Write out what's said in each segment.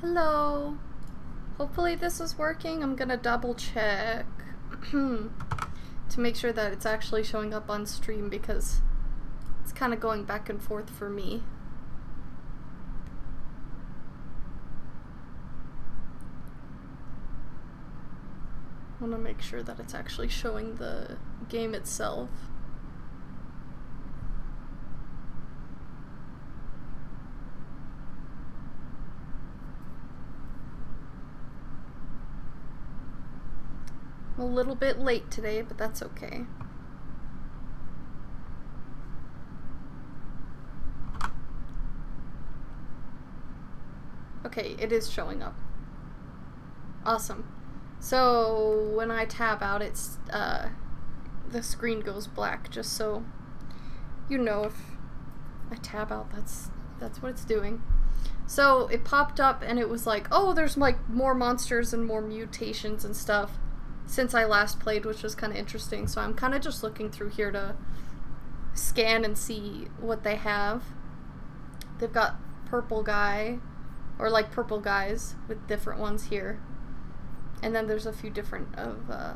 Hello. Hopefully this is working. I'm gonna double check to make sure that it's actually showing up on stream because it's kind of going back and forth for me. I want to make sure that it's actually showing the game itself. I'm a little bit late today, but that's okay. Okay, it is showing up. Awesome. So when I tab out, it's uh, the screen goes black, just so you know if I tab out, that's that's what it's doing. So it popped up and it was like, oh, there's like more monsters and more mutations and stuff since I last played, which was kind of interesting. So I'm kind of just looking through here to scan and see what they have. They've got purple guy, or like purple guys with different ones here. And then there's a few different of uh,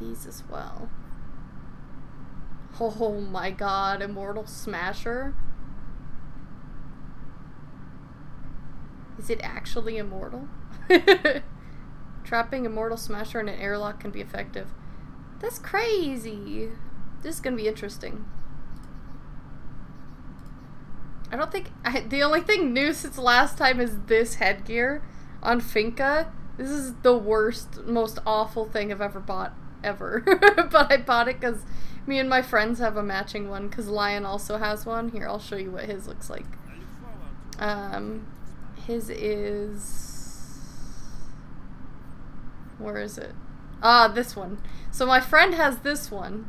these as well. Oh my god, Immortal Smasher. Is it actually immortal? Trapping a Mortal Smasher in an airlock can be effective. That's crazy. This is gonna be interesting. I don't think I, the only thing new since last time is this headgear on Finka. This is the worst, most awful thing I've ever bought ever. but I bought it because me and my friends have a matching one because Lion also has one. Here, I'll show you what his looks like. Um, his is... Where is it? Ah, this one. So my friend has this one,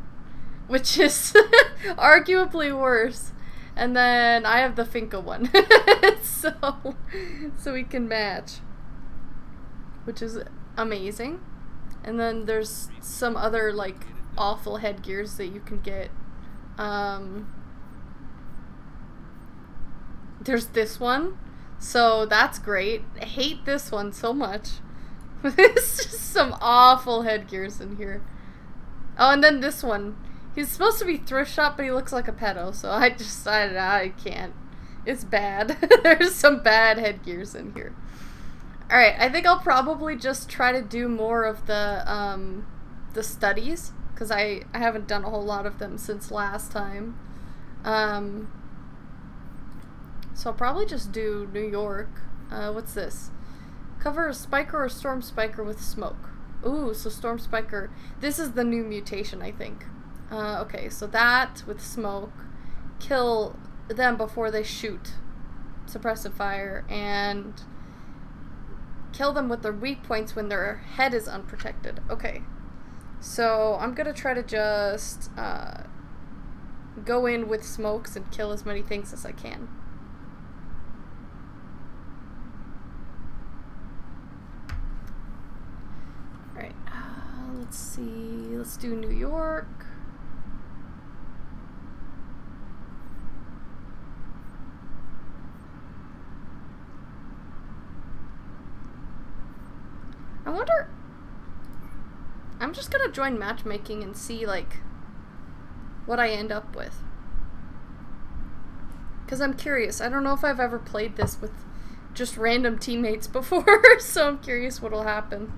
which is arguably worse. And then I have the Finka one. so, so we can match. Which is amazing. And then there's some other, like, awful headgears that you can get. Um, there's this one. So that's great. I hate this one so much. There's just some awful headgears in here. Oh, and then this one. He's supposed to be thrift shop, but he looks like a pedo, so I decided I can't. It's bad. There's some bad headgears in here. Alright, I think I'll probably just try to do more of the, um, the studies, because I, I haven't done a whole lot of them since last time. Um, so I'll probably just do New York. Uh, what's this? Cover a spiker or storm spiker with smoke. Ooh, so storm spiker. This is the new mutation, I think. Uh, okay, so that with smoke. Kill them before they shoot. Suppressive fire. And kill them with their weak points when their head is unprotected. Okay. So I'm gonna try to just uh, go in with smokes and kill as many things as I can. Alright, uh, let's see. Let's do New York. I wonder... I'm just gonna join matchmaking and see, like, what I end up with. Because I'm curious. I don't know if I've ever played this with just random teammates before, so I'm curious what'll happen.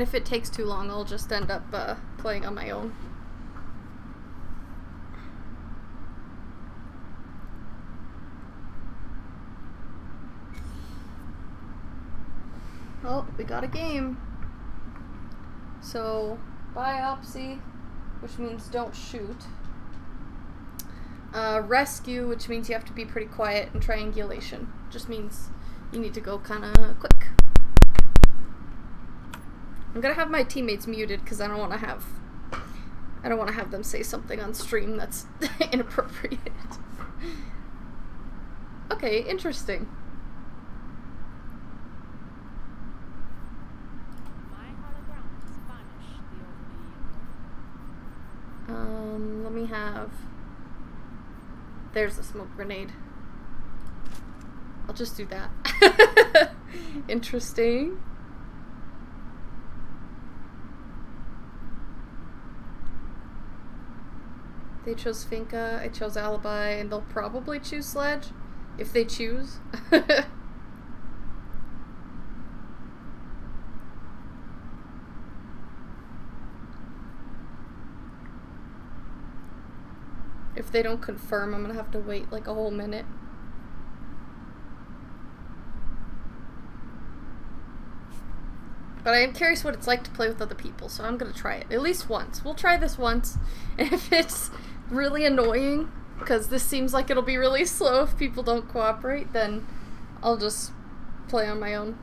And if it takes too long, I'll just end up uh, playing on my own. Oh, we got a game. So, biopsy, which means don't shoot. Uh, rescue, which means you have to be pretty quiet, and triangulation, just means you need to go kind of quick. I'm gonna have my teammates muted because I don't want to have I don't want to have them say something on stream that's inappropriate. okay, interesting. Um, let me have. There's a smoke grenade. I'll just do that. Interesting. They chose Finka, I chose Alibi, and they'll probably choose Sledge. If they choose. if they don't confirm, I'm gonna have to wait like a whole minute. But I am curious what it's like to play with other people, so I'm gonna try it. At least once. We'll try this once. And if it's really annoying, because this seems like it'll be really slow if people don't cooperate, then I'll just play on my own.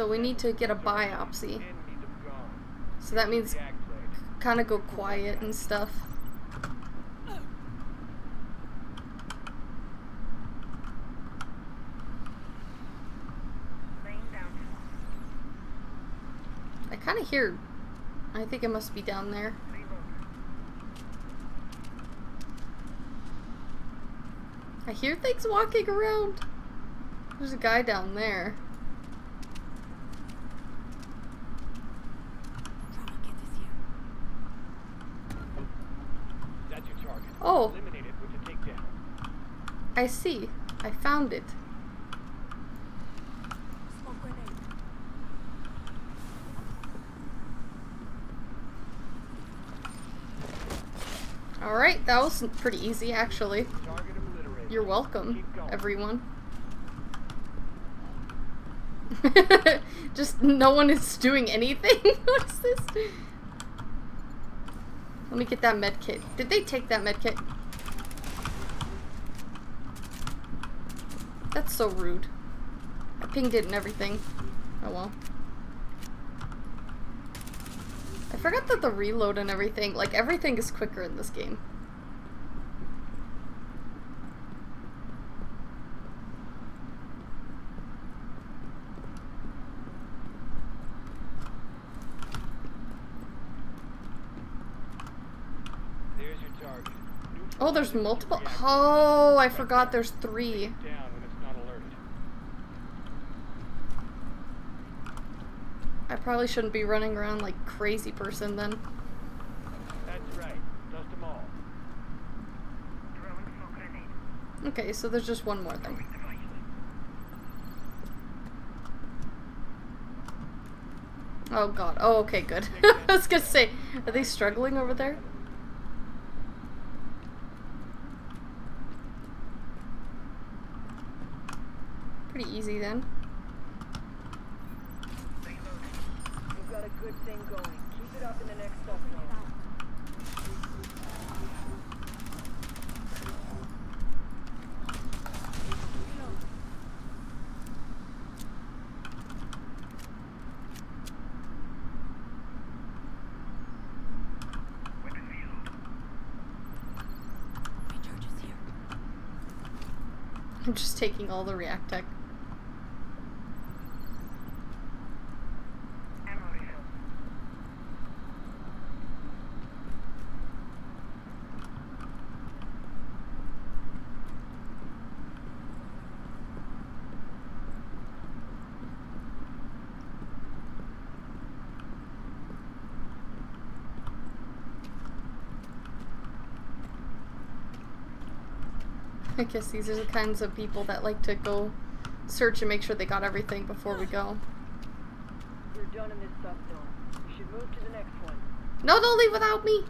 So we need to get a biopsy. So that means kind of go quiet and stuff. I kind of hear... I think it must be down there. I hear things walking around. There's a guy down there. Oh. I see. I found it. Alright, that was pretty easy actually. You're welcome, everyone. Just no one is doing anything? what is this? Let me get that med kit. Did they take that med kit? That's so rude. I pinged it and everything. Oh well. I forgot that the reload and everything, like everything is quicker in this game. Oh, there's multiple. Oh, I forgot there's three. I probably shouldn't be running around like crazy person then. That's right. Dust them all. Okay, so there's just one more thing. Oh god. Oh, okay, good. I was gonna say, are they struggling over there? Pretty easy then. You've got a good thing going. Keep it up in the next stop I'm just taking all the react tech. I guess these are the kinds of people that like to go search and make sure they got everything before we go. You're done in this subzone. You should move to the next one. No, don't leave without me.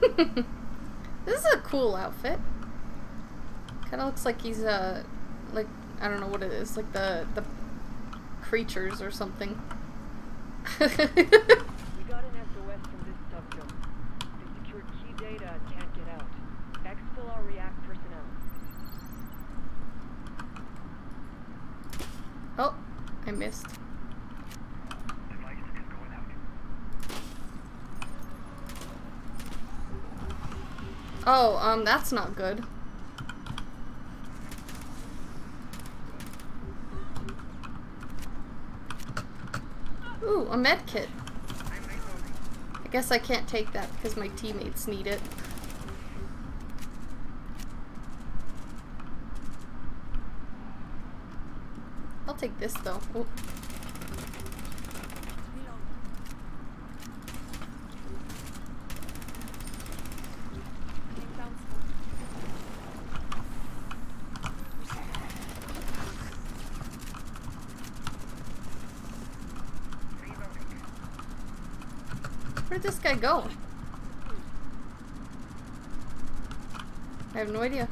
this is a cool outfit. Kind of looks like he's uh like I don't know what it is, like the the creatures or something. We got an SOS from this subzone. They secured key data and can't get out. Exfil our React personnel. oh, I missed. Oh, um, that's not good. Ooh, a med kit. I guess I can't take that because my teammates need it. I'll take this though. Oh. Where'd this guy go? I have no idea.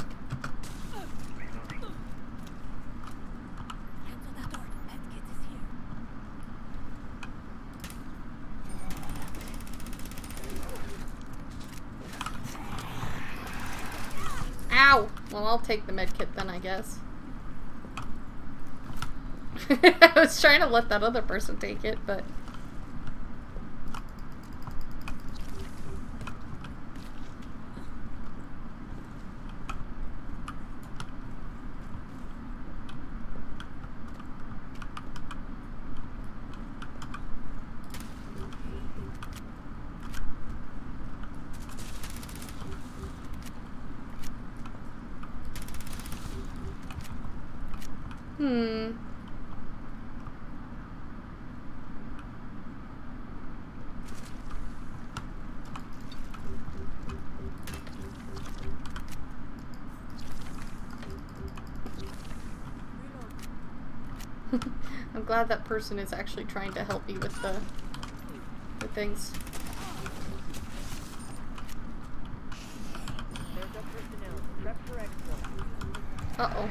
Ow! Well, I'll take the medkit then, I guess. I was trying to let that other person take it, but... glad that person is actually trying to help me with the the things. There's our personnel. Prep for Exfil. Uh oh.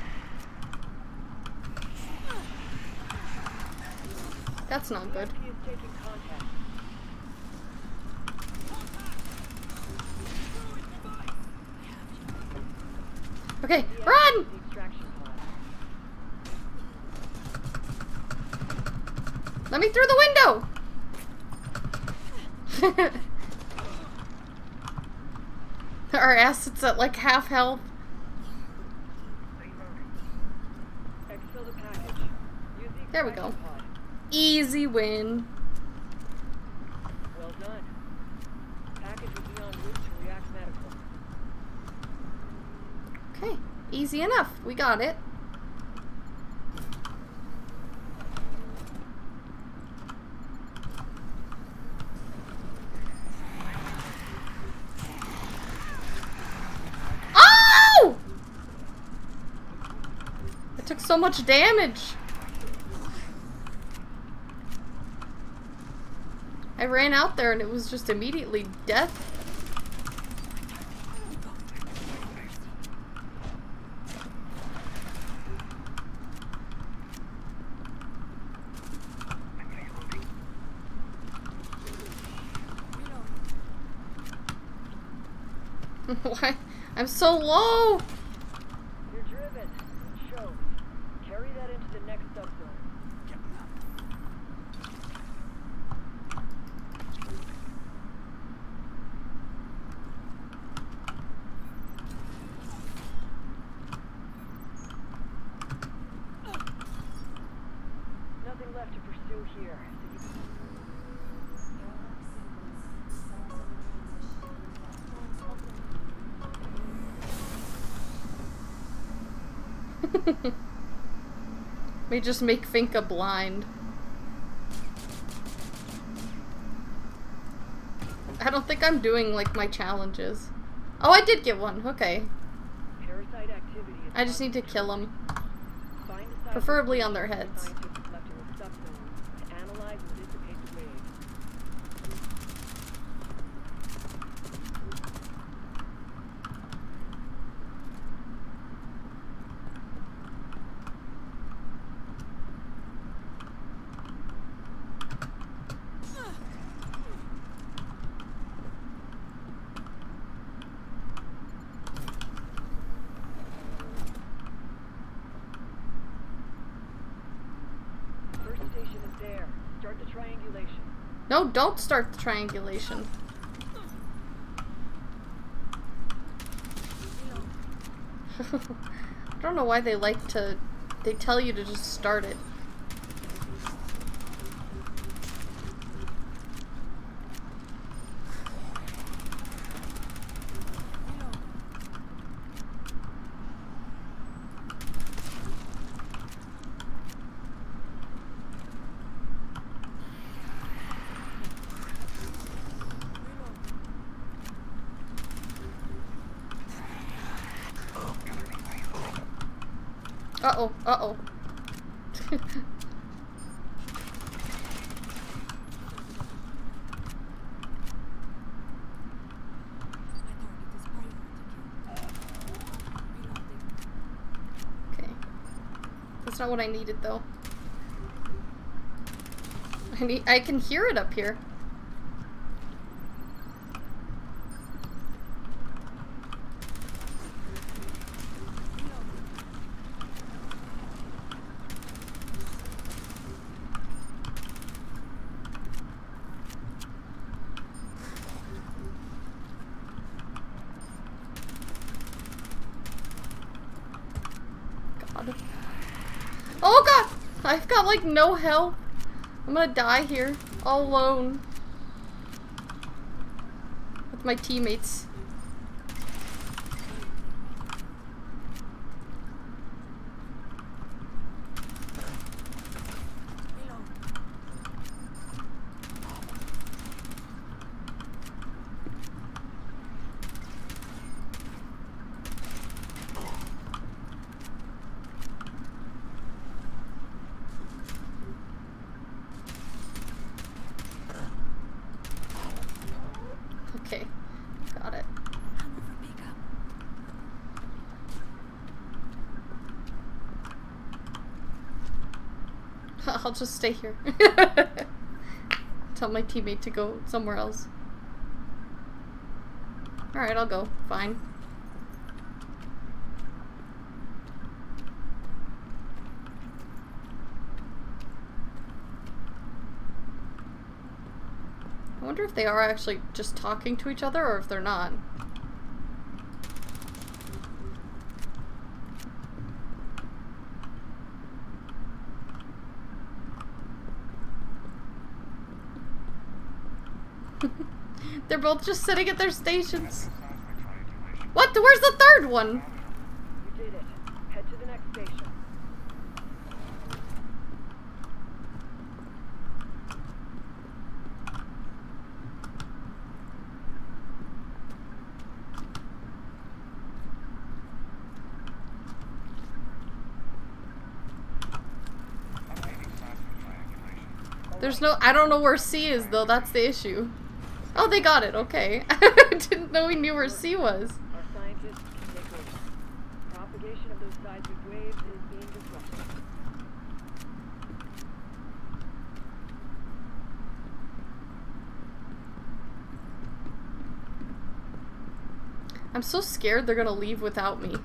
That's not good. Okay, run! the extraction pod. Let me through the window! Our assets at like half health. Exfil the package. Use the There we go. Easy win. Well done. Package will be en route to React Medical. Okay, easy enough. We got it. Oh! I took so much damage. I ran out there and it was just immediately death. Why? I'm so low! You're driven. It shows. Carry that into the next subzone. Nothing left to pursue here. So you May just make Finka blind. I don't think I'm doing like my challenges. Oh, I did get one. Okay. I just need to kill them. Find the size Preferably on their the heads. scientists left in the subzone and analyze and dissipate the waves. First station is there. Start the triangulation. No, don't start the triangulation. I don't know why they like to. They tell you to just start it. Uh oh, uh oh. okay. That's not what I needed though. I need I can hear it up here. God. Oh god! I've like no help. I'm gonna die here. All alone. With my teammates. Okay. Got it. I'll just stay here. Tell my teammate to go somewhere else. Alright, I'll go. Fine. I wonder if they are actually just talking to each other or if they're not. They're both just sitting at their stations. What? Where's the third one? You did it. Head to the next station. There's no. I don't know where C is though. That's the issue. Oh, they got it. Okay. I didn't know we knew where C was. Our scientists can take over. Propagation of those seismic waves is being disrupted. I'm so scared they're gonna leave without me.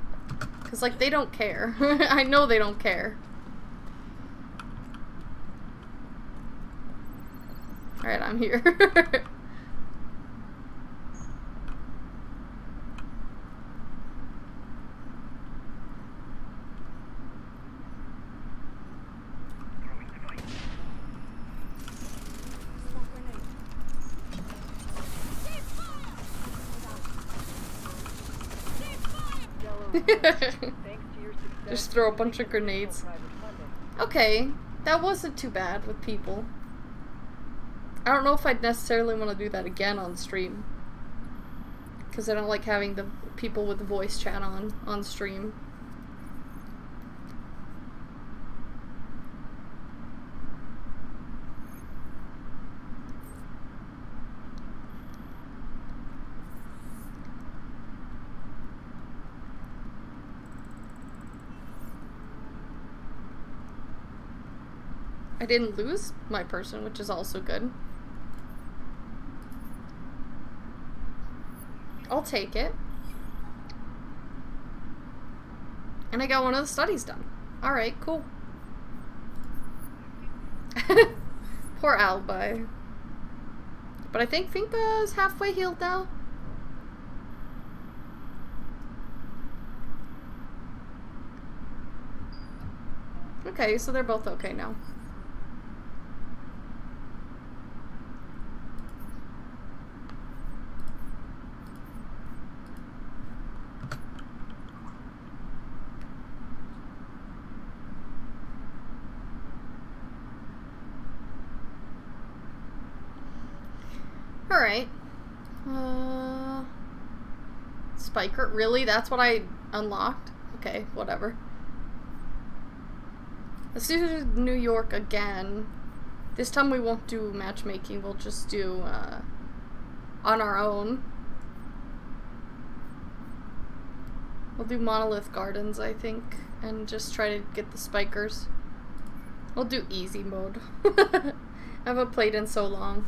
Cause like they don't care. I know they don't care. Alright, I'm here. Yellow alert. Thanks to your success, Just throw a bunch of grenades. Okay, that wasn't too bad with people. I don't know if I'd necessarily want to do that again on stream. Because I don't like having the people with the voice chat on on stream. Didn't lose my person, which is also good. I'll take it. And I got one of the studies done. Alright, cool. Poor Albi. But I think Finka is halfway healed now. Okay, so they're both okay now. Alright. Uh, Really? That's what I unlocked? Okay, whatever. Let's do New York again. This time we won't do matchmaking, we'll just do uh, on our own. We'll do Monolith Gardens, I think, and just try to get the spikers. We'll do easy mode. I haven't played in so long.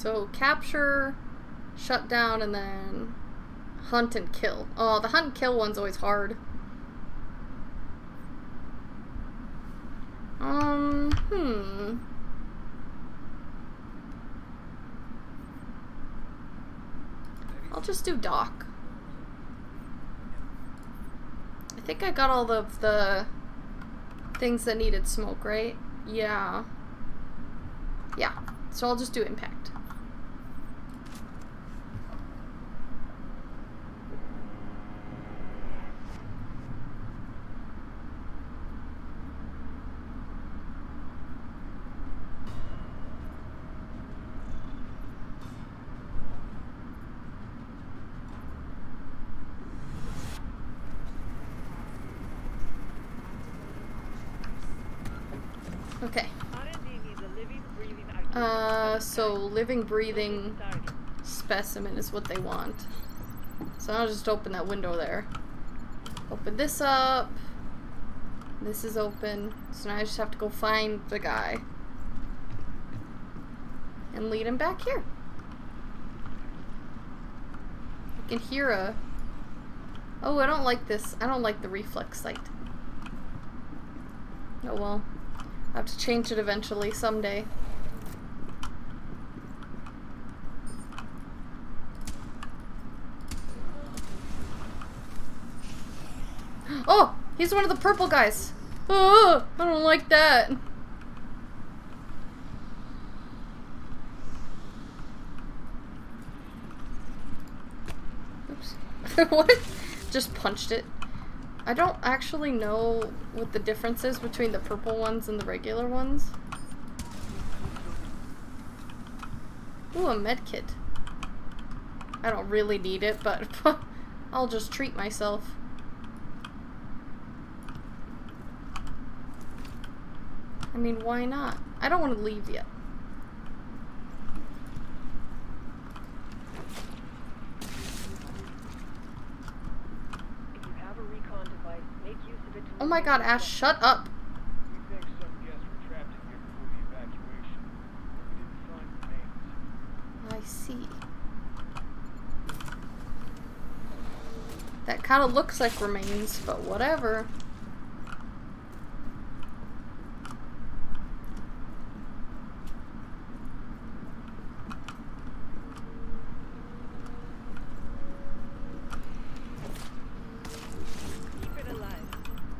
So capture, shut down, and then hunt and kill. Oh, the hunt and kill one's always hard. Um, hmm. I'll just do Doc. I think I got all of the things that needed smoke, right? Yeah. Yeah. So I'll just do Impact. Okay. R&D needs a living, breathing activity. Uh, so living, breathing specimen is what they want. So I'll just open that window there. Open this up. This is open. So now I just have to go find the guy. And lead him back here. I can hear a... Oh, I don't like this. I don't like the reflex sight. Oh well. I have to change it eventually, someday. Oh! He's one of the purple guys! Oh! I don't like that! Oops. what? Just punched it. I don't actually know what the difference is between the purple ones and the regular ones. Ooh, a med kit. I don't really need it, but I'll just treat myself. I mean, why not? I don't want to leave yet. If you have a recon device, make use of it to Oh my god, Ash, shut up! We think some guests were trapped in here before the evacuation, but we didn't find remains. I see. That kind of looks like remains, but whatever.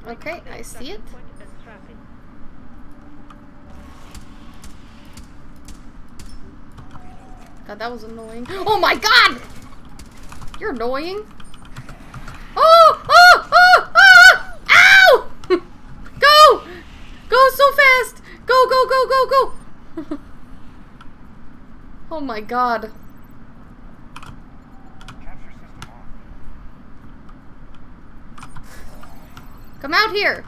Okay, I it. God, that was annoying. Oh my god! You're annoying. Oh! Oh! Oh! Ah! Ow! go! Go so fast! Go, go, go, go, go! oh my god. Come out here!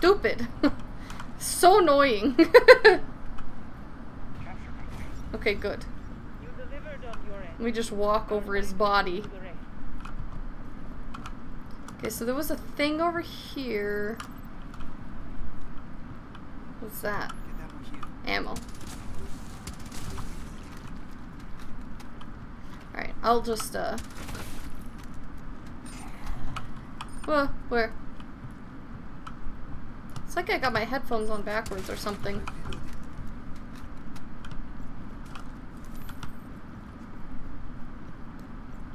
Stupid. so annoying. Okay, good. Me just walk over his body. Okay, so there was a thing over here. What's that? Ammo. Alright, I'll just, uh... Well, where? It's like I got my headphones on backwards or something.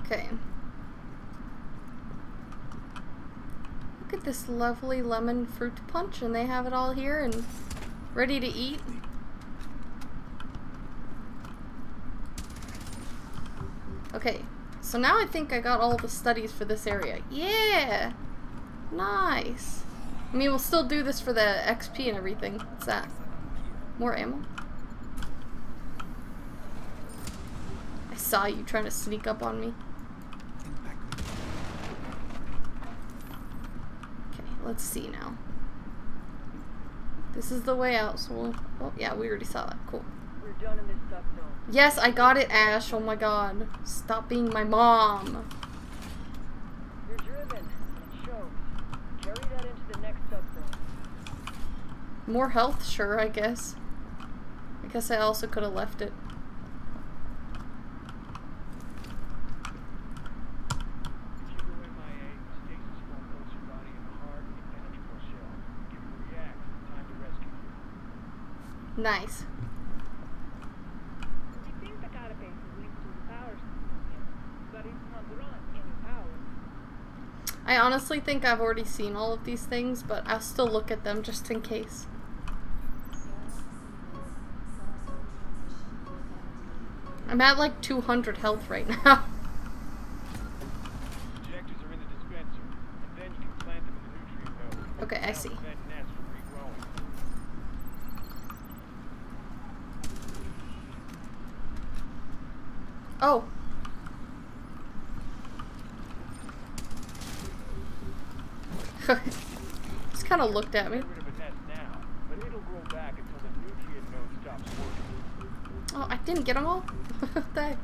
Okay. Look at this lovely lemon fruit punch, and they have it all here and ready to eat. Okay, so now I think I got all the studies for this area. Yeah! Nice. I mean, we'll still do this for the XP and everything. What's that? More ammo? I saw you trying to sneak up on me. Okay, let's see now. This is the way out, so we'll... Oh, yeah, we already saw that. Cool. We're done in this duck. Yes, I got it, Ash. Oh my god. Stop being my mom. You're driven. It shows. Carry that into the next duck zone. More health? Sure, I guess. I guess I also could have left it. Nice. I honestly think I've already seen all of these things, but I'll still look at them just in case. I'm at like 200 health right now. Injectors are in the dispenser, and then you can plant them in the nutrient node. Okay, I see. Oh. Just kind of looked at me. Get rid of a nest now, but it'll grow back until the nutrient node stops working. Oh, I didn't get them all? what the heck?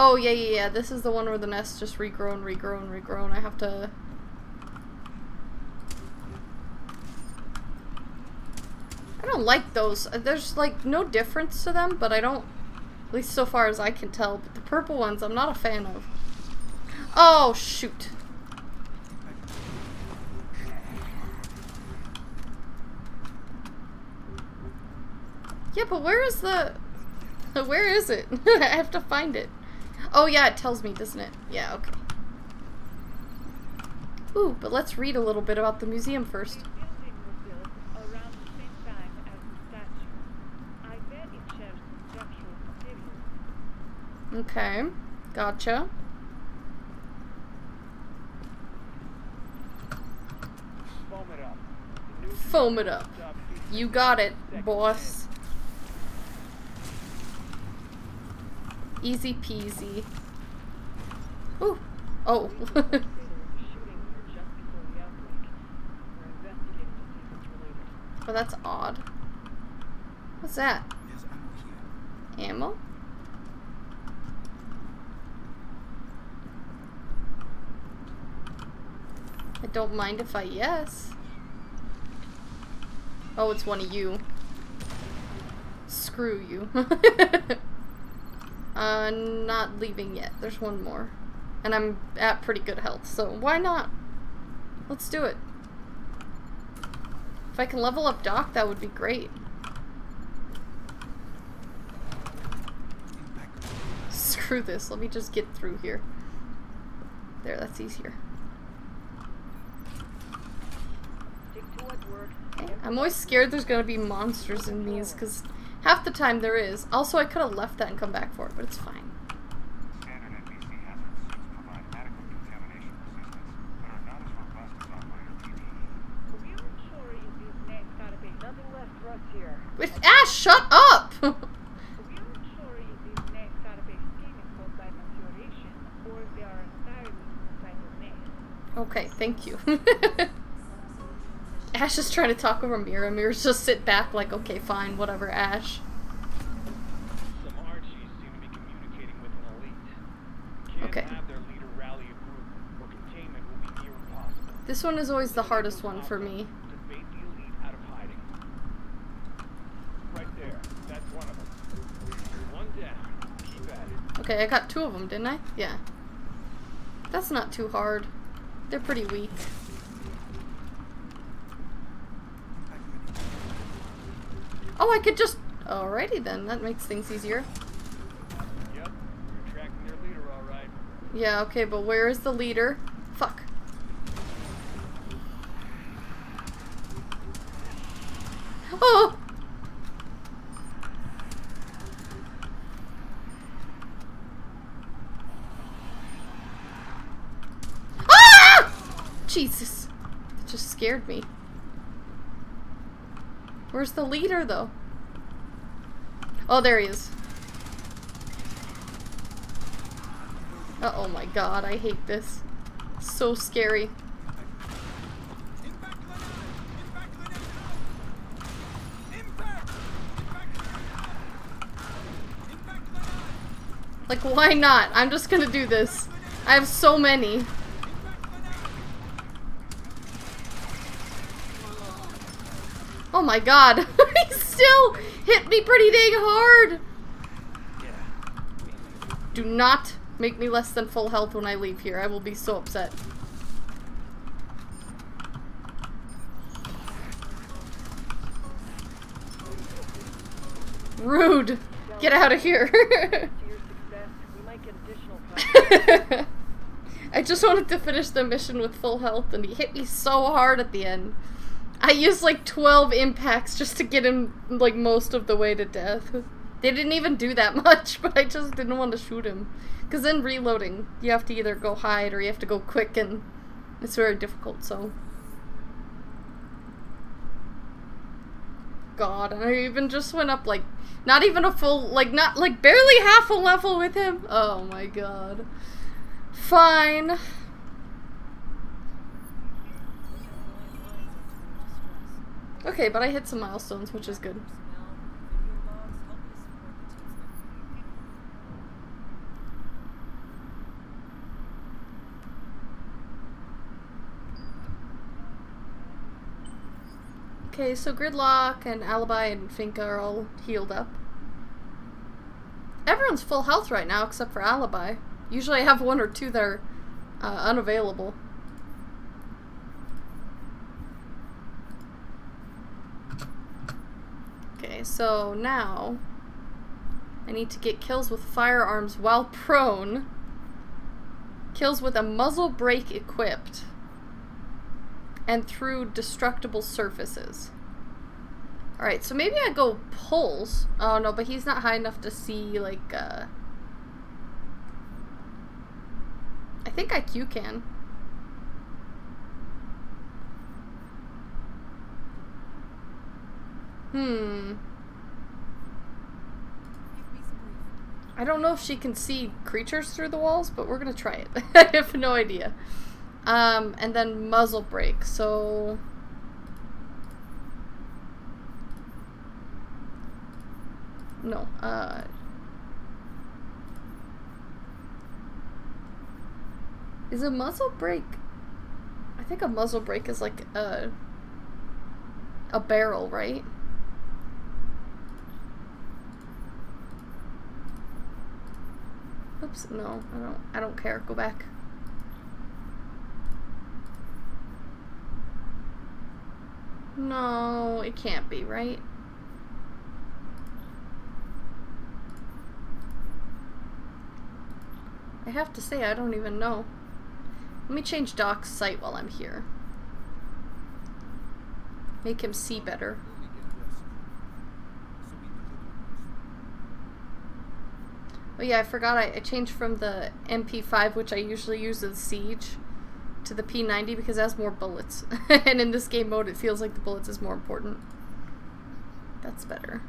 Oh, yeah, yeah, yeah. This is the one where the nest just regrown, regrown, regrow and regrow, and I have to... I don't like those. Uh, There's, like, no difference to them, but I don't... At least so far as I can tell. But the purple ones, I'm not a fan of. Oh, shoot. Yeah, but where is the... Where is it? I have to find it. Oh, yeah, it tells me, doesn't it? Yeah, okay. Ooh, but let's read a little bit about the museum first. Okay, gotcha. Foam it up. Foam it up. You got it, boss. Easy peasy. Ooh. Oh. They were shooting here just before the outbreak. We're investigating to see if it's related. oh, that's odd. What's that? There's. Ammo? I don't mind if I yes. Oh, it's one of you. Screw you. uh, not leaving yet. There's one more. And I'm at pretty good health, so why not? Let's do it. If I can level up Doc, that would be great. Screw this, let me just get through here. There, that's easier. Stick to what works. Okay, I'm always scared there's gonna be monsters in these, because half the time there is. Also, I could have left that and come back for it, but it's fine. Standard NBC hazard suits provide adequate contamination resistance, but are not as robust as operator PPE. We aren't sure if this next database. Nothing left for us here. With Ash, shut up! We aren't sure if this next database scheme is caused by maturation or if they are entirely inside the nest. okay, thank you. Ash is trying to talk over Mira. Mira's just sit back like, okay, fine, whatever, Ash. Some Archies seem to be communicating with an elite. Can't Okay. have their leader rally a group, or containment will be near impossible. This one is always the hardest one for me. To bait the elite out of hiding. Right there. That's one of them. One down. Keep at it. Okay, I got two of them, didn't I? Yeah. That's not too hard. They're pretty weak. Oh, I could just... Alrighty then, that makes things easier. Yep. You're tracking their leader all right. Yeah, okay, but where is the leader? Fuck. Oh! Ah! Jesus. It just scared me. Where's the leader, though? Oh, there he is. Uh oh my god, I hate this. So scary. Like, why not? I'm just gonna do this. I have so many. Oh my god. he still hit me pretty dang hard. Do not make me less than full health when I leave here. I will be so upset. Rude. Get out of here. I just wanted to finish the mission with full health and he hit me so hard at the end. I used like 12 impacts just to get him like most of the way to death. They didn't even do that much, but I just didn't want to shoot him. Because then reloading, you have to either go hide or you have to go quick and it's very difficult, so. God, I even just went up like, not even a full, like not, like barely half a level with him. Oh my god. Fine. Okay, but I hit some milestones, which is good. Okay, so Gridlock and Alibi and Finka are all healed up. Everyone's full health right now except for Alibi. Usually I have one or two that are uh, unavailable. Okay, so now I need to get kills with firearms while prone. Kills with a muzzle brake equipped. And through destructible surfaces. Alright, so maybe I go pulse. Oh no, but he's not high enough to see, like, uh... I think IQ can. Hmm. I don't know if she can see creatures through the walls, but we're gonna try it. I have no idea. Um, and then muzzle brake, so... No, uh... Is a muzzle brake... I think a muzzle brake is like a... A barrel, right? Oops, no, I don't I don't care. Go back. No, it can't be, right? I have to say I don't even know. Let me change Doc's sight while I'm here. Make him see better. Oh yeah, I forgot I, I changed from the MP5, which I usually use in Siege, to the P90 because it has more bullets. and in this game mode, it feels like the bullets is more important. That's better.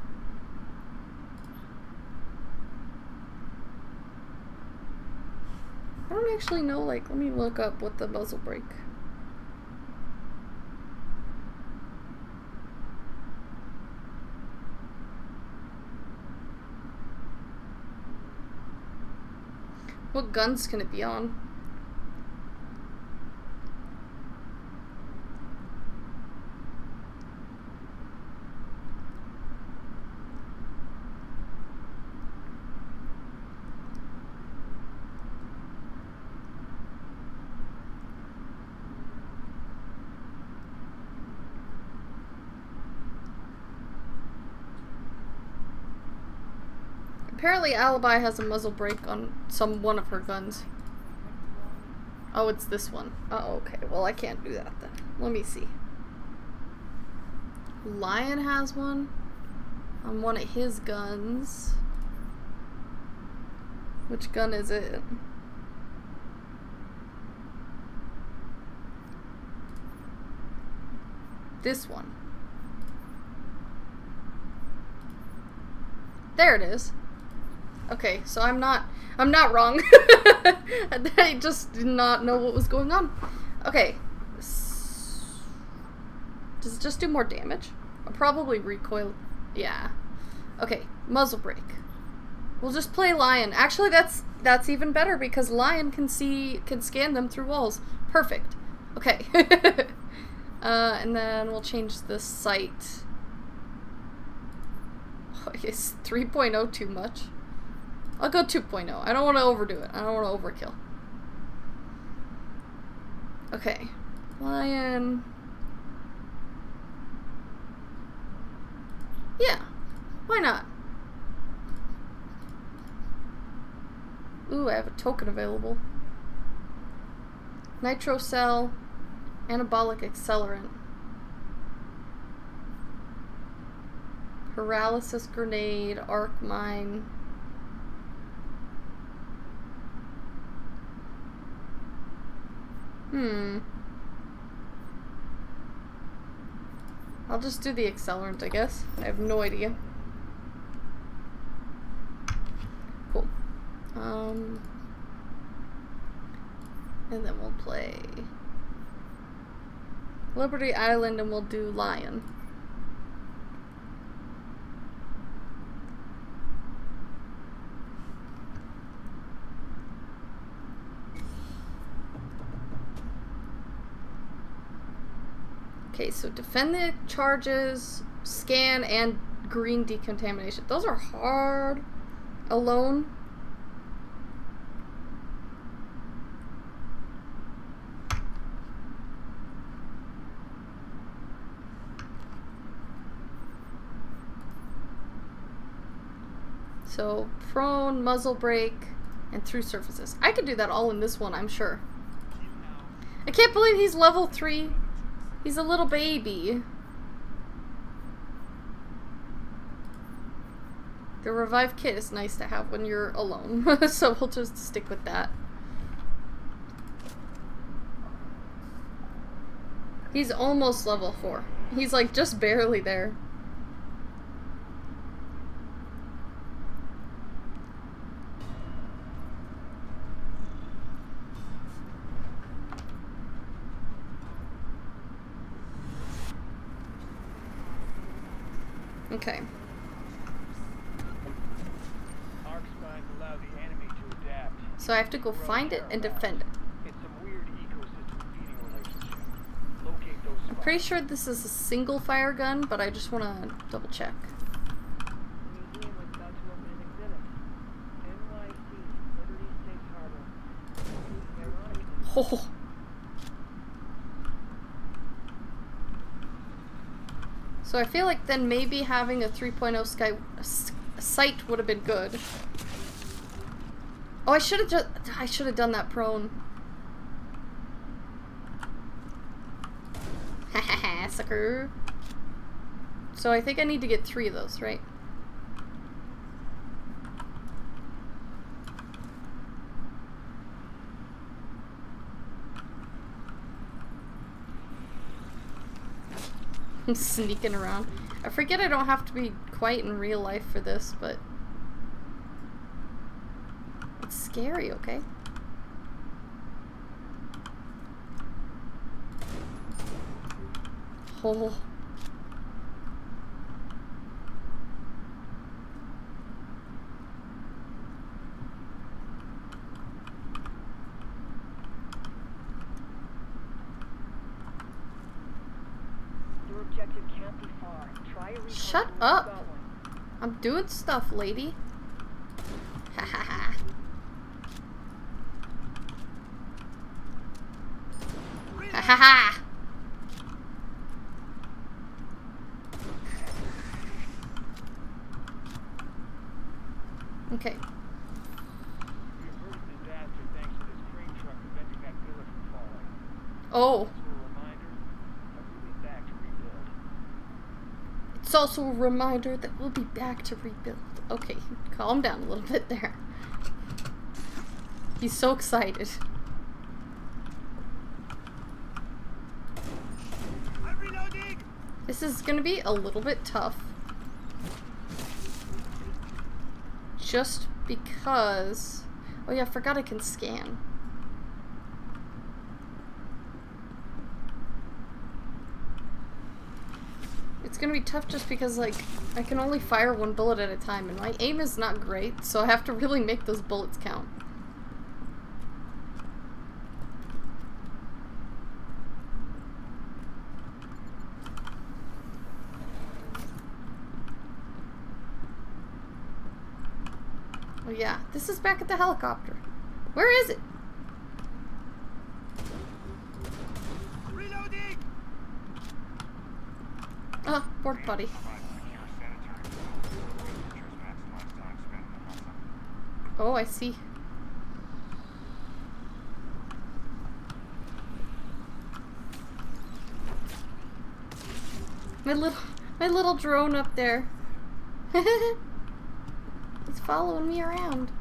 I don't actually know, like, let me look up what the muzzle brake. What guns can it be on? Apparently Alibi has a muzzle brake on some one of her guns. Oh, it's this one. Oh, okay. Well, I can't do that then. Let me see. Lion has one on one of his guns. Which gun is it? This one. There it is. Okay, so I'm not I'm not wrong. I just did not know what was going on. Okay. Does it just do more damage? I'll probably recoil. Yeah. Okay, muzzle brake. We'll just play lion. Actually, that's that's even better because lion can see can scan them through walls. Perfect. Okay. uh, and then we'll change the sight. Oh, is 3.0 too much? I'll go 2.0. I don't want to overdo it. I don't want to overkill. Okay. Lion. Yeah. Why not? Ooh, I have a token available. Nitro cell. Anabolic accelerant. Paralysis grenade. Arc mine. Hmm. I'll just do the accelerant, I guess. I have no idea. Cool. Um, and then we'll play Liberty Island and we'll do Lion. Okay, so defend the charges, scan, and green decontamination. Those are hard alone. So prone, muzzle brake, and through surfaces. I could do that all in this one, I'm sure. I can't believe he's level 3. He's a little baby. The revive kit is nice to have when you're alone, so we'll just stick with that. He's almost level 4. He's like just barely there. Okay. Arc spines allow the enemy to adapt. So I have to go find it and defend it. It's some weird ecosystem feeding relationship. Locate those spots. Pretty sure this is a single fire gun, but I just want to double check. The So I feel like then maybe having a 3.0 sky sight would have been good. Oh, I should have just I should have done that prone. Haha, sucker. So I think I need to get three of those, right? I'm sneaking around. I forget I don't have to be quite in real life for this, but it's scary, okay? Oh. Your objective can't be far. Try a recon Shut up. I'm doing stuff, lady. Ha ha ha. Ha ha ha. Okay. We averted disaster thanks to this crane truck preventing that pillar from falling. Oh, So a reminder that we'll be back to rebuild. it's also a reminder that we'll be back to rebuild. Okay, calm down a little bit there. He's so excited. This is gonna be a little bit tough. Just because. Oh, yeah, I forgot I can scan. Gonna be tough just because, like, I can only fire one bullet at a time, and my aim is not great, so I have to really make those bullets count. Oh yeah, this is back at the helicopter. Where is it? The Hudson. Oh, I see. My little, my little drone up there. He's following me around.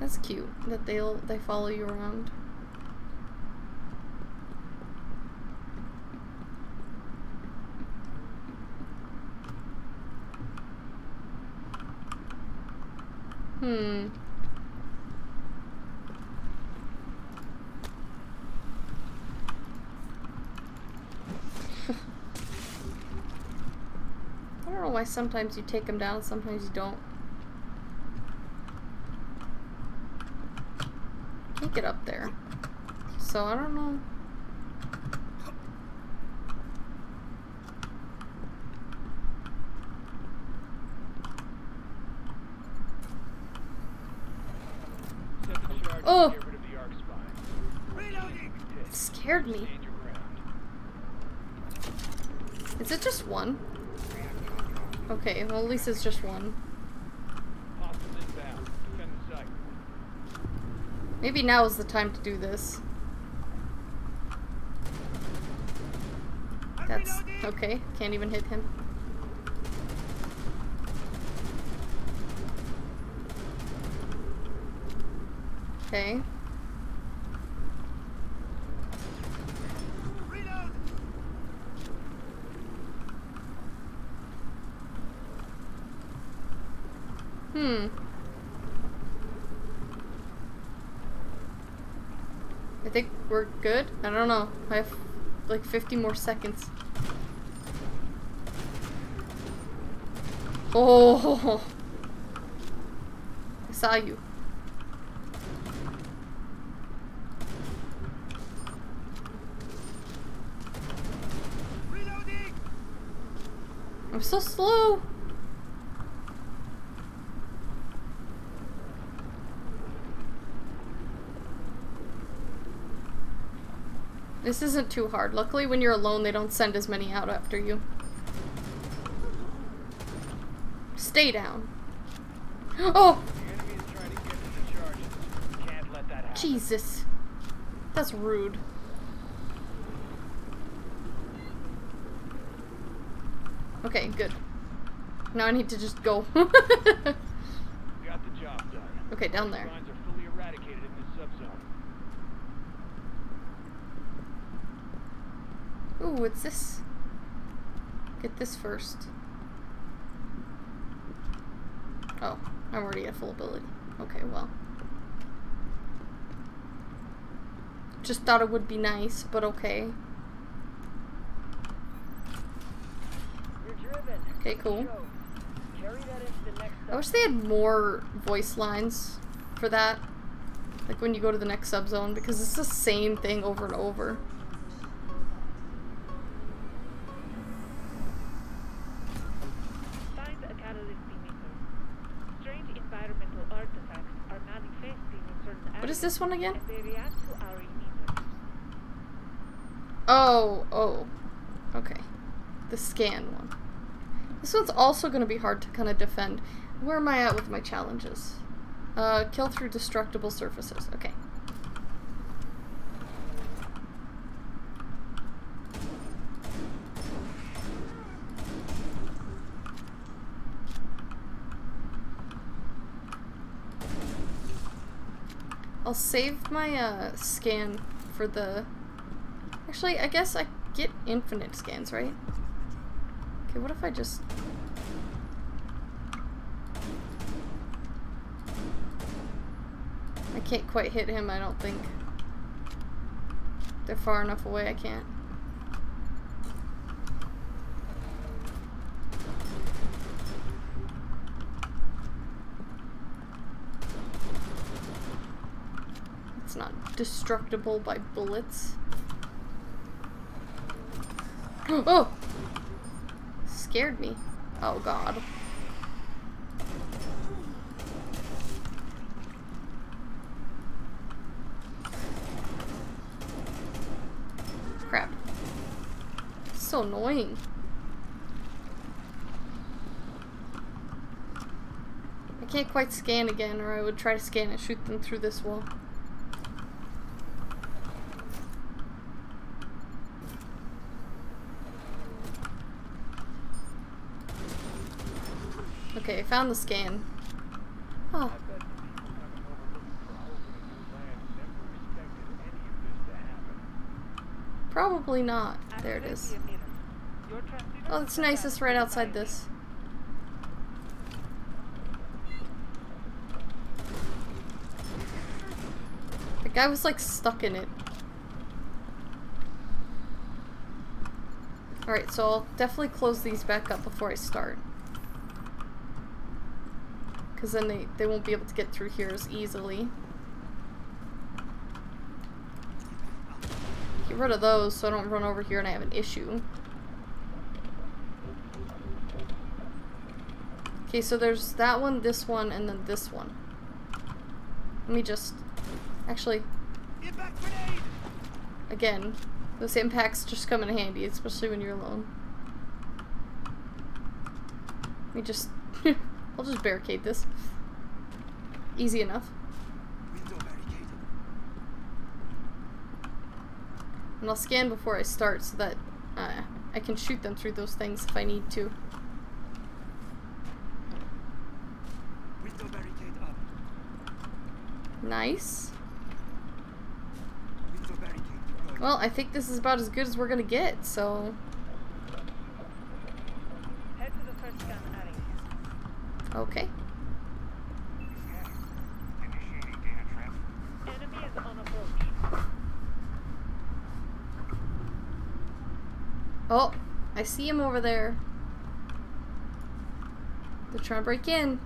That's cute that they'll they follow you around. Hmm. I don't know why sometimes you take them down sometimes you don't. Can't get up there. So I don't know. Set the charge Oh. and get rid of the arc spine. Reloading! It scared me. Stand your ground. Is it just one? Least it's just one. Maybe now is the time to do this. That's okay. Can't even hit him. Okay. Reload! Hmm. I think we're good. I don't know. I have like 50 more seconds. Oh! I saw you. Reloading! I'm so slow. This isn't too hard. Luckily, when you're alone, they don't send as many out after you. Stay down. Oh! Jesus. That's rude. Okay, good. Now I need to just go. okay, down there. This? Get this first. Oh, I'm already at full ability. Okay, well. Just thought it would be nice, but okay. Okay, cool. Shows. Carry that into the next I wish they had more voice lines for that. Like when you go to the next subzone, because it's the same thing over and over. Find a catalyst emitter. Strange environmental artifacts are manifesting in certain areas. What is this one again? Oh, oh. Okay. The scan one. This one's also going to be hard to kind of defend. Where am I at with my challenges? Uh, kill through destructible surfaces. Okay. I'll save my uh, scan for the Actually, I guess I get infinite scans, right? Okay, what if I just... I can't quite hit him, I don't think. They're far enough away, I can't. It's not destructible by bullets. oh! Scared me. Oh god. Crap. So annoying. I can't quite scan again, or I would try to scan and shoot them through this wall. Okay, I found the scan. Oh, I bet the people coming over looking for a hole in a new land never expected any this to happen. probably not. There it is. the Oh, it's nice. It's right outside this. The guy was like stuck in it. Alright, so I'll definitely close these back up before I start. Because then they, they won't be able to get through here as easily. Get rid of those so I don't run over here and I have an issue. Okay, so there's that one, this one, and then this one. Let me just... Actually, again, those impacts just come in handy, especially when you're alone. Let me just... I'll just barricade this. Easy enough. And I'll scan before I start so that uh, I can shoot them through those things if I need to. Nice. Well, I think this is about as good as we're gonna get, so... Head to the first scan area. Okay. Scanning. Initiating data transfer. Enemy is on approach. Oh, I see him over there. They're trying to break in.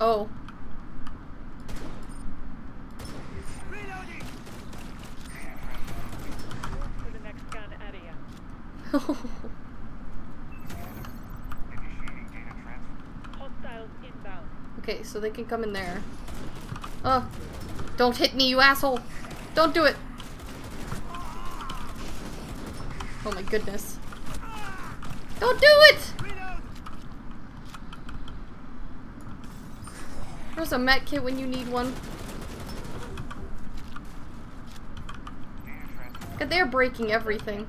Oh. Okay, so they can come in there. Oh. Don't hit me, you asshole! Don't do it! Oh my goodness. Don't do it! There's a med kit when you need one. They're breaking everything.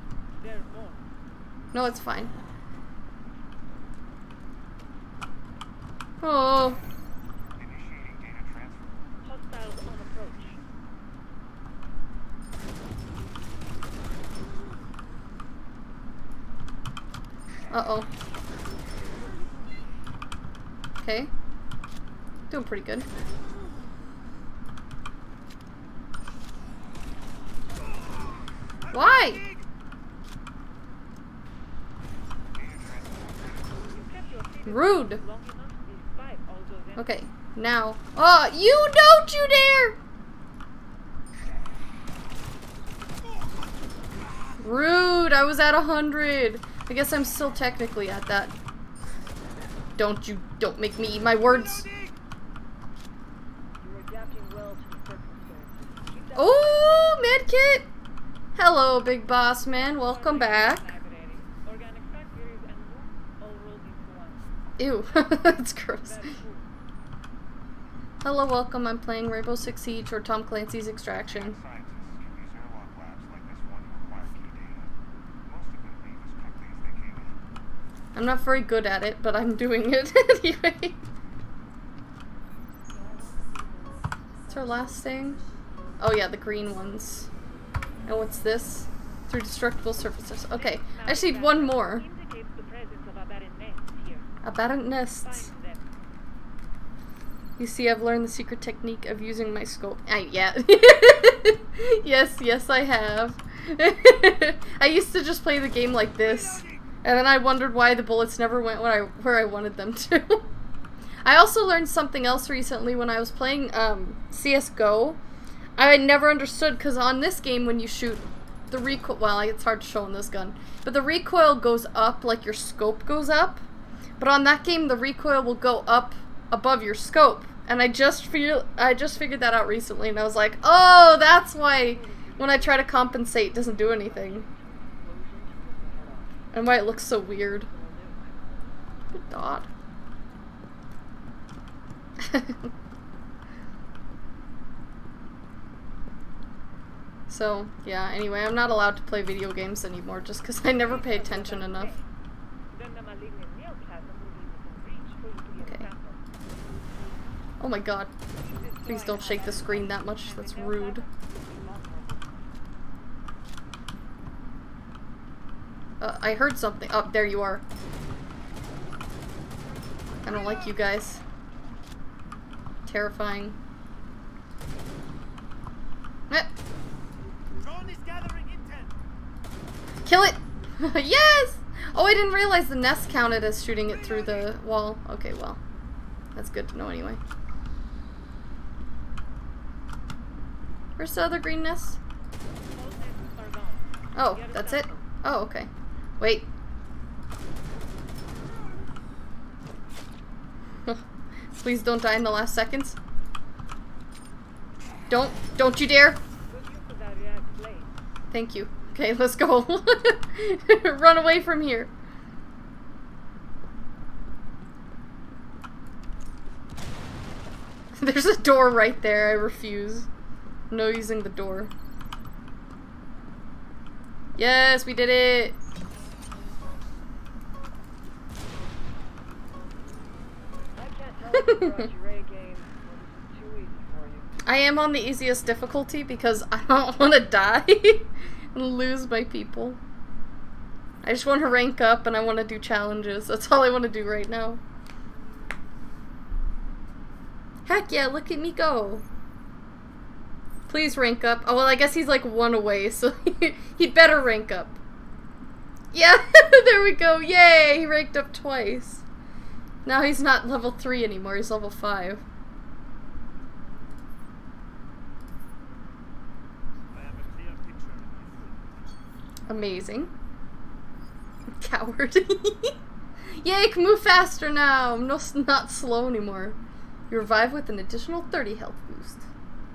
No, it's fine. Oh, Initiating data transfer. Hostiles on approach. uh-oh. Okay. Doing pretty good. Why? Rude. Okay, now. Oh, you don't you dare! Rude, I was at a hundred. I guess I'm still technically at that. Don't you, don't make me eat my words. You're adapting well to the circumstances. Keep that Oh, medkit! Hello, big boss man. Welcome back. Ew, that's gross. Hello, welcome. I'm playing Rainbow Six Siege or Tom Clancy's Extraction. I'm not very good at it, but I'm doing it anyway. What's our last thing? Oh yeah, the green ones. And what's this? Through destructible surfaces. Okay, I just need one more. Indicates the presence of aberrant nests here. Aberrant nests. Find them. You see, I've learned the secret technique of using my scope. I, yeah. yes, yes, I have. I used to just play the game like this, and then I wondered why the bullets never went where I where I wanted them to. I also learned something else recently when I was playing um, CS:GO. I never understood because on this game, when you shoot, the recoil. Well, it's hard to show on this gun, but the recoil goes up like your scope goes up. But on that game, the recoil will go up above your scope, and I just feel I just figured that out recently, and I was like, oh, that's why when I try to compensate, it doesn't do anything, and why it looks so weird. Good God. so yeah. Anyway, I'm not allowed to play video games anymore just because I never pay attention enough. Okay. Oh my God. Please don't shake the screen that much. That's rude. Uh, I heard something. Oh, there you are. I don't like you guys. Terrifying. Eh, Drone is gathering intel. Kill it! yes! Oh, I didn't realize the nest counted as shooting it through the wall. Okay, well. That's good to know anyway. Where's the other green nest? Oh, that's it? Oh, okay. Wait. Please don't die in the last seconds. Don't, don't you dare. Thank you. Okay, let's go. Run away from here. There's a door right there. I refuse. No using the door. Yes, we did it. I am on the easiest difficulty because I don't want to die lose my people. I just want to rank up and I want to do challenges. That's all I want to do right now. Heck yeah, look at me go. Please rank up. Oh, well, I guess he's like one away, so he better rank up. Yeah, there we go. Yay, he ranked up twice. Now he's not level 3 anymore, he's level 5. I have a clear picture of my foot. Amazing. Coward. Yay, can move faster now. I'm no, not slow anymore. You revive with an additional 30 health boost.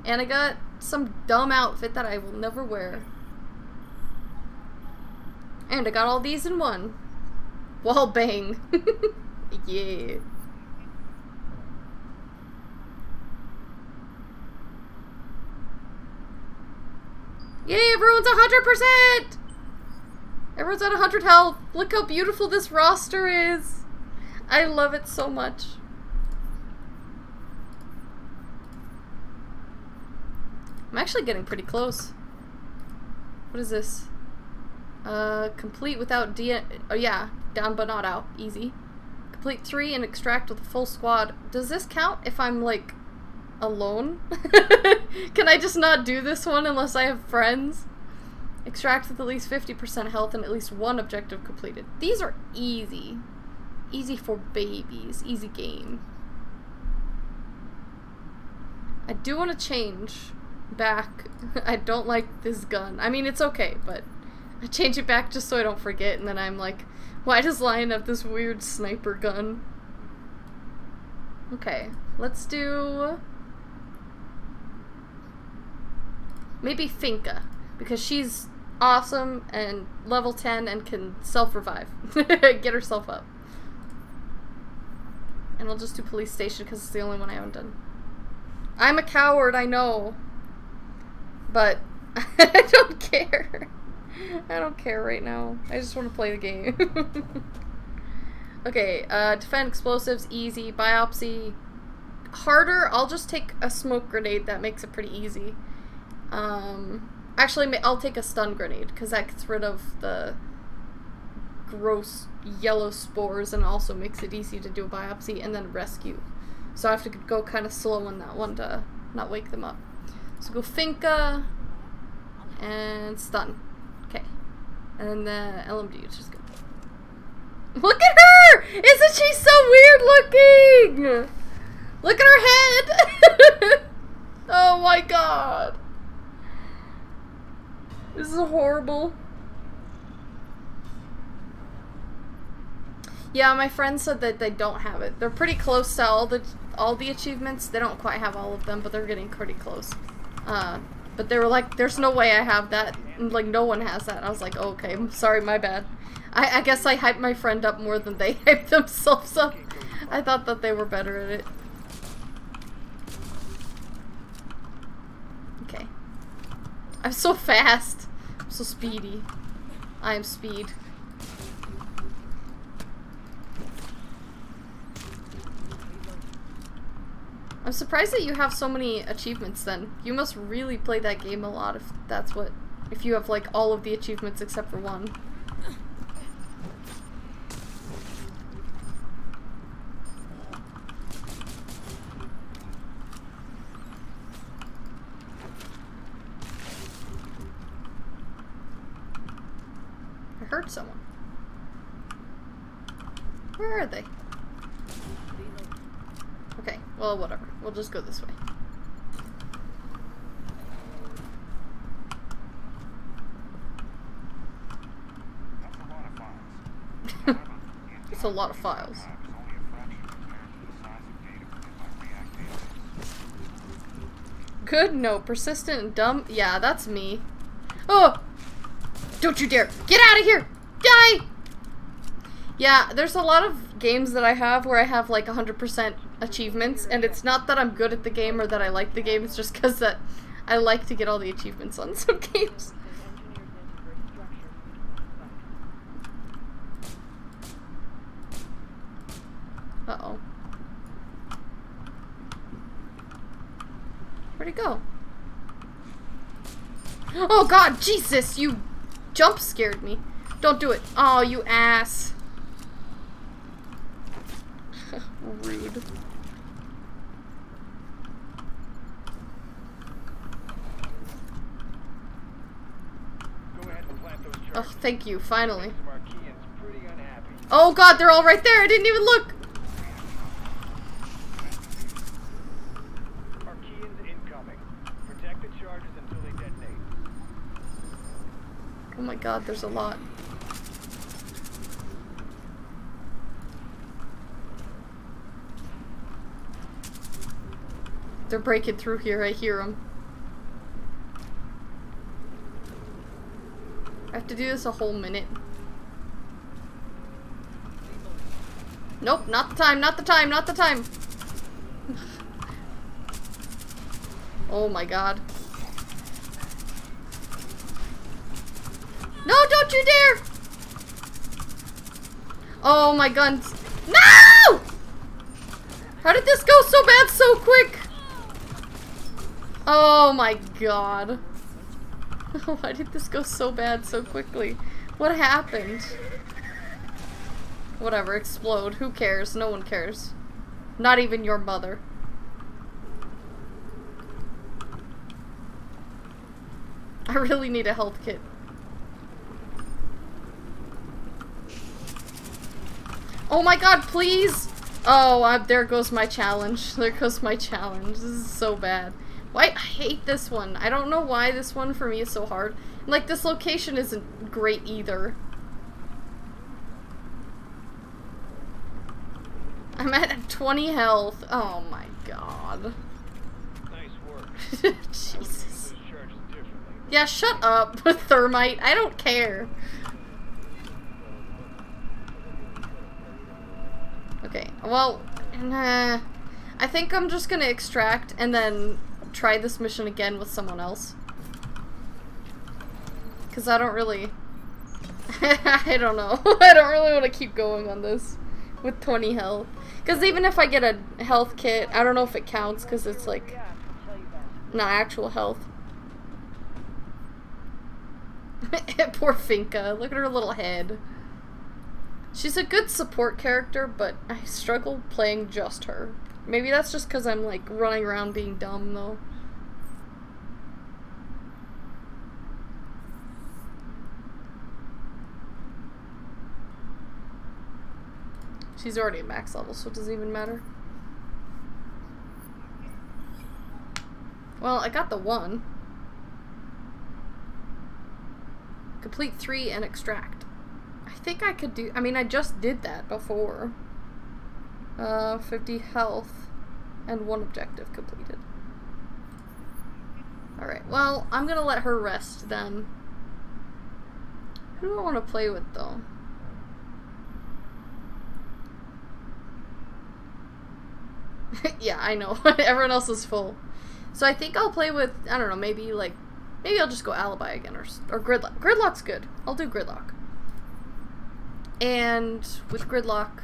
And I got some dumb outfit that I will never wear. And I got all these in one. Wall bang. yeah. Yay, everyone's 100%! Everyone's at 100 health. Look how beautiful this roster is. I love it so much. I'm actually getting pretty close. What is this? Uh, complete without D. Oh yeah, down but not out. Easy. Complete three and extract with a full squad. Does this count if I'm like alone? Can I just not do this one unless I have friends? Extract with at least 50% health and at least one objective completed. These are easy. Easy for babies. Easy game. I do want to change back. I don't like this gun. I mean, it's okay, but I change it back just so I don't forget, and then I'm like, why does Lion have this weird sniper gun? Okay, let's do... Maybe Finka, because she's awesome and level 10 and can self-revive. Get herself up. And I'll just do police station because it's the only one I haven't done. I'm a coward, I know. But I don't care. I don't care right now. I just want to play the game. okay, uh, defend explosives, easy. Biopsy, harder. I'll just take a smoke grenade. That makes it pretty easy. Um, actually, I'll take a stun grenade because that gets rid of the gross yellow spores and also makes it easy to do a biopsy and then rescue. So I have to go kind of slow on that one to not wake them up. So go Finka and stun. Okay. And then the LMG is just go. Look at her! Isn't she so weird looking? Look at her head! oh my god. This is horrible. Yeah, my friend said that they don't have it. They're pretty close to all the all the achievements. They don't quite have all of them, but they're getting pretty close. Uh, but they were like, "There's no way I have that." Like, no one has that. I was like, oh, "Okay, I'm sorry, my bad." I, I guess I hyped my friend up more than they hyped themselves up. I thought that they were better at it. Okay. I'm so fast. I'm so speedy. I am speed. I'm surprised that you have so many achievements then. You must really play that game a lot if that's what... If you have like all of the achievements except for one. Heard someone. Where are they? Okay, well, whatever. We'll just go this way. That's a lot of files. It's a lot of files. Good, no. Persistent and dumb. Yeah, that's me. Oh! Don't you dare! Get out of here! Yeah, there's a lot of games that I have where I have like 100% achievements, and it's not that I'm good at the game or that I like the game, it's just because that I like to get all the achievements on some games. Uh-oh. Where'd it go? Oh god, Jesus, you jump scared me. Don't do it. Oh, you ass. Rude. Go ahead and plant those Oh, charges. Thank you, finally. Some Archaeans pretty unhappy. Oh god, they're all right there. I didn't even look. Archaeans incoming. Protect the charges until they detonate. Oh my god, there's a lot. They're breaking through here. I hear them. I have to do this a whole minute. Nope, not the time, not the time, not the time. oh my god. No, don't you dare! Oh, my guns. No! How did this go so bad so quick? Oh my god. Why did this go so bad so quickly? What happened? Whatever, explode. Who cares? No one cares. Not even your mother. I really need a health kit. Oh my god, please! Oh, uh, there goes my challenge. There goes my challenge. This is so bad. Why? I hate this one. I don't know why this one for me is so hard. Like, this location isn't great either. I'm at 20 health. Oh my god. Nice work. Jesus. Those charges differently. Yeah, shut up, Thermite. I don't care. Okay, well, nah. Uh, I think I'm just gonna extract and then try this mission again with someone else. Because I don't really... I don't know. I don't really want to keep going on this with 20 health. Because even if I get a health kit, I don't know if it counts because it's like not actual health. Poor Finka. Look at her little head. She's a good support character, but I struggle playing just her. Maybe that's just because I'm like running around being dumb though. She's already at max level, so it doesn't even matter. Well, I got the one. Complete three and extract. I think I could do. I mean, I just did that before. Uh, 50 health and one objective completed. Alright, well, I'm gonna let her rest then. Who do I want to play with though? yeah, I know. Everyone else is full. So I think I'll play with, I don't know, maybe like, maybe I'll just go Alibi again or, or Gridlock. Gridlock's good. I'll do Gridlock. And with Gridlock,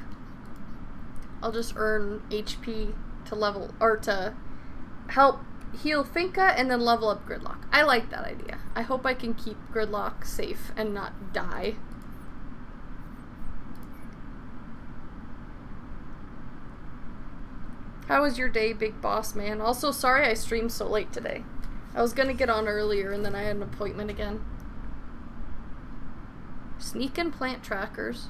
I'll just earn HP to level, or to help heal Finka and then level up Gridlock. I like that idea. I hope I can keep Gridlock safe and not die. How was your day, big boss man? Also, sorry I streamed so late today. I was gonna get on earlier and then I had an appointment again. Sneak and plant trackers.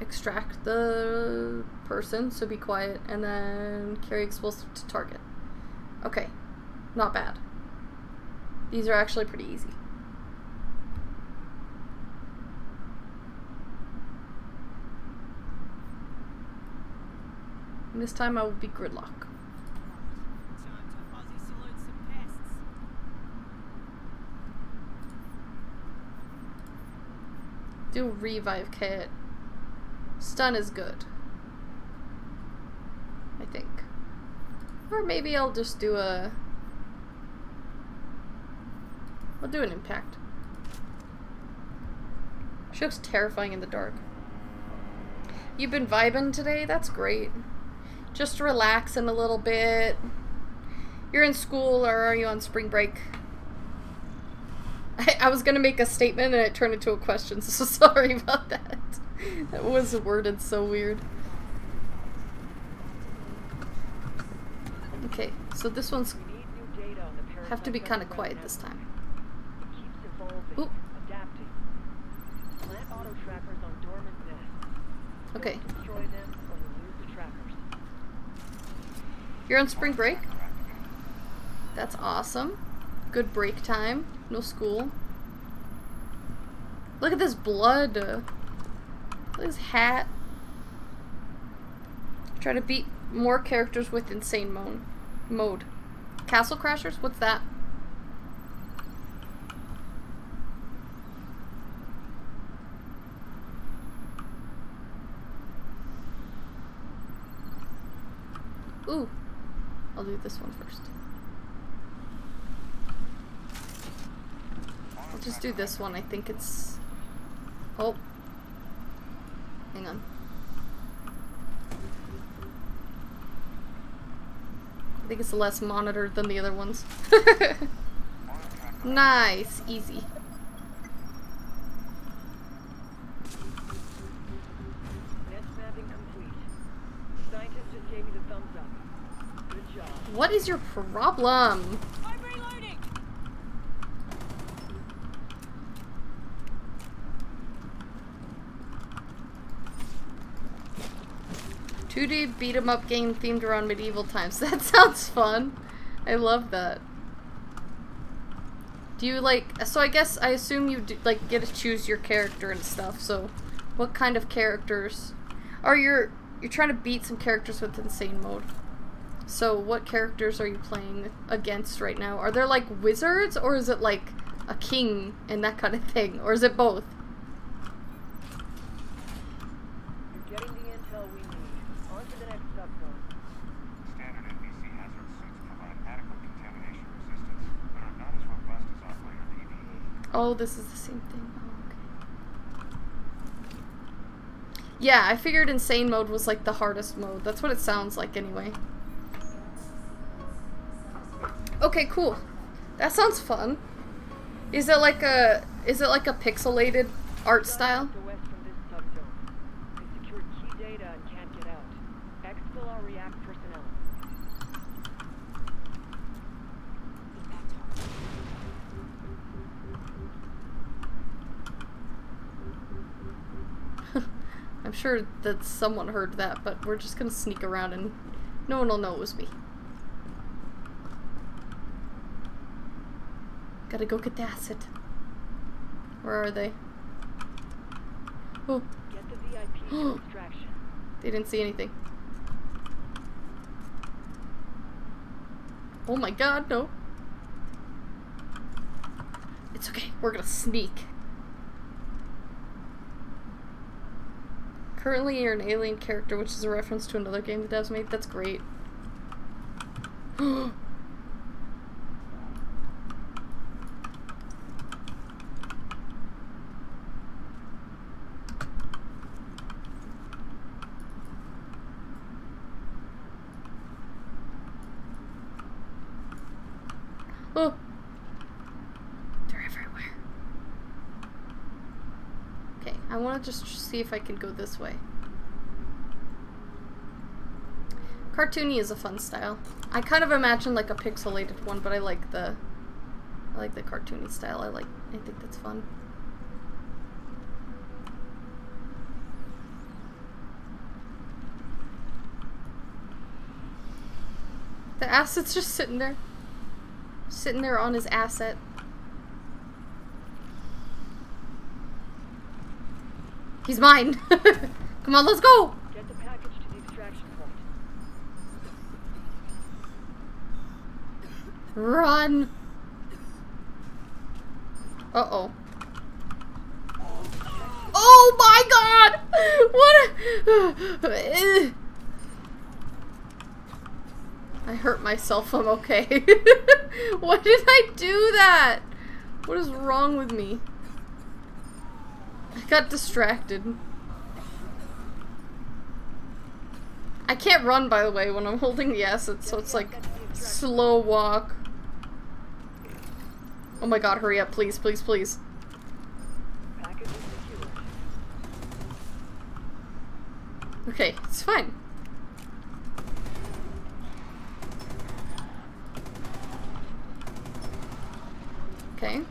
Extract the person, so be quiet, and then carry explosive to target. Okay, not bad. These are actually pretty easy. And this time I will be gridlock. Do revive kit. Stun is good. I think. Or maybe I'll just do a... I'll do an impact. She looks terrifying in the dark. You've been vibing today? That's great. Just relaxing a little bit. You're in school or are you on spring break? I, I was gonna make a statement and it turned into a question, so sorry about that. That was worded so weird. Okay, so this one's We need new data on the parasite have to be kind of quiet this time. It Oop. adapting. Plant auto trackers on dormant nests. Okay, destroy them or you'll the trackers. you're on spring break. That's awesome. Good break time. No school. Look at this blood. His hat. Try to beat more characters with insane mode. Mode. Castle Crashers? What's that? Ooh. I'll do this one first. I'll just do this one. I think it's Oh. Hang on. I think it's less monitored than the other ones. nice. Easy. Nest mapping complete. Scientist just gave me the thumbs up. Good job. What is your problem? 2D beat 'em up game themed around medieval times. That sounds fun. I love that. Do you like? So I guess I assume you do, like get to choose your character and stuff. So, what kind of characters? Are you you're trying to beat some characters with insane mode? So what characters are you playing against right now? Are there like wizards or is it like a king and that kind of thing, or is it both? You're getting the intel we need. On to the next subzone. Standard NBC hazard suits provide adequate contamination resistance, but are not as robust as operator PPE. Oh, this is the same thing. Oh, okay. Yeah, I figured insane mode was like the hardest mode. That's what it sounds like anyway. Okay, cool. That sounds fun. Is it like a is it like a pixelated art style? To west from this subzone. They secured key data and can't get out. Exfil our React personnel. I'm sure that someone heard that, but we're just gonna sneak around and no one will know it was me. Gotta go get the acid. Where are they? Oh, Get the VIP they didn't see anything. Oh my god, no. It's okay, we're gonna sneak. Currently, you're an alien character, which is a reference to another game that Devs made. That's great. oh! They're everywhere. Okay, I want to just see if I can go this way. Cartoony is a fun style. I kind of imagine like a pixelated one, but I like the I like the cartoony style. I like I think that's fun. The asset's just sitting there. Sitting there on his asset. He's mine. Come on, let's go. Get the package to the extraction point. Run. Uh oh. Oh my god! What? I hurt myself. I'm okay. Why did I do that? What is wrong with me? I got distracted. I can't run, by the way, when I'm holding the asset, so it's like slow walk. Oh my god, hurry up, please, please, please. Okay, it's fine. Okay.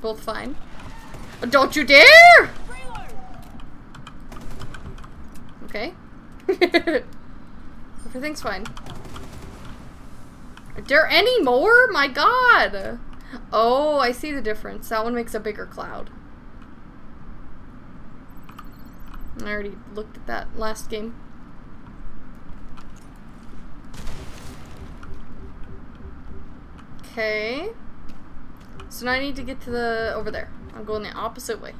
Both fine. Don't you dare! Okay. Everything's fine. Are there any more? My god! Oh, I see the difference. That one makes a bigger cloud. I already looked at that last game. Okay. So now I need to get to the over there. I'm going the opposite way.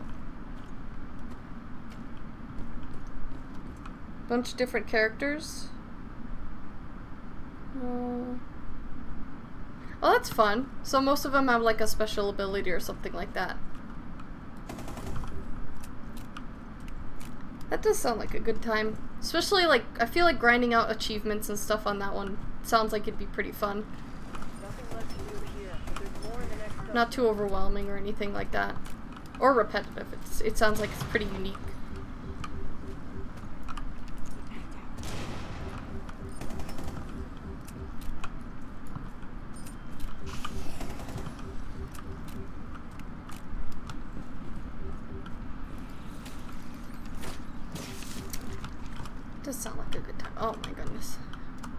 Bunch of different characters. Uh, oh, well, that's fun. So most of them have like a special ability or something like that. That does sound like a good time. Especially like, I feel like grinding out achievements and stuff on that one sounds like it'd be pretty fun. Not too overwhelming or anything like that. Or repetitive. It's it sounds like it's pretty unique. Does sound like a good time. Oh my goodness.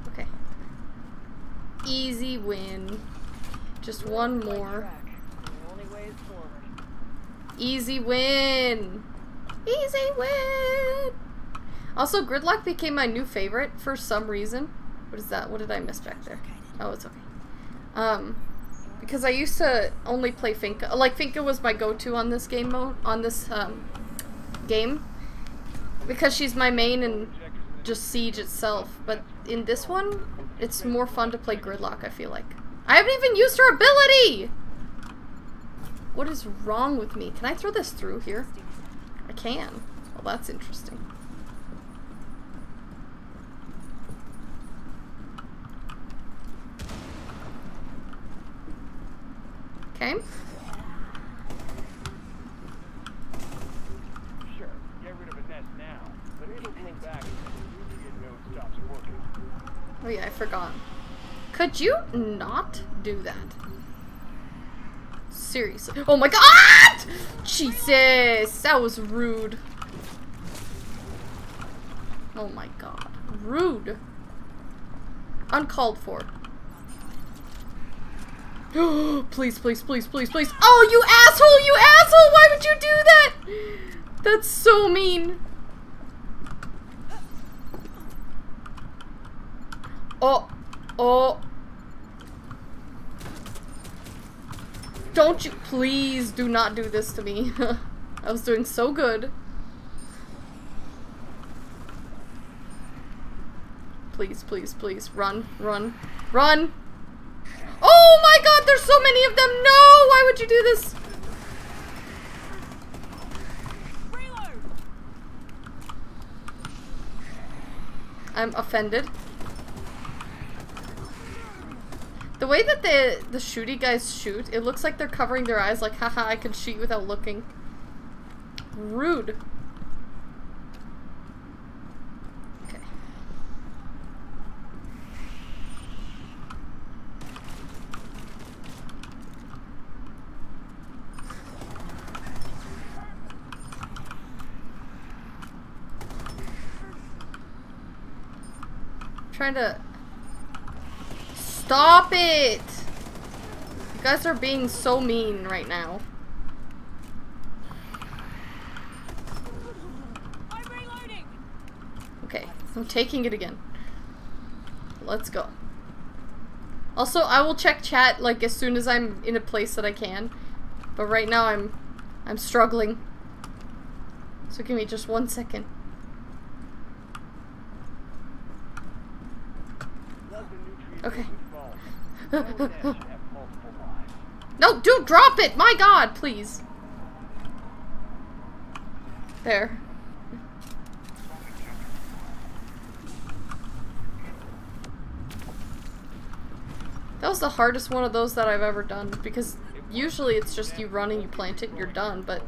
Okay. Easy win. Just one more. track. The only way is forward. Easy win. Easy win. Also, Gridlock became my new favorite for some reason. What is that? What did I miss back there? Oh, it's okay. Um, because I used to only play Finka. Like Finka was my go-to on this game mode on this um, game because she's my main and just Siege itself. But in this one, it's more fun to play Gridlock. I feel like I haven't even used her ability. What is wrong with me? Can I throw this through here? I can. Well, that's interesting. Okay. Sure, get rid of a nest now, but it'll grow back as the nutrient node working. Oh yeah, I forgot. Could you not do that? Seriously. Oh my god! Jesus! That was rude. Oh my god. Rude. Uncalled for. please, please, please, please, please. Oh, you asshole! You asshole! Why would you do that? That's so mean. Oh, oh. Don't you, please do not do this to me. I was doing so good. Please, please, please, run, run, run. Oh my god, there's so many of them. No, why would you do this? I'm offended. The way that the the shooty guys shoot, it looks like they're covering their eyes like, haha, I can shoot without looking. Rude. Okay. trying to Stop it! You guys are being so mean right now. Okay, I'm taking it again. Let's go. Also, I will check chat like as soon as I'm in a place that I can. But right now I'm I'm struggling. So give me just one second. Okay. No, dude, drop it! My god, please. There. That was the hardest one of those that I've ever done because usually it's just you run and you plant it and you're done, but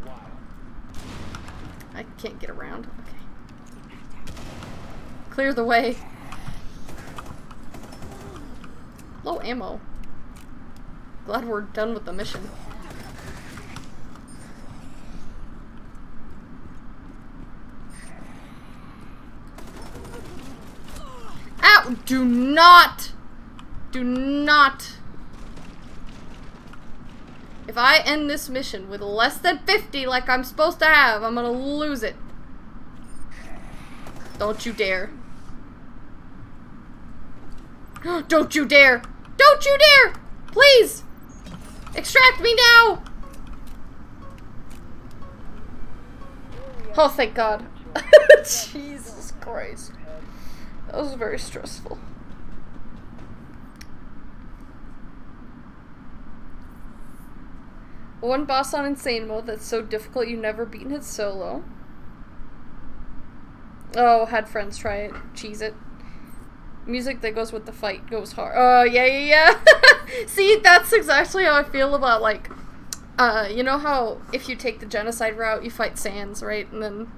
I can't get around. Okay. Clear the way. Low ammo. Glad we're done with the mission. Ow! Do not! Do not! If I end this mission with less than 50 like I'm supposed to have, I'm gonna lose it. Don't you dare. Don't you dare! Don't you dare! Please! Extract me now! Oh, thank God. Jesus Christ. That was very stressful. One boss on insane mode that's so difficult you've never beaten it solo. Oh, had friends try it. Cheese it. Music that goes with the fight goes hard. Oh, yeah, yeah, yeah. See, that's exactly how I feel about, like, uh, you know how if you take the genocide route, you fight Sans, right? And then,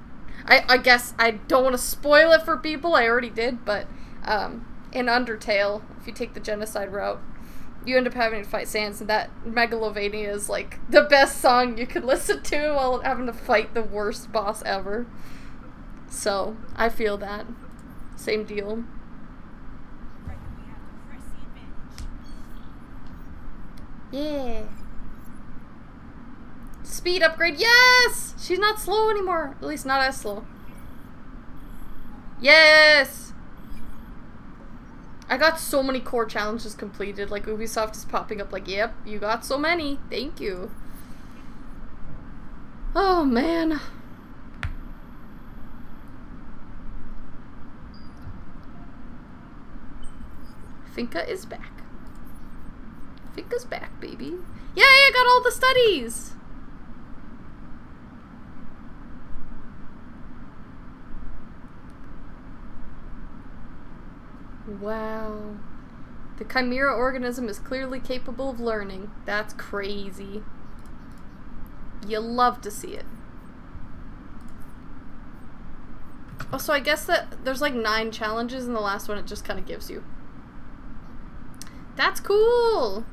I, I guess I don't want to spoil it for people, I already did, but, um, in Undertale, if you take the genocide route, you end up having to fight Sans, and that Megalovania is, like, the best song you could listen to while having to fight the worst boss ever. So, I feel that. Same deal. Reckon we have to press the advantage. Yeah. Speed upgrade, yes! She's not slow anymore. At least not as slow. Yes! I got so many core challenges completed. Like Ubisoft is popping up like, yep, you got so many. Thank you. Oh man. Finka is back. Finka's back, baby. Yay, I got all the studies! Wow. The chimera organism is clearly capable of learning. That's crazy. You love to see it. Also, I guess that there's like nine challenges, and the last one it just kind of gives you. That's cool!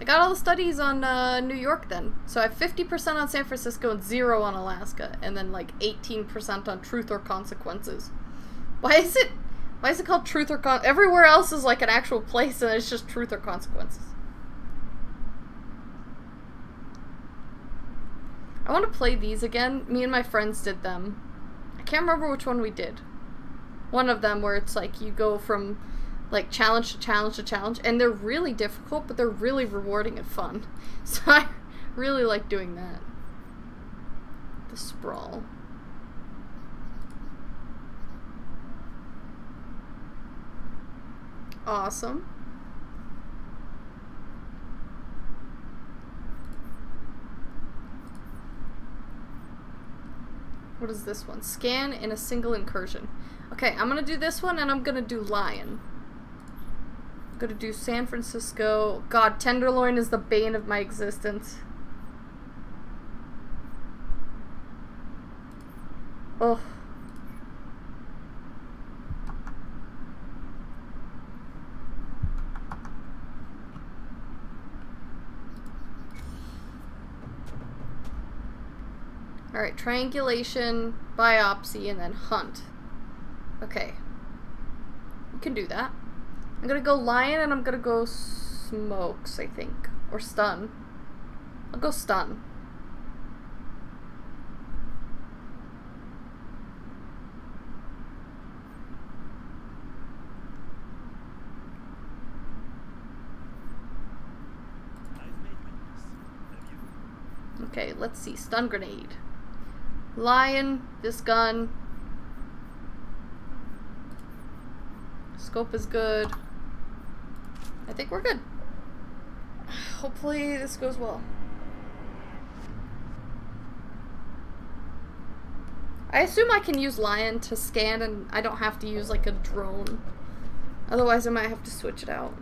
I got all the studies on uh, New York then. So I have 50% on San Francisco and 0 on Alaska, and then like 18% on Truth or Consequences. Why is it why is it called Truth or Con everywhere else is like an actual place and it's just Truth or Consequences. I want to play these again. Me and my friends did them. I can't remember which one we did. One of them where it's like you go from like challenge to challenge to challenge and they're really difficult but they're really rewarding and fun. So i really like doing that. The sprawl. Awesome. What is this one? Scan in a single incursion. Okay i'm gonna do this one and i'm gonna do lion Gonna do San Francisco. God, Tenderloin is the bane of my existence. Oh. Alright, triangulation, biopsy, and then hunt. Okay. You can do that. I'm gonna go lion and I'm gonna go smokes, I think. Or stun. I'll go stun. Okay, let's see. Stun grenade. Lion, this gun. Scope is good. I think we're good. Hopefully this goes well. I assume I can use Lion to scan and I don't have to use like a drone. Otherwise I might have to switch it out.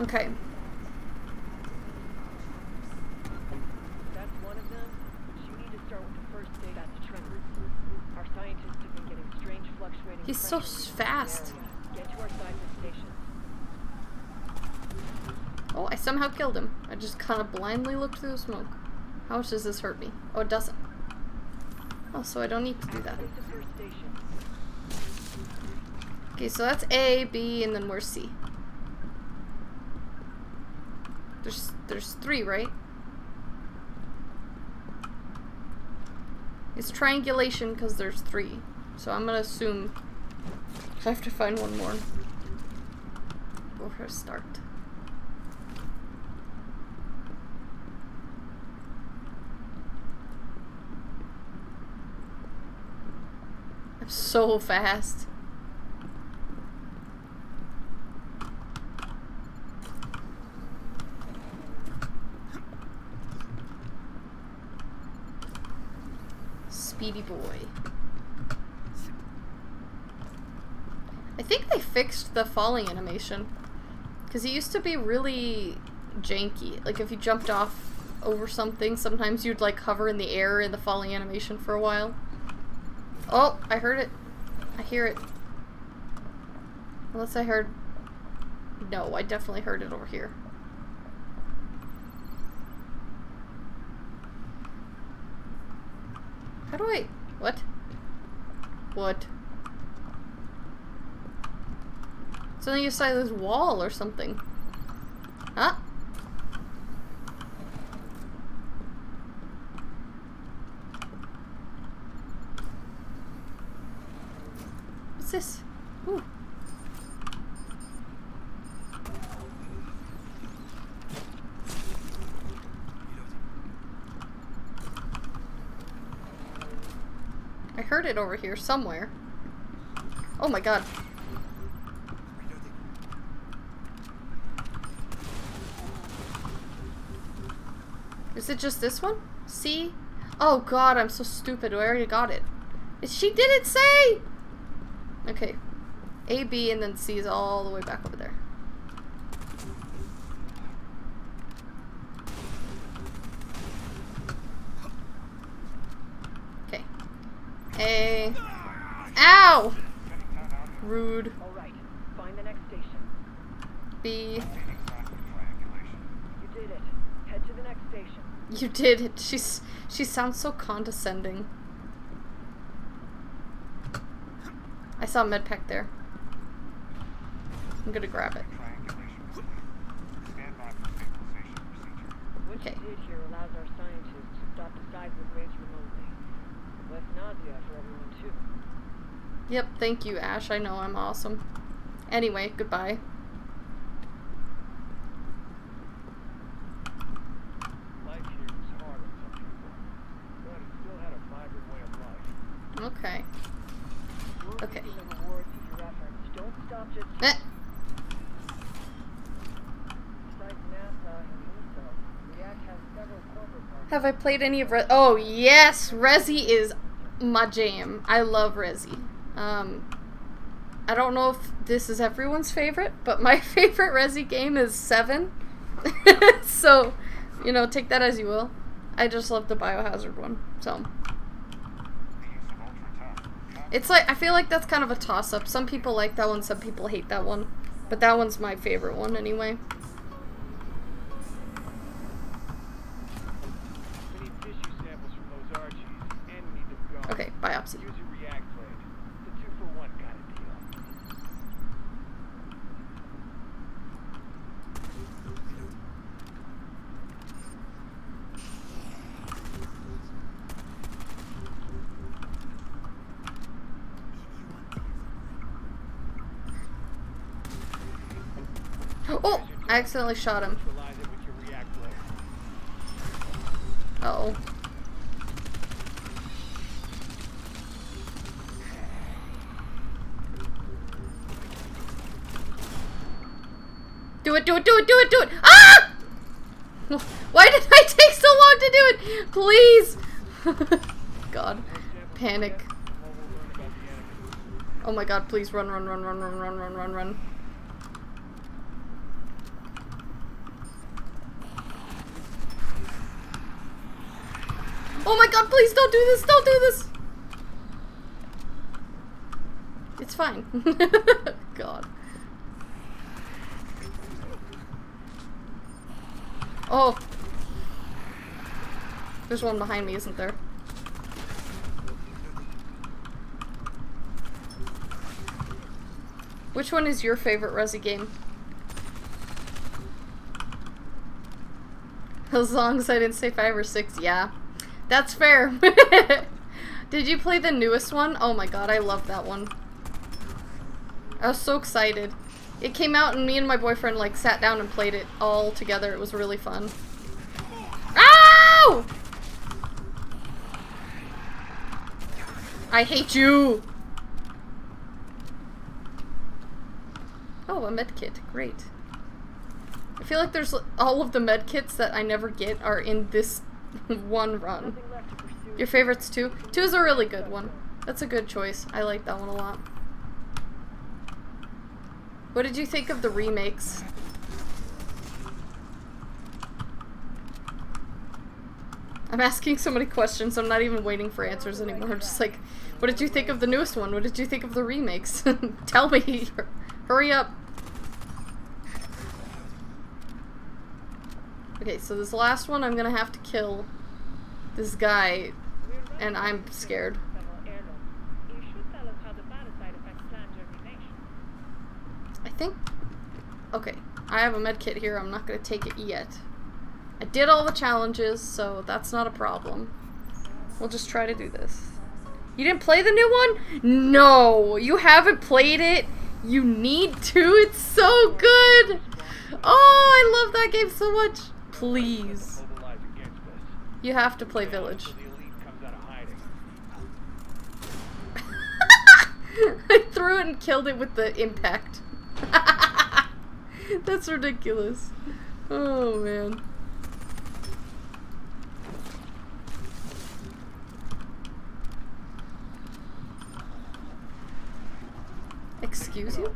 Okay. That's one of them. But you need to start with the first data at the tremor. Our scientists have been getting strange fluctuating He's so fast. Oh, I somehow killed him. I just kind of blindly looked through the smoke. How much does this hurt me? Oh, it doesn't. Oh, so I don't need to do that. Okay, so that's A, B, and then where's C? There's there's three, right? It's triangulation because there's three. So I'm gonna assume I have to find one more. Or her start. I'm so fast. Speedy boy. I think they fixed the falling animation. Because it used to be really janky. Like if you jumped off over something, sometimes you'd like hover in the air in the falling animation for a while. Oh, I heard it. I hear it. Unless I heard... No, I definitely heard it over here. How do I... What? What? It's on the other side of this wall or something. Huh? What's this? Ooh. I heard it over here somewhere. Oh my god. Is it just this one? C? Oh god, I'm so stupid. I already got it. She didn't say! Okay. A, B, and then C is all the way back over there. Okay. A. Ow! Rude. All right. Find the next station. B. You did. She's she sounds so condescending. I saw medpac there. I'm gonna grab it. Okay. Yep, thank you, Ash. I know I'm awesome. Anyway, goodbye. Played any of Re- Oh, yes! Resi is my jam. I love Resi. Um, I don't know if this is everyone's favorite, but my favorite Resi game is 7. so, you know, take that as you will. I just love the Biohazard one. So, it's like, I feel like that's kind of a toss up. Some people like that one, some people hate that one. But that one's my favorite one anyway. We need tissue samples from those Archies, and we need them gone. Okay, biopsy. Use a React blade. It's a two for one kind of deal. Oh! I accidentally shot him. Uh oh. Do it, do it, do it, do it, do it! Ah! Why did I take so long to do it? Please! God. Panic. Oh my god, please run, run, run, run, run, run, run, run, run. Oh my god, please don't do this, don't do this! It's fine. god. Oh. There's one behind me, isn't there? Which one is your favorite Resi game? As long as I didn't say five or six, yeah. That's fair. Did you play the newest one? Oh my god, I love that one. I was so excited. It came out and me and my boyfriend like sat down and played it all together. It was really fun. Ow! I hate you! Oh, a med kit. Great. I feel like there's all of the med kits that I never get are in this one run. Your favorites two? Two is a really good one. That's a good choice. I like that one a lot. What did you think of the remakes? I'm asking so many questions, I'm not even waiting for answers anymore. I'm just like, what did you think of the newest one? What did you think of the remakes? Tell me. Hurry up. Okay, so this last one I'm gonna have to kill this guy, and I'm scared. I think. Okay, I have a med kit here. I'm not gonna take it yet. I did all the challenges, so that's not a problem. We'll just try to do this. You didn't play the new one? No, you haven't played it. You need to. It's so good. Oh, I love that game so much. Please. You have to play Village. I threw it and killed it with the impact. That's ridiculous. Oh man. Excuse you?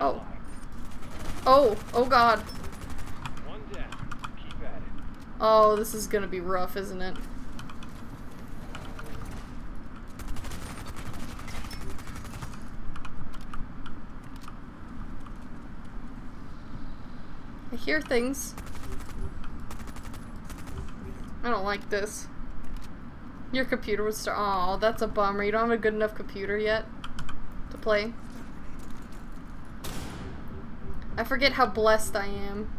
Oh. Oh, oh god. One down. Keep at it. Oh, this is gonna be rough, isn't it? I hear things. I don't like this. Your computer would start. Oh, that's a bummer. You don't have a good enough computer yet to play. I forget how blessed I am.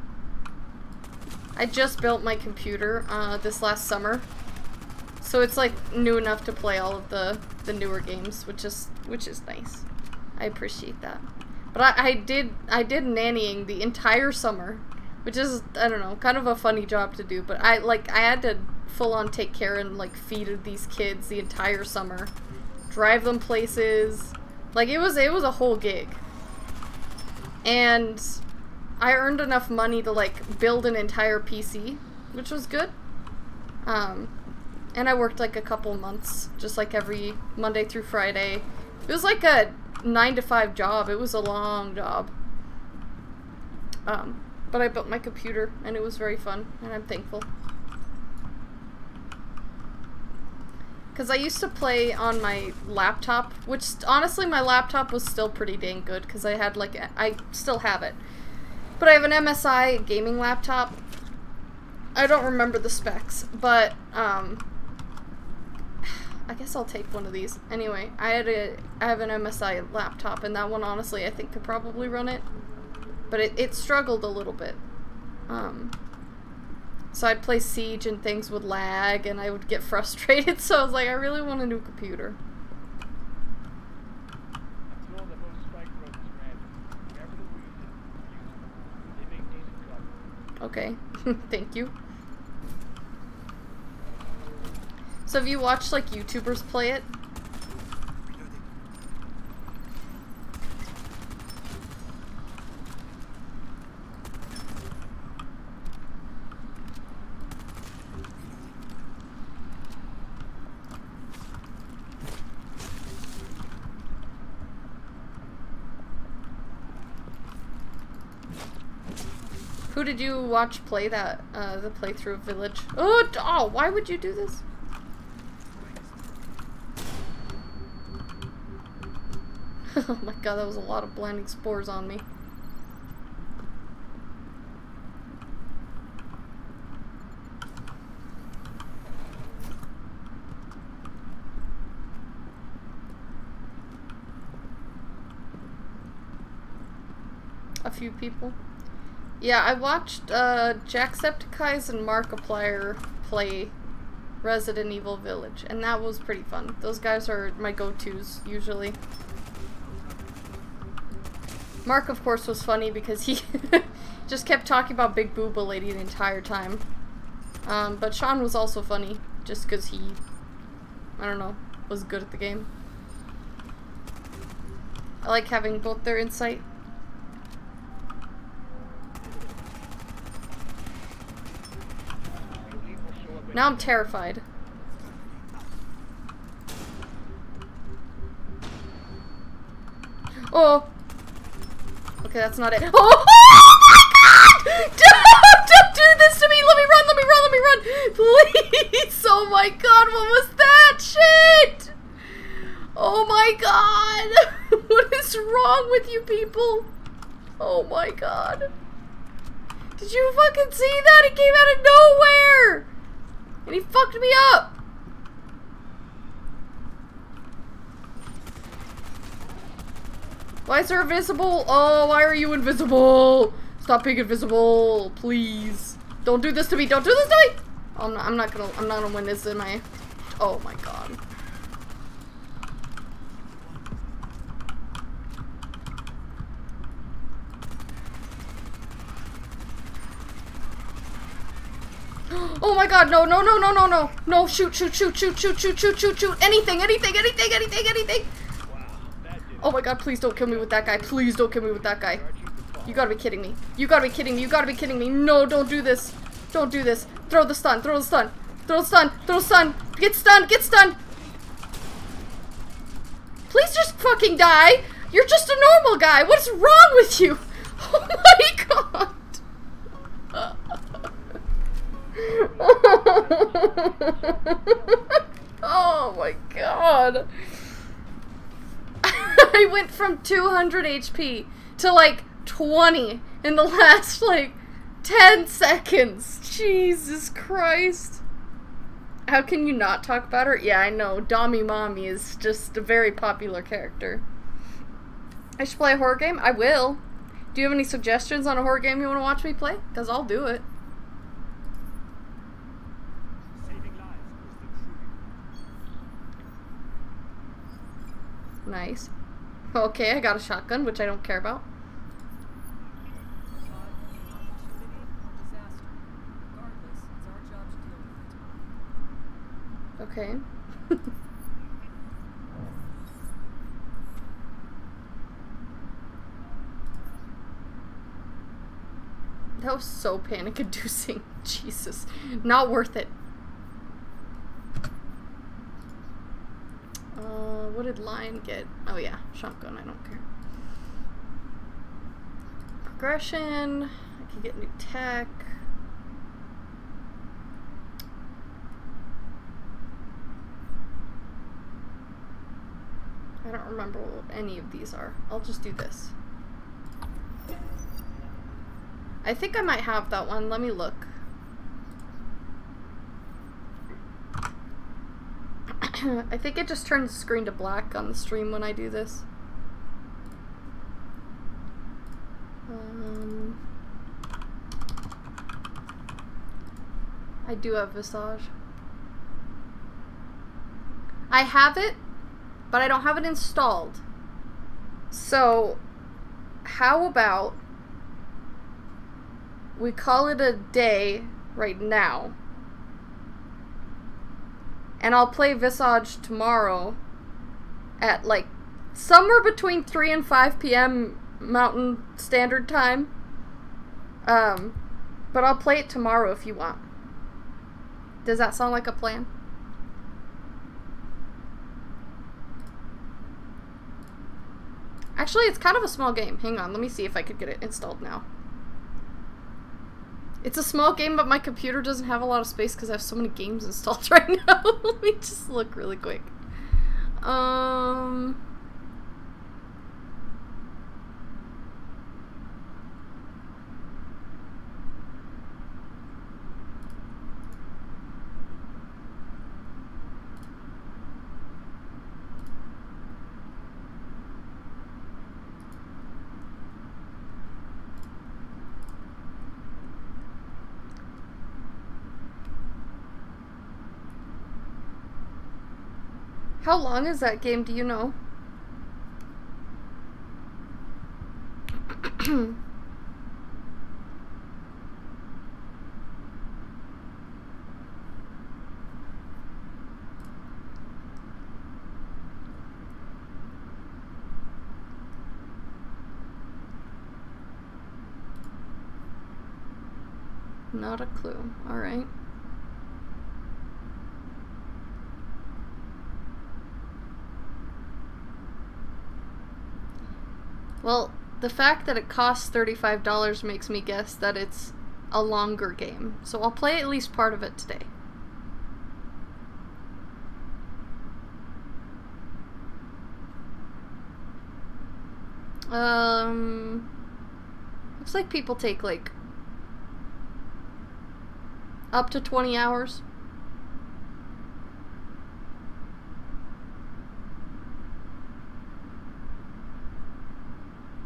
I just built my computer uh, this last summer, so it's like new enough to play all of the the newer games, which is which is nice. I appreciate that. But I, I did I did nannying the entire summer, which is I don't know, kind of a funny job to do. But I like I had to full on take care and like feed these kids the entire summer, drive them places, like it was it was a whole gig. And I earned enough money to like build an entire PC, which was good. Um, and I worked like a couple months, just like every Monday through Friday. It was like a nine to five job. It was a long job. Um, but I built my computer, and it was very fun, and I'm thankful. Because I used to play on my laptop, which honestly, my laptop was still pretty dang good because I had like, I still have it. But I have an MSI gaming laptop. I don't remember the specs, but um, I guess I'll take one of these. Anyway, I had a, I have an MSI laptop, and that one honestly I think could probably run it, but it, it struggled a little bit. Um, so I'd play Siege and things would lag, and I would get frustrated. So I was like, I really want a new computer. I saw that most spike roads is random. Whenever the weeds use them. They make decent cover. Okay, thank you. So have you watched like YouTubers play it? Who did you watch play that, uh, the playthrough of Village? Oh, oh, why would you do this? oh my god, that was a lot of blinding spores on me. A few people. Yeah, I watched uh, Jacksepticeye's and Markiplier play Resident Evil Village, and that was pretty fun. Those guys are my go-tos, usually. Mark, of course, was funny because he just kept talking about Big Booba Lady the entire time. Um, but Sean was also funny, just because he, I don't know, was good at the game. I like having both their insight. Now I'm terrified. Oh! Okay, that's not it. Oh! oh my god! Don't, don't do this to me! Let me run, let me run, let me run! Please! Oh my god, what was that shit? Oh my god! what is wrong with you people? Oh my god. Did you fucking see that? It came out of nowhere! And he fucked me up! Why is there invisible? Oh, why are you invisible? Stop being invisible, please. Don't do this to me. Don't do this to me. Oh, I'm not, I'm not gonna. I'm not gonna win this. Am I? Oh my god. Oh my god, no, no, no, no, no, no. No, shoot, shoot, shoot, shoot, shoot, shoot, shoot, shoot, shoot. Anything, anything, anything, anything, anything. Oh my god, please don't kill me with that guy. Please don't kill me with that guy. You gotta be kidding me. You gotta be kidding me. You gotta be kidding me. No, don't do this. Don't do this. Throw the stun. Throw the stun. Throw the stun. Throw the stun. Get stunned. Get stunned. Please just fucking die. You're just a normal guy. What's wrong with you? Oh my god. oh my god. I went from 200 HP to like 20 in the last like 10 seconds. Jesus Christ. How can you not talk about her? Yeah, I know. Dommy Mommy is just a very popular character. I should play a horror game? I will. Do you have any suggestions on a horror game you want to watch me play? Because I'll do it. Saving lives is the true Nice. Oh, okay, I got a shotgun, which I don't care about. Okay. that was so panic inducing. Jesus. Not worth it. Uh, what did Lion get? Oh yeah, shotgun, I don't care. Progression. I can get new tech. I don't remember what any of these are. I'll just do this. I think I might have that one. Let me look. I think it just turns the screen to black on the stream when I do this. Um, I do have Visage. I have it, but I don't have it installed. So, how about we call it a day right now? And I'll play Visage tomorrow at like somewhere between 3 and 5 p.m. Mountain Standard Time. Um, but I'll play it tomorrow if you want. Does that sound like a plan? Actually, it's kind of a small game. Hang on, let me see if I could get it installed now. It's a small game, but my computer doesn't have a lot of space because I have so many games installed right now. let me just look really quick. Um... How long is that game, do you know? Not a clue. Alright. Well, the fact that it costs $35 makes me guess that it's a longer game. So I'll play at least part of it today. Um, looks like people take like up to 20 hours.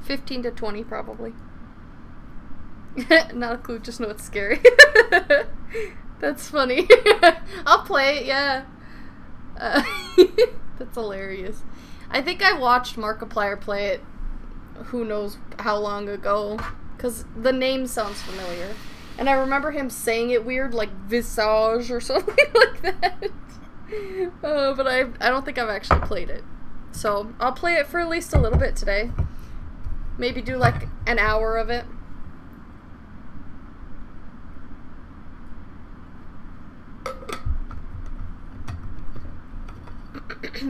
Fifteen to twenty, probably. Not a clue, just know it's scary. That's funny. I'll play it, yeah. Uh, that's hilarious. I think I watched Markiplier play it who knows how long ago. Because the name sounds familiar. And I remember him saying it weird, like visage or something like that. Uh, but I, I don't think I've actually played it. So I'll play it for at least a little bit today. Maybe do like an hour of it.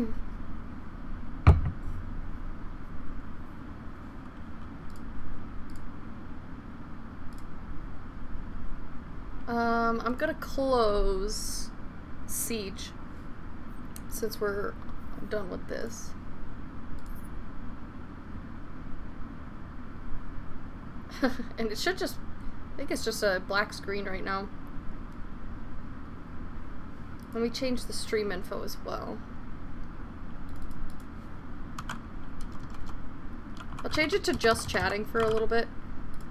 um, I'm gonna close Siege since we're done with this. and it should just, I think it's just a black screen right now. Let me change the stream info as well. I'll change it to just chatting for a little bit.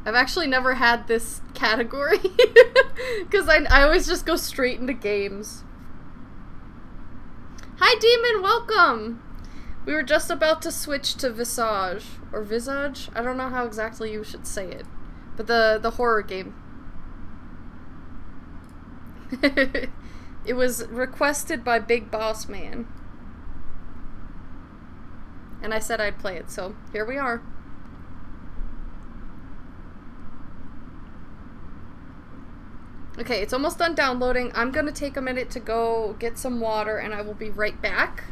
I've actually never had this category because I, I always just go straight into games. Hi Demon, welcome! We were just about to switch to Visage. Or Visage? I don't know how exactly you should say it. But the, the horror game. it was requested by Big Boss Man. And I said I'd play it, so here we are. Okay, it's almost done downloading. I'm gonna take a minute to go get some water and I will be right back.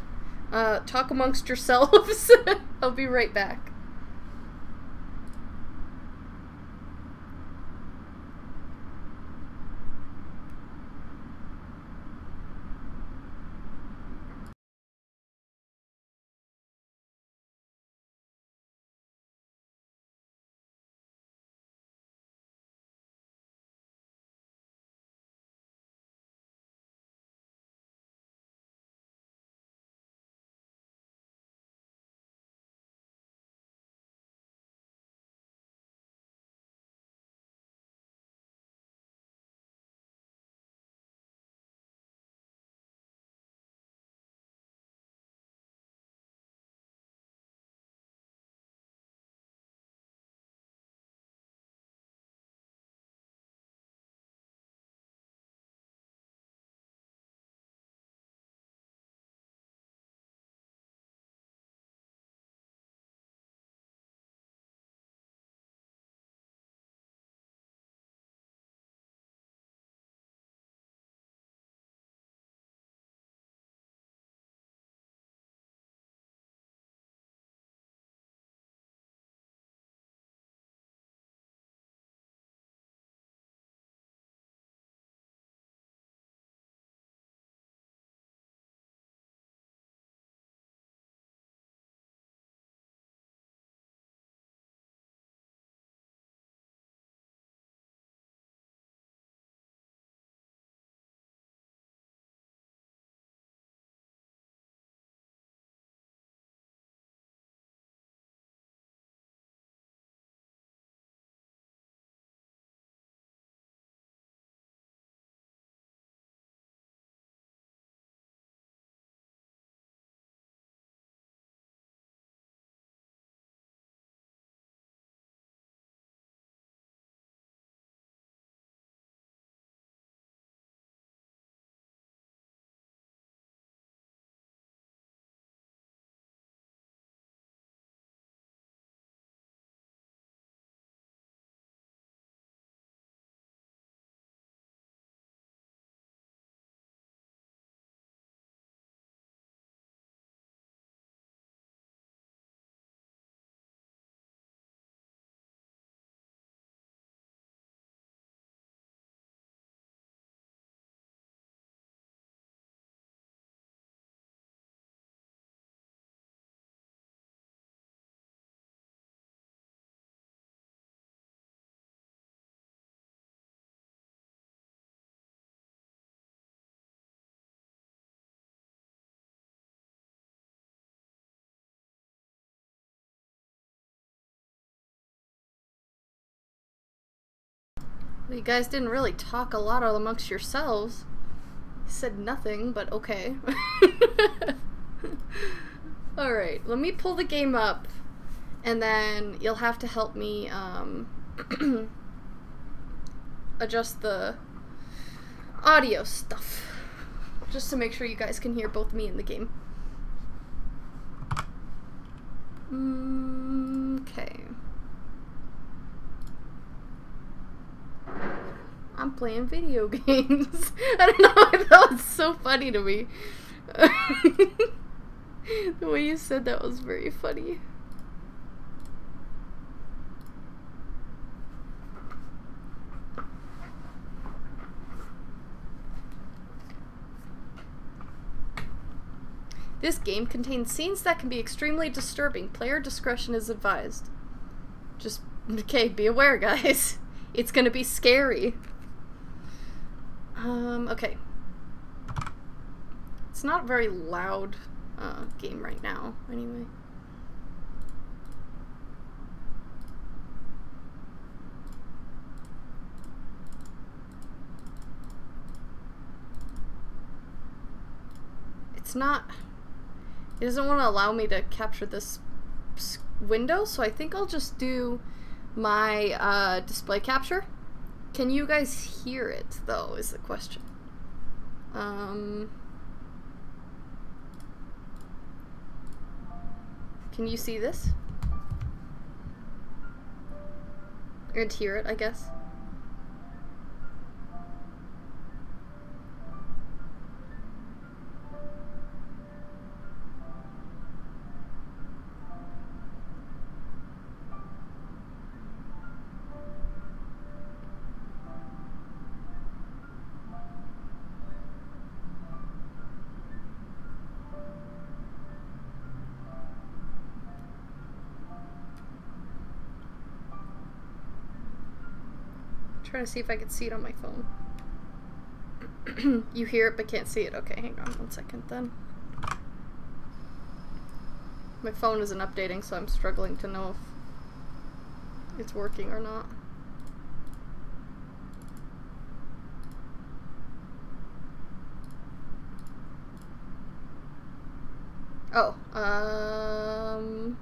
Uh, talk amongst yourselves. I'll be right back. You guys didn't really talk a lot amongst yourselves. You said nothing, but okay. Alright, let me pull the game up, and then you'll have to help me um, adjust the audio stuff. Just to make sure you guys can hear both me and the game. Mm, I'm playing video games. I don't know that was so funny to me. the way you said that was very funny. This game contains scenes that can be extremely disturbing. Player discretion is advised. Just, okay, be aware, guys. It's gonna be scary. Um, okay. It's not very loud uh, game right now, anyway. It's not. It doesn't want to allow me to capture this window, so I think I'll just do my uh, display capture. Can you guys hear it, though, is the question. Um, can you see this? And hear it, I guess. To see if I can see it on my phone. you hear it but can't see it. Okay, hang on one second then. My phone isn't updating, so I'm struggling to know if it's working or not. Oh, um...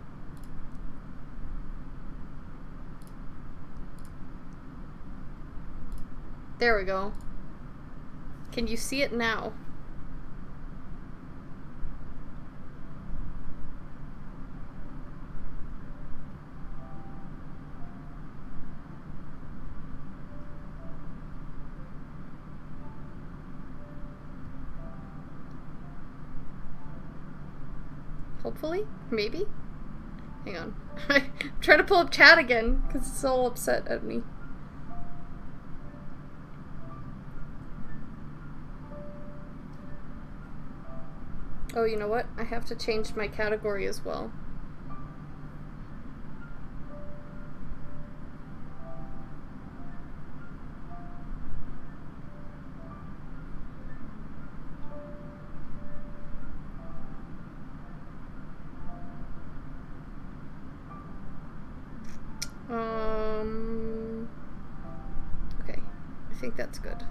There we go. Can you see it now? Hopefully? Maybe? Hang on. I'm trying to pull up chat again because it's all upset at me. Oh, you know what? I have to change my category as well. Um. Okay, I think that's good.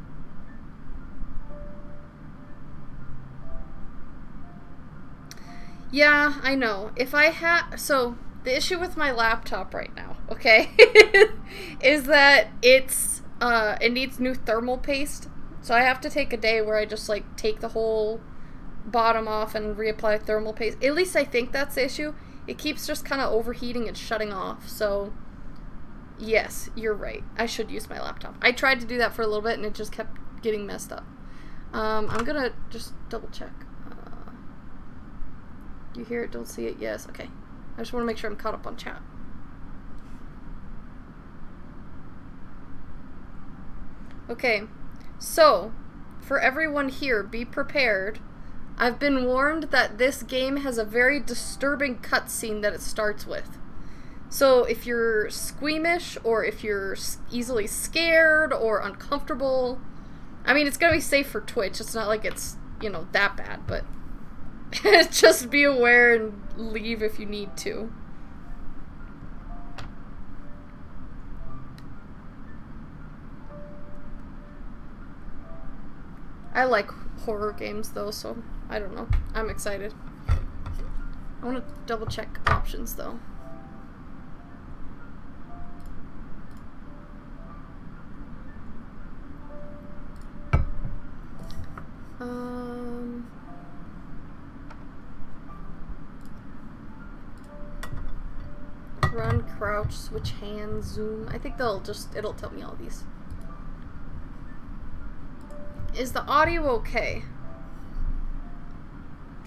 Yeah, I know. If I had so the issue with my laptop right now, okay, is that it's uh it needs new thermal paste. So I have to take a day where I just like take the whole bottom off and reapply thermal paste. At least I think that's the issue. It keeps just kind of overheating and shutting off. So yes, you're right. I should use my laptop. I tried to do that for a little bit and it just kept getting messed up. Um, I'm gonna just double check. You hear it? Don't see it? Yes. Okay. I just want to make sure I'm caught up on chat. Okay. So, for everyone here, be prepared. I've been warned that this game has a very disturbing cutscene that it starts with. So, if you're squeamish or if you're easily scared or uncomfortable, I mean, it's gonna be safe for Twitch. It's not like it's, you know, that bad, but Just be aware and leave if you need to. I like horror games though, so I don't know. I'm excited. I want to double check options though. Um, Run, crouch, switch hands, zoom. I think they'll just, it'll tell me all these. Is the audio okay?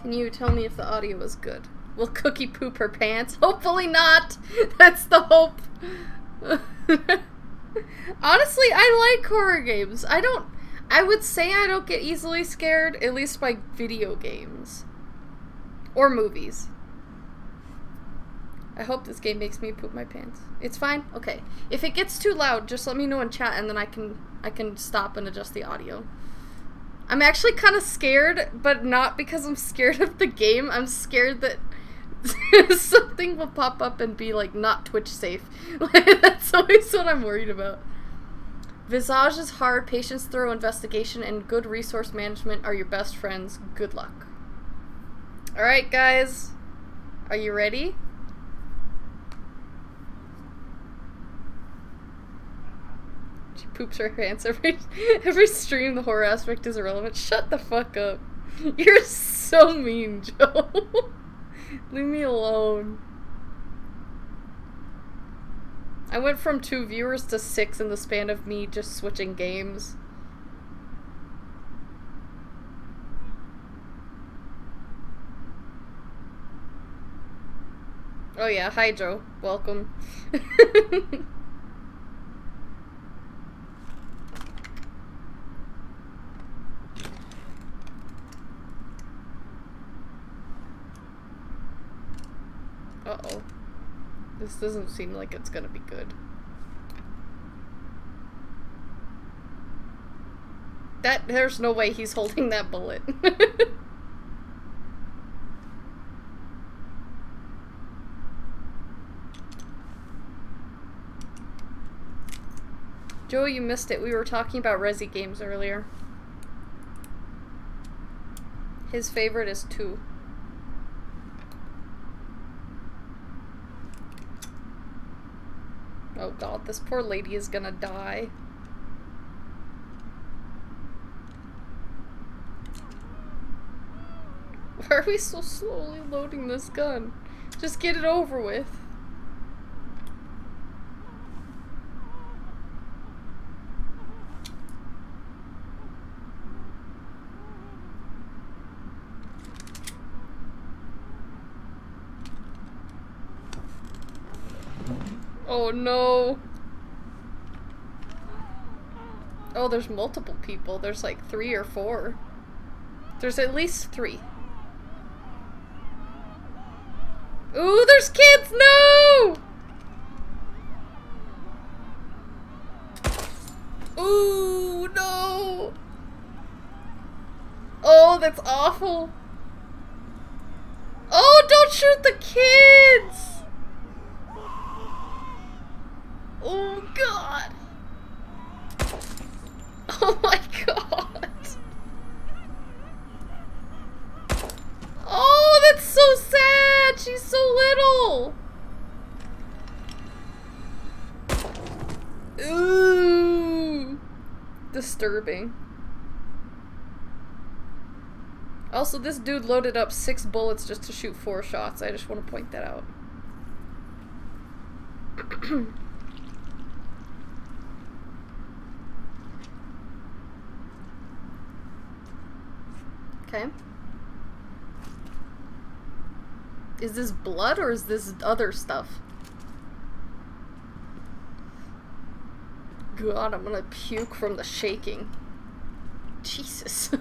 Can you tell me if the audio is good? Will Cookie poop her pants? Hopefully not! That's the hope! Honestly, I like horror games. I don't. I would say I don't get easily scared, at least by video games. Or movies. I hope this game makes me poop my pants. It's fine? Okay. If it gets too loud, just let me know in chat and then I can I can stop and adjust the audio. I'm actually kind of scared, but not because I'm scared of the game. I'm scared that something will pop up and be like not Twitch safe. That's always what I'm worried about. Visage is hard, patience, thorough investigation, and good resource management are your best friends. Good luck. Alright, guys. Are you ready? Poops her pants every every stream. The horror aspect is irrelevant. Shut the fuck up. You're so mean, Joe. Leave me alone. I went from two viewers to six in the span of me just switching games. Oh yeah, hi Joe. Welcome. Uh-oh. This doesn't seem like it's gonna be good. That- there's no way he's holding that bullet. Joe, you missed it. We were talking about Resi games earlier. His favorite is 2. Oh god, this poor lady is gonna die. Why are we so slowly loading this gun? Just get it over with. Oh no. Oh, there's multiple people. There's like three or four. There's at least three. Ooh, there's kids! No! Ooh, no! Oh, that's awful. Oh, don't shoot the kids! Oh god! Oh my god! Oh, that's so sad! She's so little! Ooh! Disturbing. Also, this dude loaded up six bullets just to shoot four shots. I just want to point that out. Okay. Is this blood or is this other stuff? God, I'm gonna puke from the shaking. Jesus.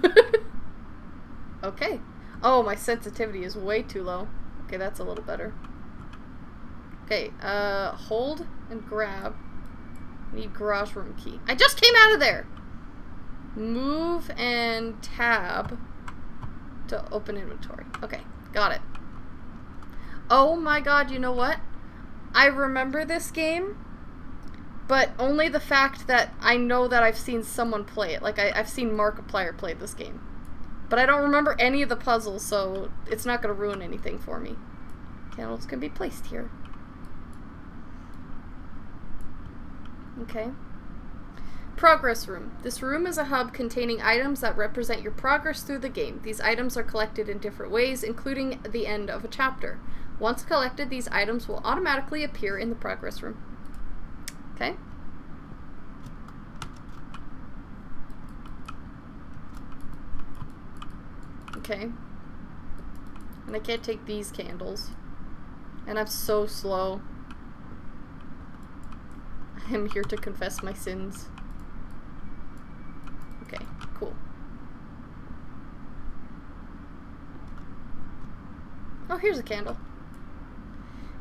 okay. Oh, my sensitivity is way too low. Okay, that's a little better. Okay, uh, hold and grab. Need garage room key. I just came out of there! Move and tab to open inventory. Okay, got it. Oh my god, you know what? I remember this game but only the fact that I know that I've seen someone play it. Like I, I've seen Markiplier play this game, but I don't remember any of the puzzles, so it's not gonna ruin anything for me. Candles can be placed here. Okay. Progress Room. This room is a hub containing items that represent your progress through the game. These items are collected in different ways, including the end of a chapter. Once collected, these items will automatically appear in the progress room. Okay. Okay. And I can't take these candles. And I'm so slow. I am here to confess my sins. Okay, cool. Oh, here's a candle.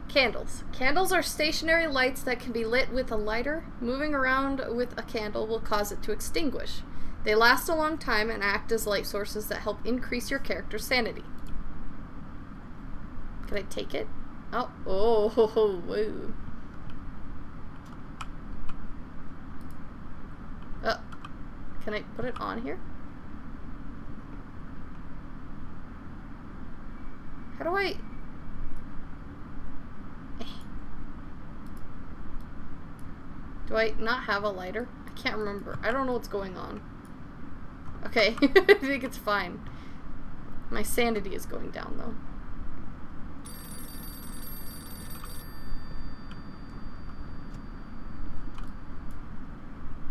Candles. Candles are stationary lights that can be lit with a lighter. Moving around with a candle will cause it to extinguish. They last a long time and act as light sources that help increase your character's sanity. Can I take it? Oh, oh, ho, ho, whoa. Uh, can I put it on here? How do I... Do I not have a lighter? I can't remember. I don't know what's going on. Okay, I think it's fine. My sanity is going down though.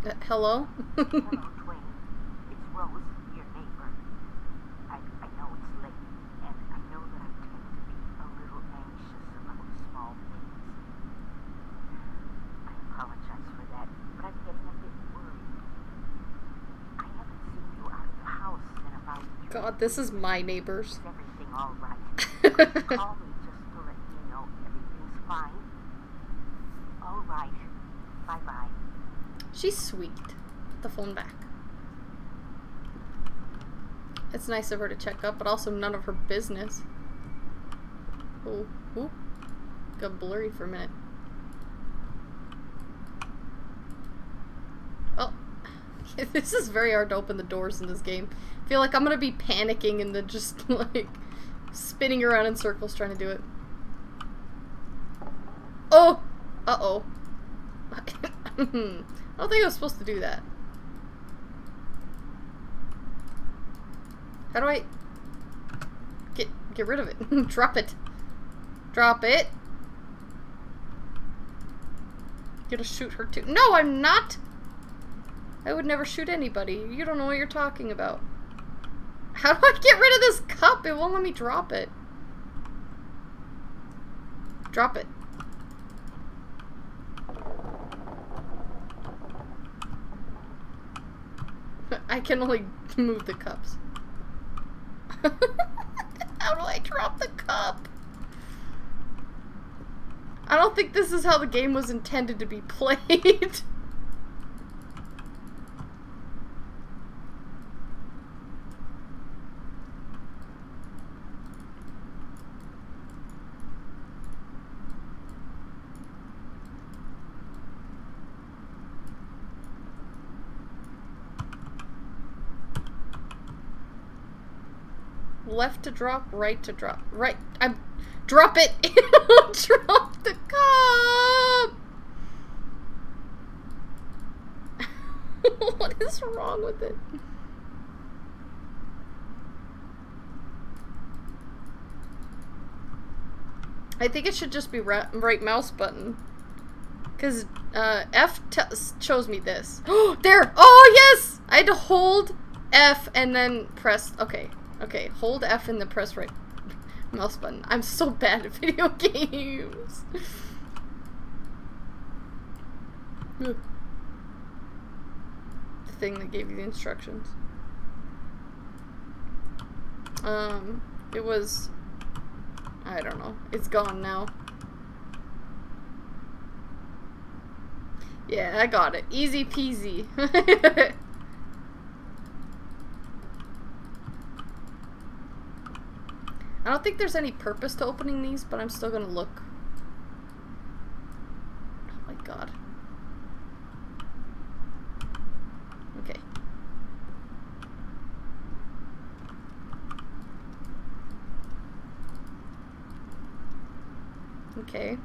Uh, hello? Hello, Dwayne. It's Rose, your neighbor. I, I know it's late, and I know that I tend to be a little anxious about small things. I apologize for that, but I'm getting a bit worried. I haven't seen you out of the house in about three God, this is my neighbors. Everything all right? Call me just to let me know everything's fine. All right. Bye-bye. She's sweet. Put the phone back. It's nice of her to check up, but also none of her business. Oh, ooh. Got blurry for a minute. Oh. this is very hard to open the doors in this game. Feel like I'm gonna be panicking and then just like spinning around in circles trying to do it. Oh! Uh-oh. I don't think I was supposed to do that. How do I get get rid of it? Drop it. Drop it. Gonna shoot her too. No, I'm not. I would never shoot anybody. You don't know what you're talking about. How do I get rid of this cup? It won't let me drop it. Drop it. I can only move the cups. how do I drop the cup? I don't think this is how the game was intended to be played. Left to drop, right to drop. Right. I'm. Drop it! drop the cup! what is wrong with it? I think it should just be right, mouse button. Because uh, F shows me this. There! Oh, yes! I had to hold F and then press. Okay. Okay, hold F and then press right mouse button. I'm so bad at video games. the thing that gave you the instructions. Um, it was, I don't know. It's gone now. Yeah, I got it. Easy peasy. I don't think there's any purpose to opening these, but I'm still gonna look. Oh my god. Okay. Okay.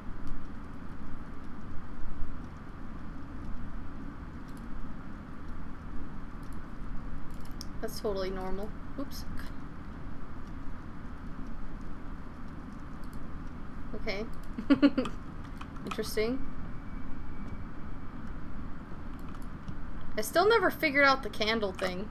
That's totally normal. Oops. Okay. Interesting. I still never figured out the candle thing.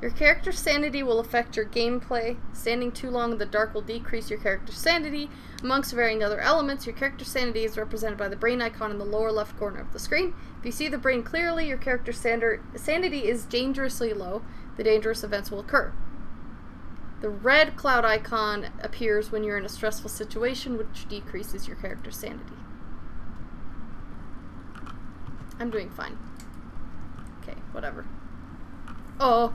Your character's sanity will affect your gameplay. Standing too long in the dark will decrease your character's sanity. Amongst varying other elements, your character's sanity is represented by the brain icon in the lower left corner of the screen. If you see the brain clearly, your character's sanity is dangerously low. The dangerous events will occur. The red cloud icon appears when you're in a stressful situation, which decreases your character's sanity. I'm doing fine. Okay, whatever. Oh.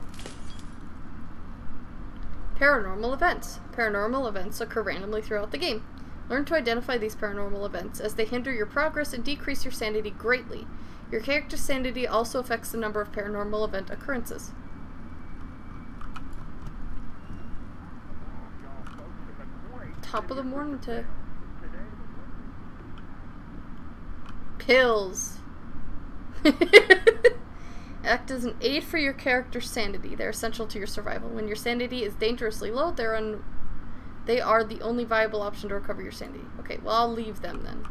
Paranormal events. Paranormal events occur randomly throughout the game. Learn to identify these paranormal events, as they hinder your progress and decrease your sanity greatly. Your character's sanity also affects the number of paranormal event occurrences. Y'all folks have been great. Top of the morning to pills. Act as an aid for your character's sanity. They're essential to your survival. When your sanity is dangerously low, they're un- they are the only viable option to recover your sanity. Okay, well I'll leave them then.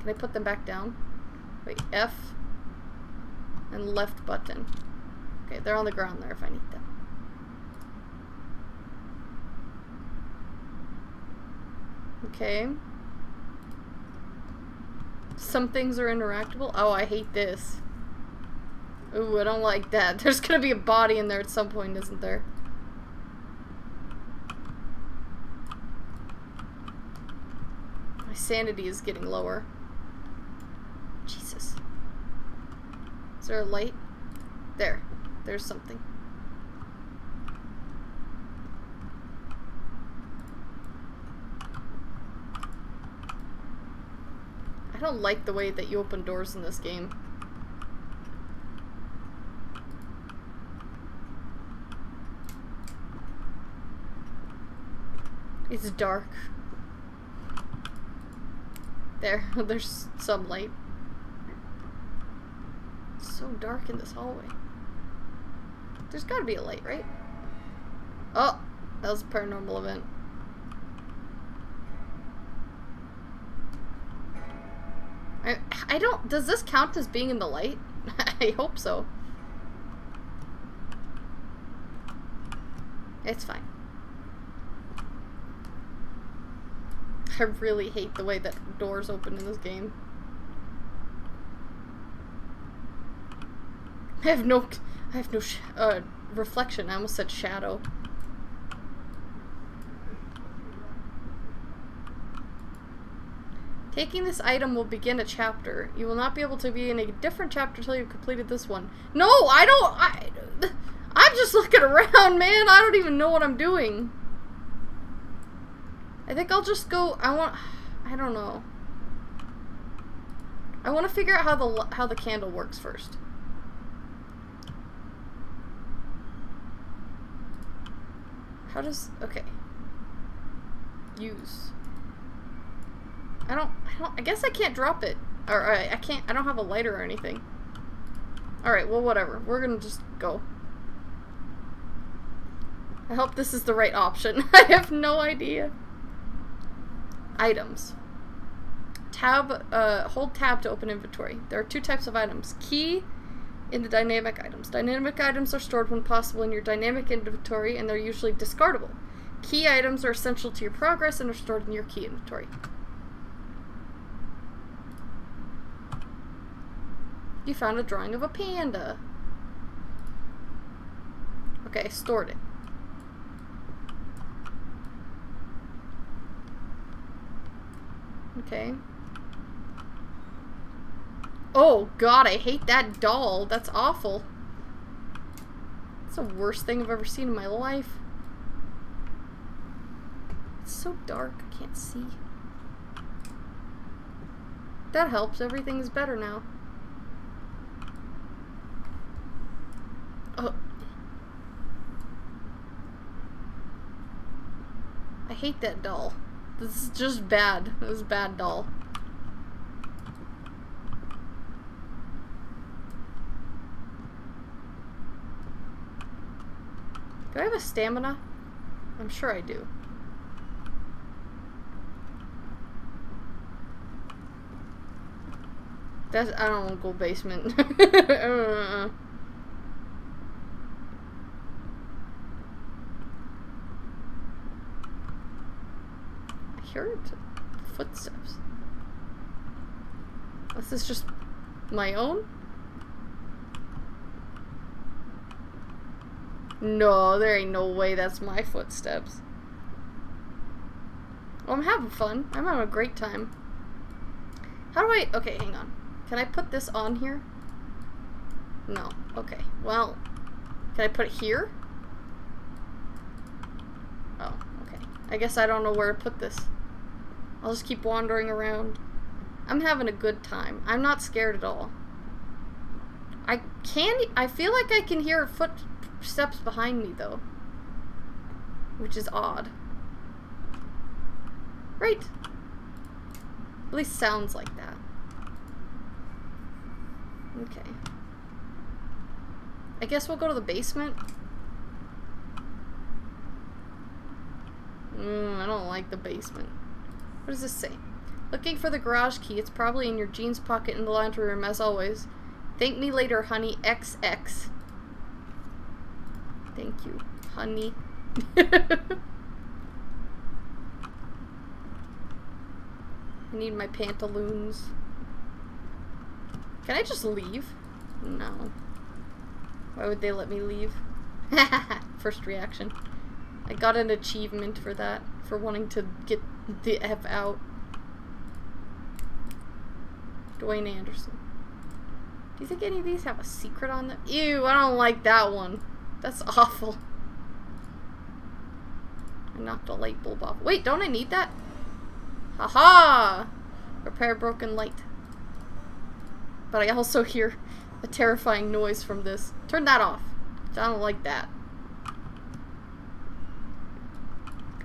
Can I put them back down? Wait, F and left button. Okay, they're on the ground there if I need them. Okay. Some things are interactable. Oh, I hate this. Ooh, I don't like that. There's gonna be a body in there at some point, isn't there? My sanity is getting lower. Jesus. Is there a light? There. There's something. I don't like the way that you open doors in this game. It's dark. There, there's some light. It's so dark in this hallway. There's gotta be a light, right? Oh, that was a paranormal event. I, I don't, does this count as being in the light? I hope so. It's fine. I really hate the way that doors open in this game. I have no, I have no uh, reflection. I almost said shadow. Taking this item will begin a chapter. You will not be able to be in a different chapter until you've completed this one. No, I don't. I, I'm just looking around, man. I don't even know what I'm doing. I think I'll just go. I want. I don't know. I want to figure out how the how the candle works first. How does okay? Use. I don't. I don't. I guess I can't drop it, or I, I can't. I don't have a lighter or anything. All right. Well, whatever. We're gonna just go. I hope this is the right option. I have no idea. Items. Tab, uh, hold tab to open inventory. There are two types of items. Key in the dynamic items. Dynamic items are stored when possible in your dynamic inventory and they're usually discardable. Key items are essential to your progress and are stored in your key inventory. You found a drawing of a panda. Okay, stored it. Okay. Oh god, I hate that doll. That's awful. It's the worst thing I've ever seen in my life. It's so dark, I can't see. That helps, everything's better now. Oh. I hate that doll. This is just bad. This is bad doll. Do I have a stamina? I'm sure I do. That's I don't want to go basement. Uh-uh. Heard footsteps. This Is just my own? No, there ain't no way that's my footsteps. Well, I'm having fun. I'm having a great time. How do I... Okay, hang on. Can I put this on here? No. Okay. Well, can I put it here? Oh, okay. I guess I don't know where to put this. I'll just keep wandering around. I'm having a good time. I'm not scared at all. I can... I feel like I can hear footsteps behind me, though. Which is odd. Right. At least sounds like that. Okay. I guess we'll go to the basement. Mm, I don't like the basement. What does this say? Looking for the garage key. It's probably in your jeans pocket in the laundry room, as always. Thank me later, honey. XX. Thank you, honey. I need my pantaloons. Can I just leave? No. Why would they let me leave? First reaction. I got an achievement for that, for wanting to get the F out. Dwayne Anderson. Do you think any of these have a secret on them? Ew, I don't like that one. That's awful. I knocked a light bulb off. Wait, don't I need that? Haha! -ha! Repair broken light. But I also hear a terrifying noise from this. Turn that off. I don't like that.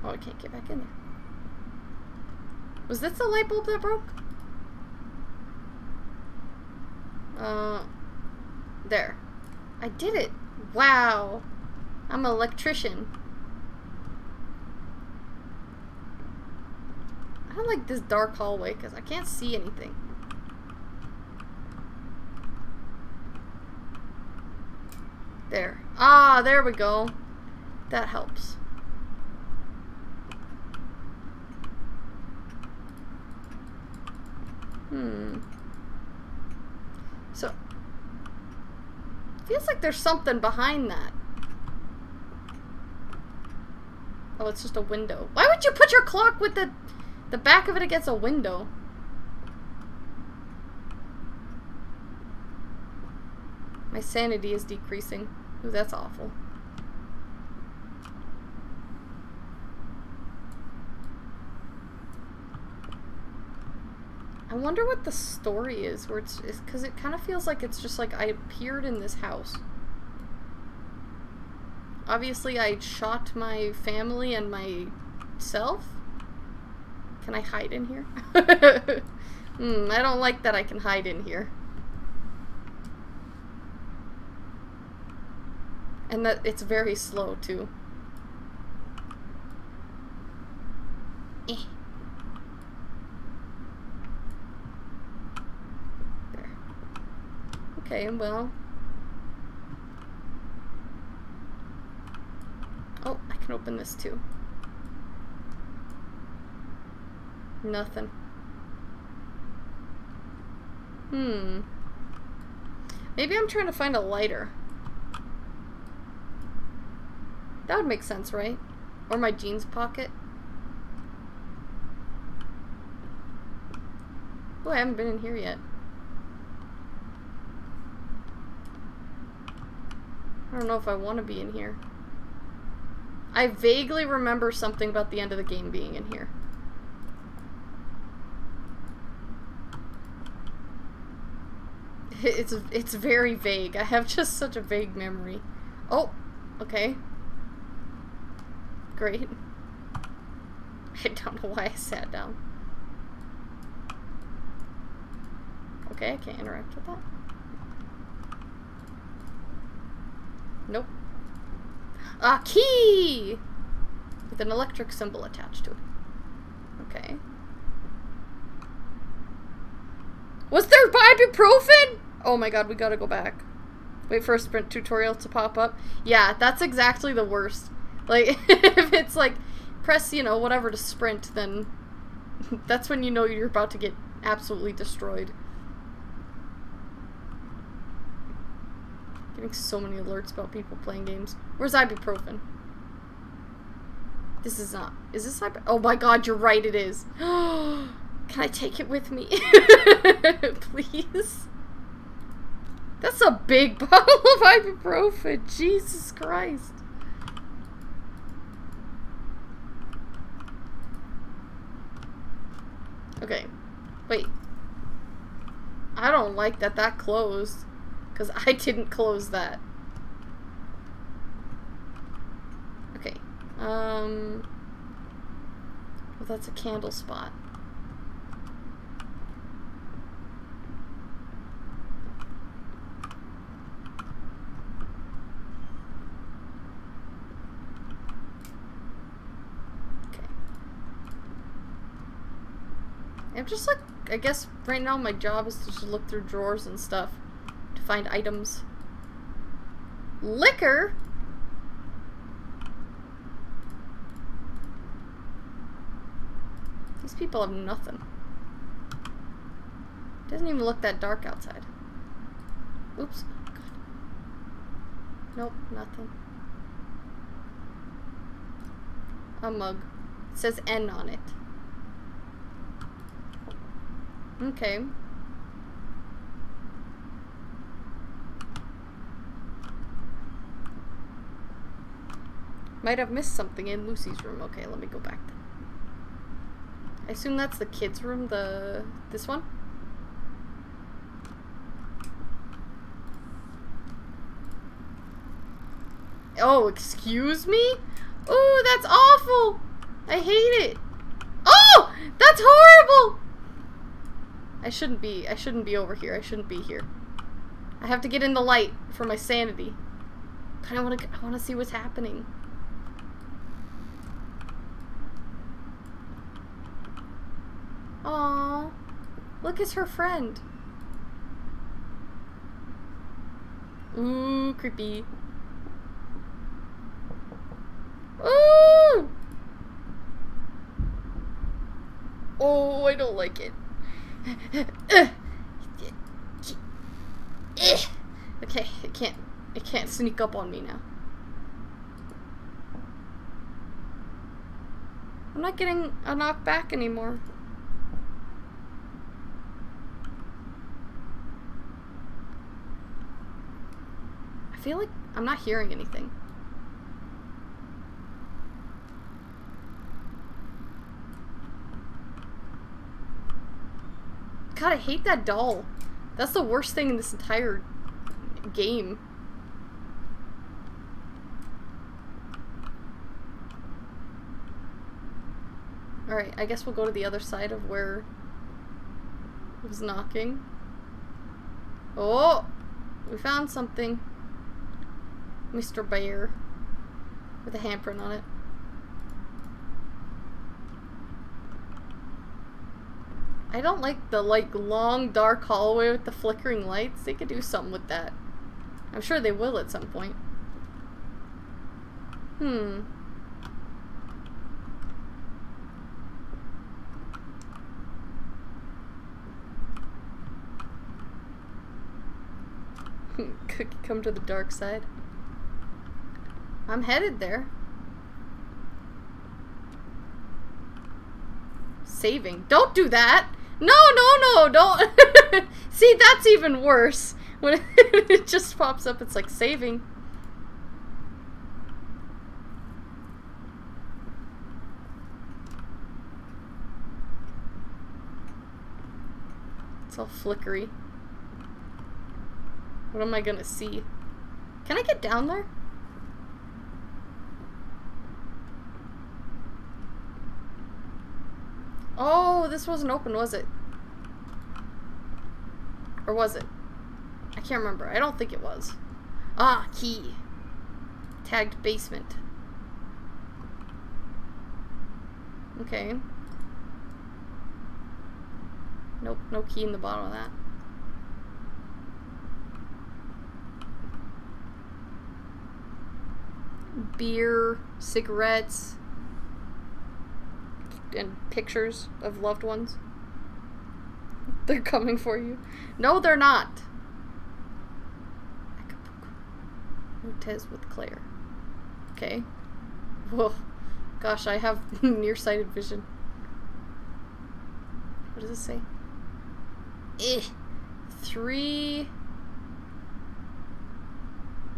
Oh, I can't get back in there. Was this the light bulb that broke? Uh, there. I did it. Wow. I'm an electrician. I don't like this dark hallway because I can't see anything. There. Ah, there we go. That helps. Hmm. So, feels like there's something behind that. Oh, it's just a window. Why would you put your clock with the the back of it against a window? My sanity is decreasing. Ooh, that's awful. I wonder what the story is, where it's, because it kind of feels like it's just like I appeared in this house. Obviously, I shot my family and myself. Can I hide in here? Hmm, I don't like that I can hide in here. And that it's very slow too. Eh. Okay, well. Oh, I can open this too. Nothing. Hmm. Maybe I'm trying to find a lighter. That would make sense, right? Or my jeans pocket. Oh, I haven't been in here yet. I don't know if I want to be in here. I vaguely remember something about the end of the game being in here. It's it's very vague. I have just such a vague memory. Oh, okay. Great. I don't know why I sat down. Okay, I can't interact with that. Nope. A key! With an electric symbol attached to it. Okay. Was there ibuprofen? Oh my god, we gotta go back. Wait for a sprint tutorial to pop up. Yeah, that's exactly the worst. Like, if it's like, press, you know, whatever to sprint, then that's when you know you're about to get absolutely destroyed. Getting so many alerts about people playing games. Where's ibuprofen? This is not. Is this ibuprofen? Oh my god, you're right, it is. Can I take it with me? Please? That's a big bottle of ibuprofen. Jesus Christ. Okay. Wait. I don't like that that closed. Because I didn't close that. Okay. Um... Well, that's a candle spot. Okay. I'm just like, I guess right now my job is to just look through drawers and stuff find items. Liquor? These people have nothing. Doesn't even look that dark outside. Oops. God. Nope, nothing. A mug. It says N on it. Okay. Might have missed something in Lucy's room. Okay, let me go back then. I assume that's the kids' room, the this one? Oh, excuse me? Oh, that's awful! I hate it. Oh! That's horrible! I shouldn't be. I shouldn't be over here. I shouldn't be here. I have to get in the light for my sanity. Of want to. I want to see what's happening. Look, it's her friend. Ooh, creepy. Ooh! Oh, I don't like it. Okay, it can't it can't sneak up on me now. I'm not getting a knock back anymore. Feel like I'm not hearing anything. God, I hate that doll. That's the worst thing in this entire game. Alright, I guess we'll go to the other side of where it was knocking. Oh! We found something. Mr. Bear. With a handprint on it. I don't like the like long dark hallway with the flickering lights. They could do something with that. I'm sure they will at some point. Hmm. Could come to the dark side. I'm headed there. Saving. Don't do that! No, no, no, don't. See, that's even worse. When it just pops up, it's like saving. It's all flickery. What am I gonna see? Can I get down there? Oh, this wasn't open, was it? Or was it? I can't remember. I don't think it was. Ah, key. Tagged basement. Okay. Nope, no key in the bottom of that. Beer, cigarettes, and pictures of loved ones. They're coming for you. No, they're not. Montez with Claire. Okay. Whoa. Gosh, I have nearsighted vision. What does it say? Eh. Three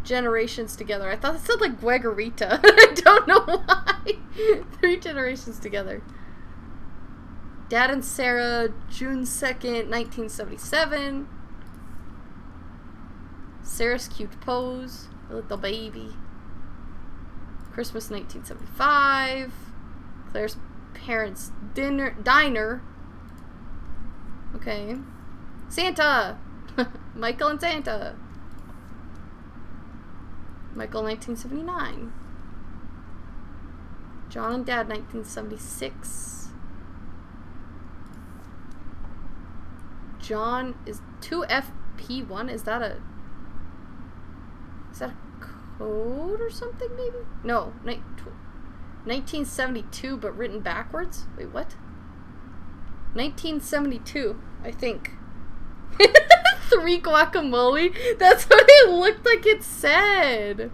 generations together. I thought it said like Guegarita. I don't know why. Three generations together. Dad and Sarah, June 2nd, 1977. Sarah's cute pose, a little baby. Christmas 1975. Claire's parents' dinner diner. Okay. Santa! Michael and Santa. Michael 1979. John and Dad 1976. John is 2FP1. Is that a Is that a code or something maybe? No, 1972 but written backwards? Wait, what? 1972, I think. Three guacamole? That's what it looked like it said.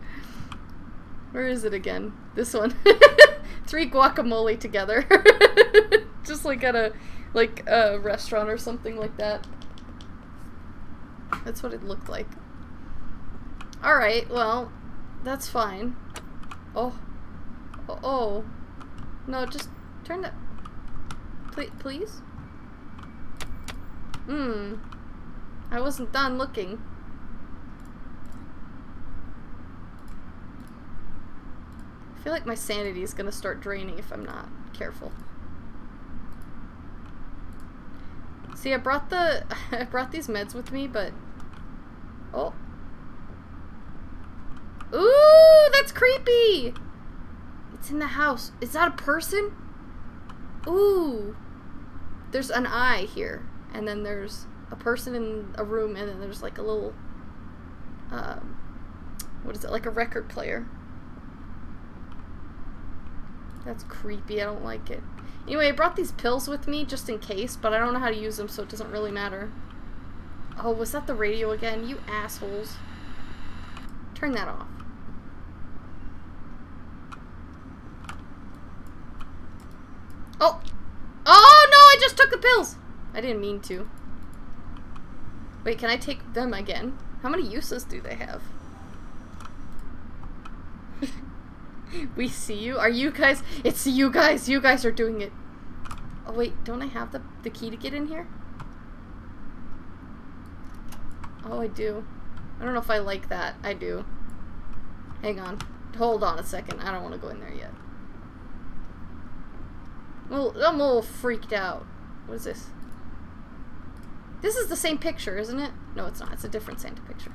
Where is it again? This one. Three guacamole together. Just like at a like a restaurant or something like that. That's what it looked like. Alright, well, that's fine. Oh. Oh. oh. No, just turn that. Please? Please? Hmm. I wasn't done looking. I feel like my sanity is gonna start draining if I'm not careful. See, I brought the I brought these meds with me, but oh, ooh, that's creepy. It's in the house. Is that a person? Ooh, there's an eye here, and then there's a person in a room, and then there's like a little, um, what is it? Like a record player. That's creepy. I don't like it. Anyway, I brought these pills with me just in case, but I don't know how to use them, so it doesn't really matter. Oh, was that the radio again? You assholes. Turn that off. Oh! Oh no, I just took the pills! I didn't mean to. Wait, can I take them again? How many uses do they have? we see you? Are you guys? It's you guys! You guys are doing it! Oh wait, don't I have the, the key to get in here? Oh, I do. I don't know if I like that. I do. Hang on. Hold on a second. I don't want to go in there yet. Well, I'm a little freaked out. What is this? This is the same picture, isn't it? No, it's not. It's a different Santa picture.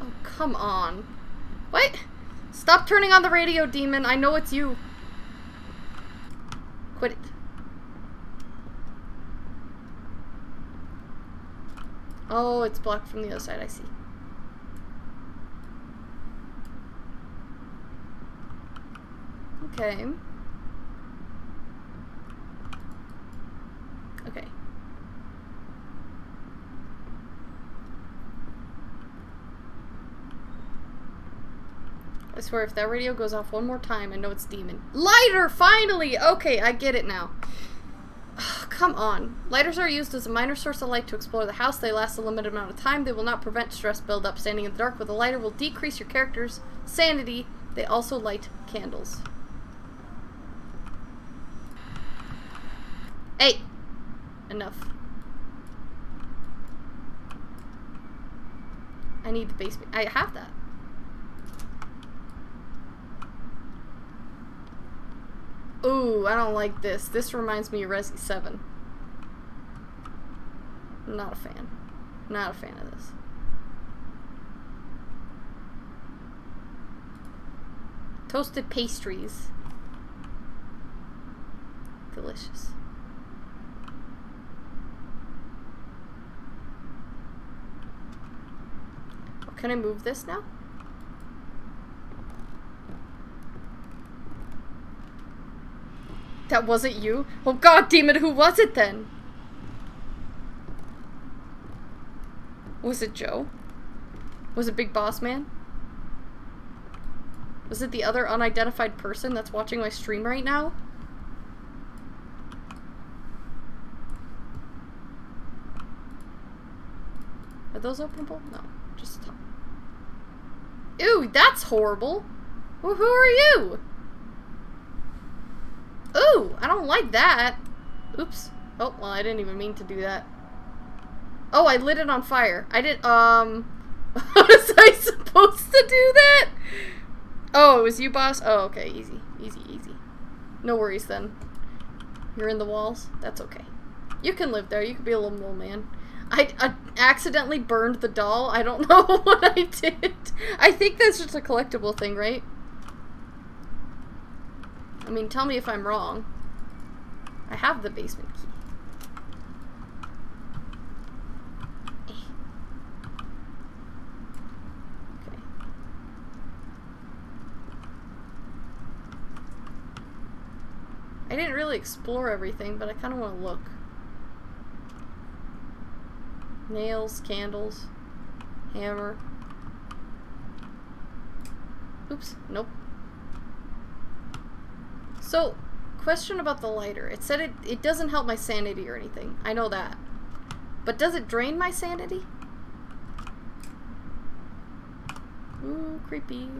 Oh, come on. What? Stop turning on the radio, demon. I know it's you. Quit it. Oh, it's blocked from the other side. I see. Okay. Okay. I swear, if that radio goes off one more time, I know it's demon. Lighter! Finally! Okay, I get it now. Come on. Lighters are used as a minor source of light to explore the house. They last a limited amount of time. They will not prevent stress buildup. Standing in the dark with a lighter will decrease your character's sanity. They also light candles. Hey! Enough. I need the basement. I have that. Ooh, I don't like this. This reminds me of Resi 7. Not a fan. Not a fan of this. Toasted pastries. Delicious. Can I move this now? That wasn't you? Oh god damn it, who was it then? Was it Joe? Was it Big Boss Man? Was it the other unidentified person that's watching my stream right now? Are those openable? No, just top. Ew, that's horrible. Well, who are you? Ooh, I don't like that. Oops. Oh, well, I didn't even mean to do that. Oh, I lit it on fire. I did, um... was I supposed to do that? Oh, it was you, boss? Oh, okay, easy. Easy, easy. No worries, then. You're in the walls? That's okay. You can live there. You could be a little mole man. I, I accidentally burned the doll. I don't know what I did. I think that's just a collectible thing, right? I mean, tell me if I'm wrong. I have the basement key. Okay. I didn't really explore everything, but I kind of want to look. Nails, candles, hammer. Oops, nope. So, question about the lighter. It said it, it doesn't help my sanity or anything. I know that. But does it drain my sanity? Ooh, creepy.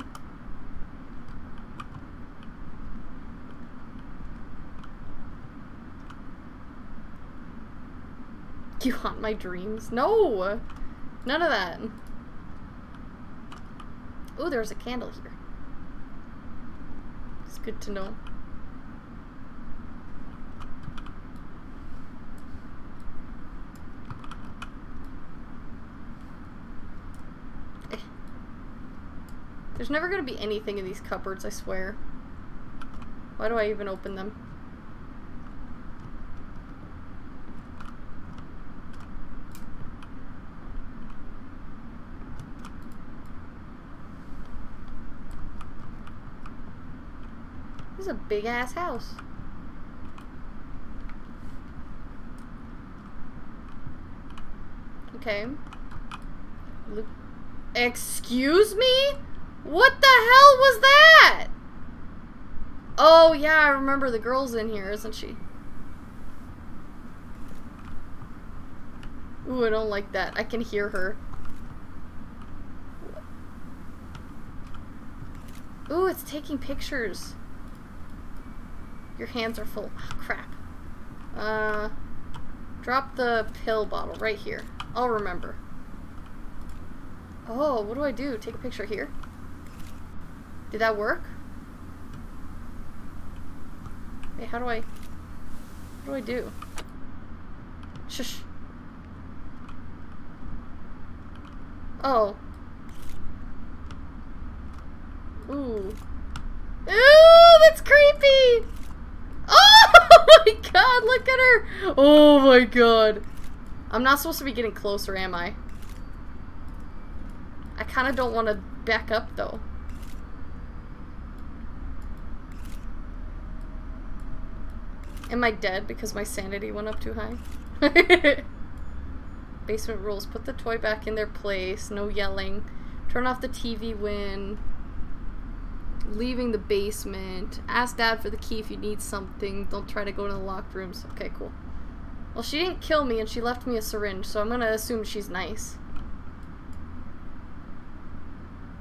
You haunt my dreams? No! None of that. Oh, there's a candle here. It's good to know. Eh. There's never gonna be anything in these cupboards, I swear. Why do I even open them? This is a big ass house. Okay. Excuse me? What the hell was that? Oh, yeah, I remember the girl's in here, isn't she? Ooh, I don't like that. I can hear her. Ooh, it's taking pictures. Your hands are full. Oh, crap. Uh, drop the pill bottle right here. I'll remember. Oh, what do I do? Take a picture here? Did that work? Wait, how do I... What do I do? Shush. Oh. Ooh. Ooh, that's creepy! Oh my god, look at her! Oh my god. I'm not supposed to be getting closer, am I? I kind of don't want to back up, though. Am I dead because my sanity went up too high? Basement rules. Put the toy back in their place. No yelling. Turn off the TV when leaving the basement. Ask dad for the key if you need something. Don't try to go to the locked rooms. Okay, cool. Well, she didn't kill me and she left me a syringe, so I'm gonna assume she's nice.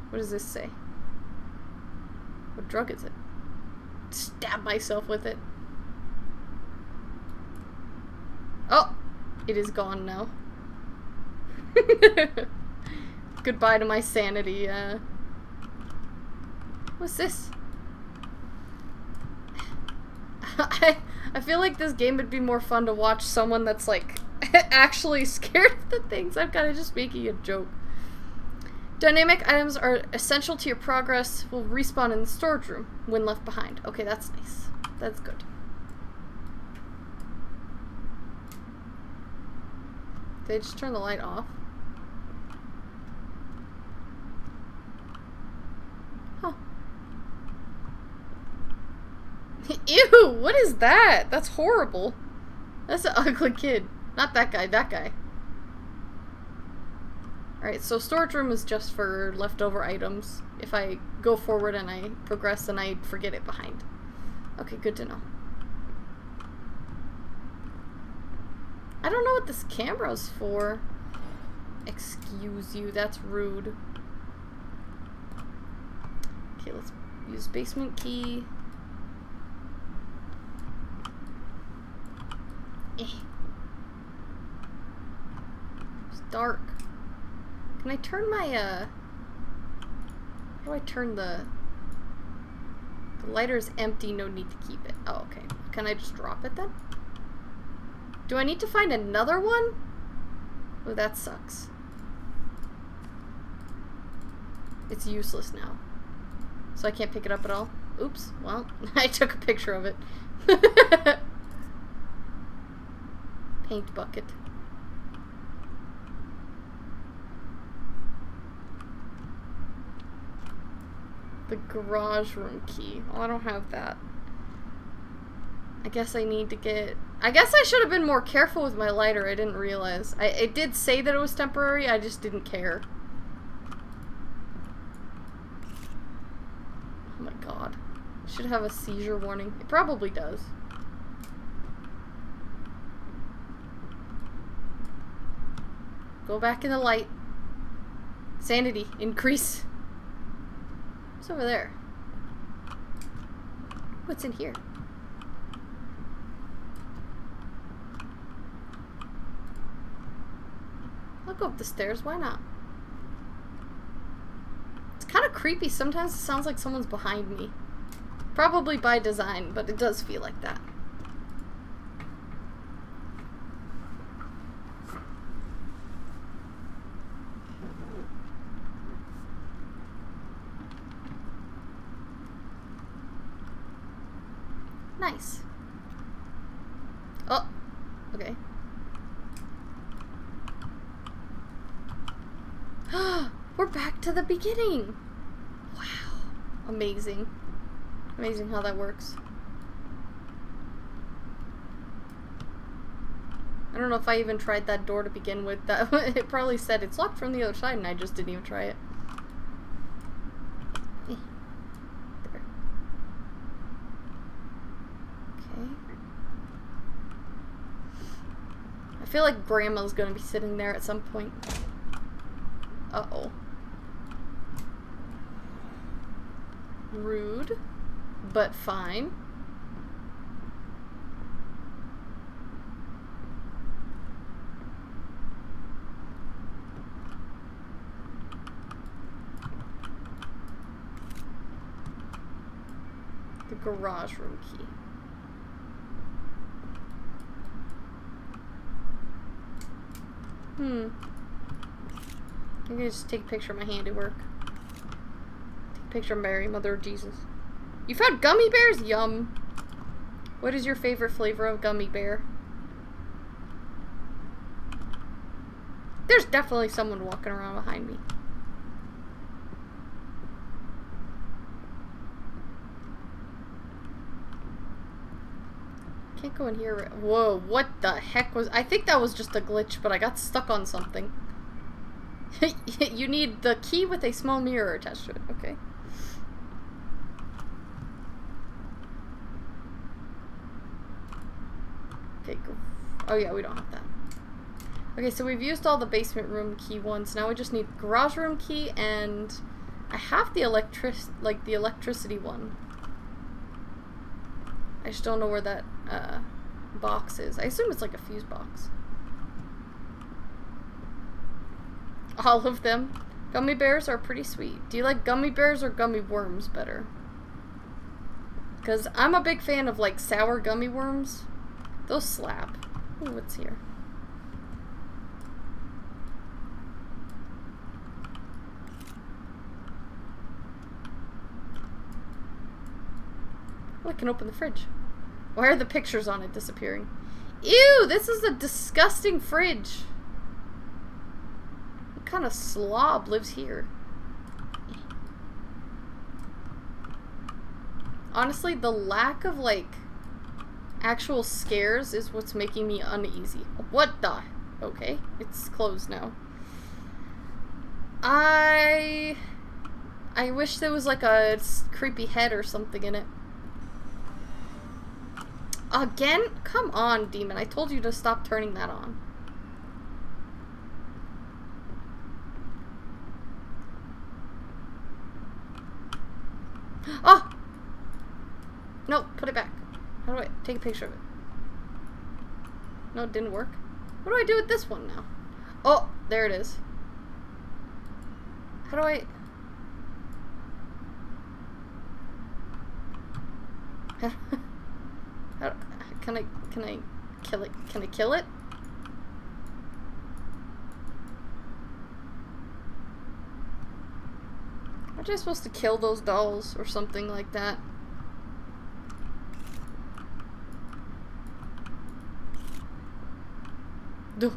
What does this say? What drug is it? Stab myself with it. Oh! It is gone now. Goodbye to my sanity, uh... What's this? I I feel like this game would be more fun to watch someone that's like actually scared of the things. I'm kind of just making a joke. Dynamic items are essential to your progress. Will respawn in the storage room when left behind. Okay, that's nice. That's good. They just turn the light off? Huh. Ew, what is that? That's horrible. That's an ugly kid. Not that guy, that guy. Alright, so storage room is just for leftover items. If I go forward and I progress, then I forget it behind. Okay, good to know. I don't know what this camera's for. Excuse you, that's rude. Okay, let's use basement key. Eh. It's dark. Can I turn my, uh... How do I turn the... The lighter is empty, no need to keep it. Oh, okay. Can I just drop it then? Do I need to find another one? Oh, that sucks. It's useless now. So I can't pick it up at all? Oops. Well, I took a picture of it. Paint bucket. The garage room key. Oh, I don't have that. I guess I need to get... I guess I should have been more careful with my lighter. I didn't realize. I, it did say that it was temporary. I just didn't care. Oh my god. Should have a seizure warning. It probably does. Go back in the light. Sanity. Increase. What's over there? What's in here? I'll go up the stairs, why not? It's kind of creepy. Sometimes it sounds like someone's behind me. Probably by design, but it does feel like that. Nice. Oh, okay. We're back to the beginning. Wow. Amazing. Amazing how that works. I don't know if I even tried that door to begin with. That it probably said it's locked from the other side and I just didn't even try it. Eh. Okay. I feel like grandma's gonna be sitting there at some point. Uh-oh. Rude, but fine. The garage room key. Hmm. I'm gonna just take a picture of my handiwork. Take a picture of Mary, Mother of Jesus. You found gummy bears? Yum. What is your favorite flavor of gummy bear? There's definitely someone walking around behind me. Can't go in here. Whoa, what the heck was... I think that was just a glitch, but I got stuck on something. you need the key with a small mirror attached to it. Okay. Okay, go. Oh yeah, we don't have that. Okay, so we've used all the basement room key ones. Now we just need garage room key and I have the electric like the electricity one. I just don't know where that uh, box is. I assume it's like a fuse box. All of them. Gummy bears are pretty sweet. Do you like gummy bears or gummy worms better? Because I'm a big fan of like sour gummy worms. Those slap. Ooh, what's here? Oh, I can open the fridge. Why are the pictures on it disappearing? Ew, this is a disgusting fridge. Kind of slob lives here? Honestly, the lack of like actual scares is what's making me uneasy. What the? Okay, it's closed now. I I wish there was like a creepy head or something in it. Again? Come on, demon. I told you to stop turning that on. Ah! Oh! No, put it back. How do I take a picture of it? No, it didn't work. What do I do with this one now? Oh, there it is. How do I... How, can I can I kill it? Can I kill it? Aren't I supposed to kill those dolls or something like that? Duh.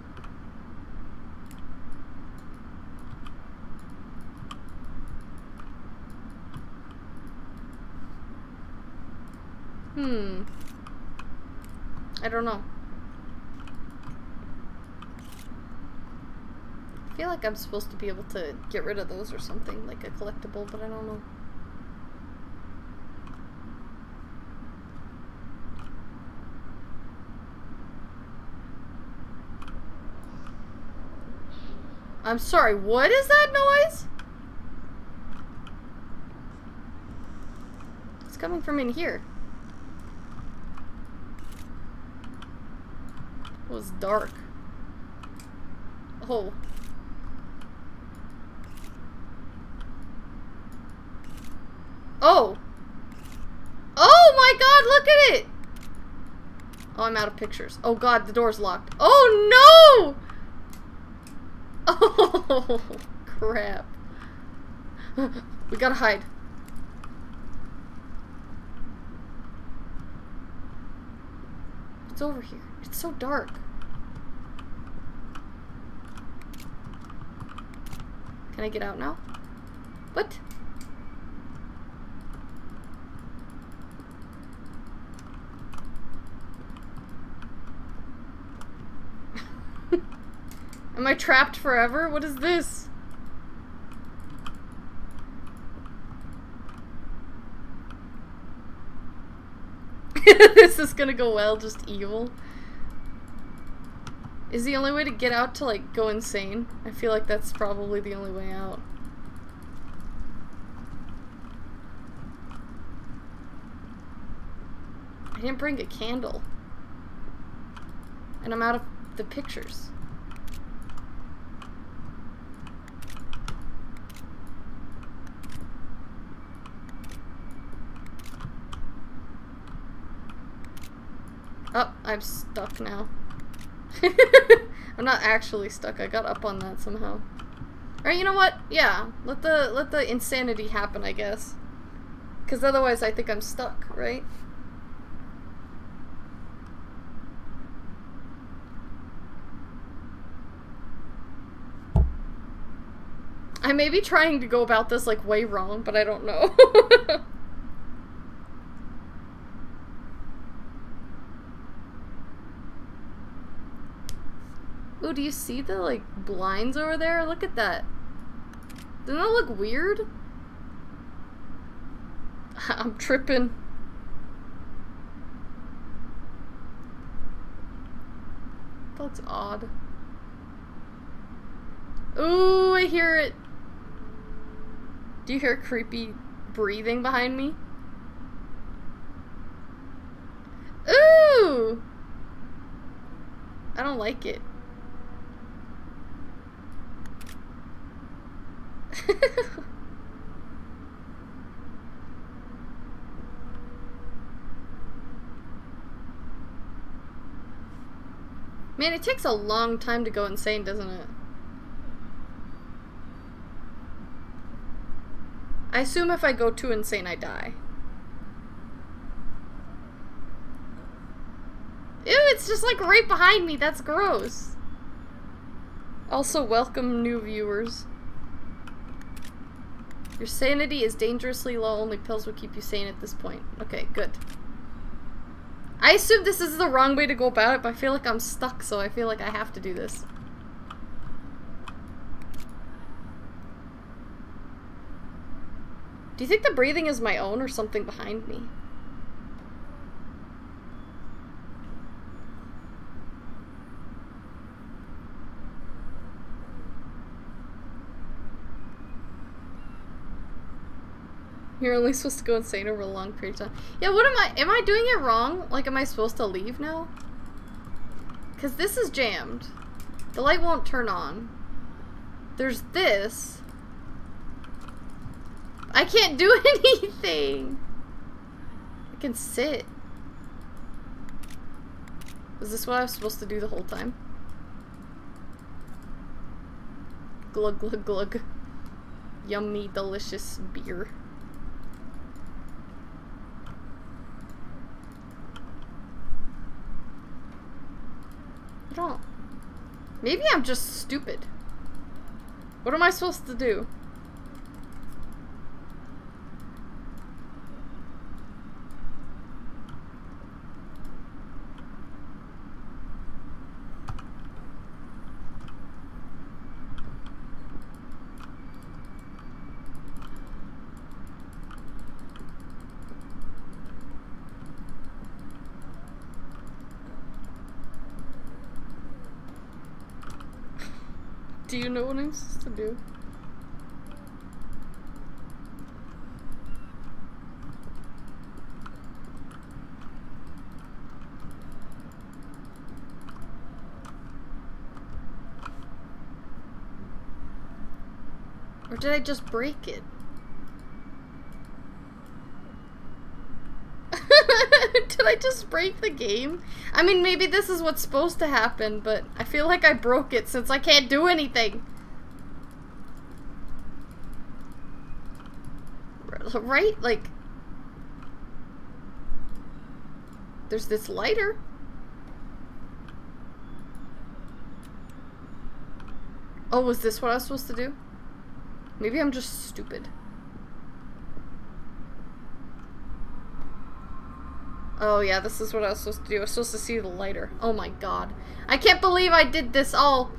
Hmm. I don't know. I feel like I'm supposed to be able to get rid of those or something, like a collectible, but I don't know. I'm sorry, what is that noise? It's coming from in here. It was dark. Oh. Oh! Oh my god, look at it! Oh, I'm out of pictures. Oh god, the door's locked. Oh no! Oh, crap. we gotta hide. It's over here. It's so dark. Can I get out now? What? Am I trapped forever? What is this? this is gonna go well, just evil. Is the only way to get out to like go insane? I feel like that's probably the only way out. I didn't bring a candle. And I'm out of the pictures. Oh, I'm stuck now. I'm not actually stuck. I got up on that somehow. Alright, you know what? Yeah, let the let the insanity happen, I guess. Cause otherwise I think I'm stuck, right? I may be trying to go about this like way wrong, but I don't know. Ooh, do you see the like blinds over there? Look at that. Doesn't that look weird? I'm tripping. That's odd. Ooh, I hear it. Do you hear creepy breathing behind me? Ooh! I don't like it. Man, it takes a long time to go insane, doesn't it? I assume if I go too insane, I die. Ew, it's just like right behind me. That's gross. Also, welcome new viewers. Your sanity is dangerously low. Only pills will keep you sane at this point. Okay, good. I assume this is the wrong way to go about it, but I feel like I'm stuck, so I feel like I have to do this. Do you think the breathing is my own or something behind me? You're only supposed to go insane over a long period of time. Yeah, what am I- am I doing it wrong? Like, am I supposed to leave now? Because this is jammed. The light won't turn on. There's this. I can't do anything! I can sit. Was this what I was supposed to do the whole time? Glug glug glug. Yummy, delicious beer. Maybe I'm just stupid. What am I supposed to do? Do you know what I'm supposed to do? Or did I just break it? did I just break the game? I mean, maybe this is what's supposed to happen, but I feel like I broke it since I can't do anything. Right? Like... There's this lighter. Oh, was this what I was supposed to do? Maybe I'm just stupid. Oh yeah, this is what I was supposed to do. I was supposed to see the lighter. Oh my god. I can't believe I did this all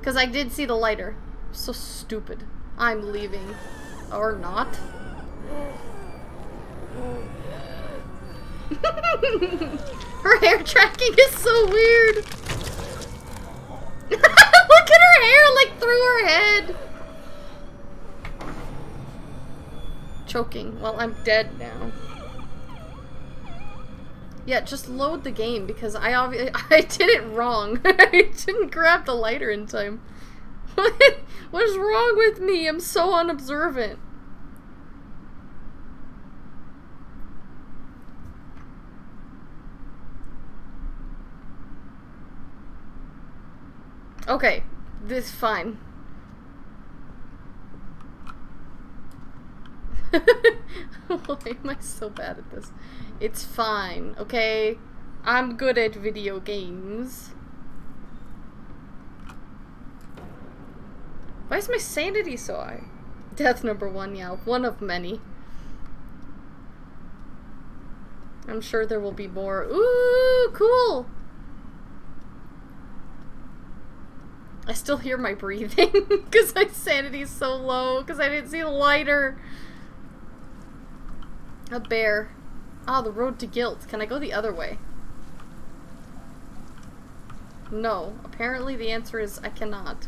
because I did see the lighter. So stupid. I'm leaving. Or not. her hair tracking is so weird. Look at her hair like through her head. Choking. Well, I'm dead now. Yeah, just load the game because I obviously I did it wrong. I didn't grab the lighter in time. What what is wrong with me? I'm so unobservant. Okay, this fine. Why am I so bad at this? It's fine, okay? I'm good at video games. Why is my sanity so high? Death number one, yeah. One of many. I'm sure there will be more. Ooh, cool! I still hear my breathing because my sanity is so low because I didn't see the lighter. A bear. Ah, the road to guilt. Can I go the other way? No. Apparently the answer is I cannot.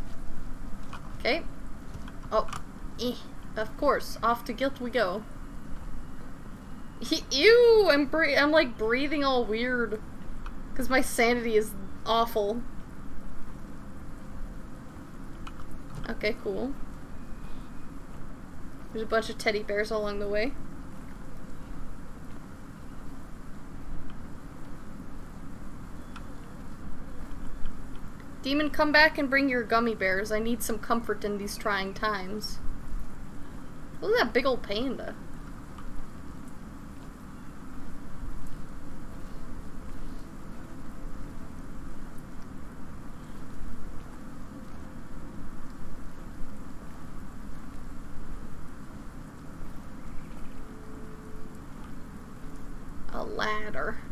Okay. Oh. Eh. Of course. Off to guilt we go. Ew! I'm I'm like breathing all weird. Because my sanity is awful. Okay, cool. There's a bunch of teddy bears along the way. Demon, come back and bring your gummy bears. I need some comfort in these trying times. Look at that big old panda. A ladder. Eh.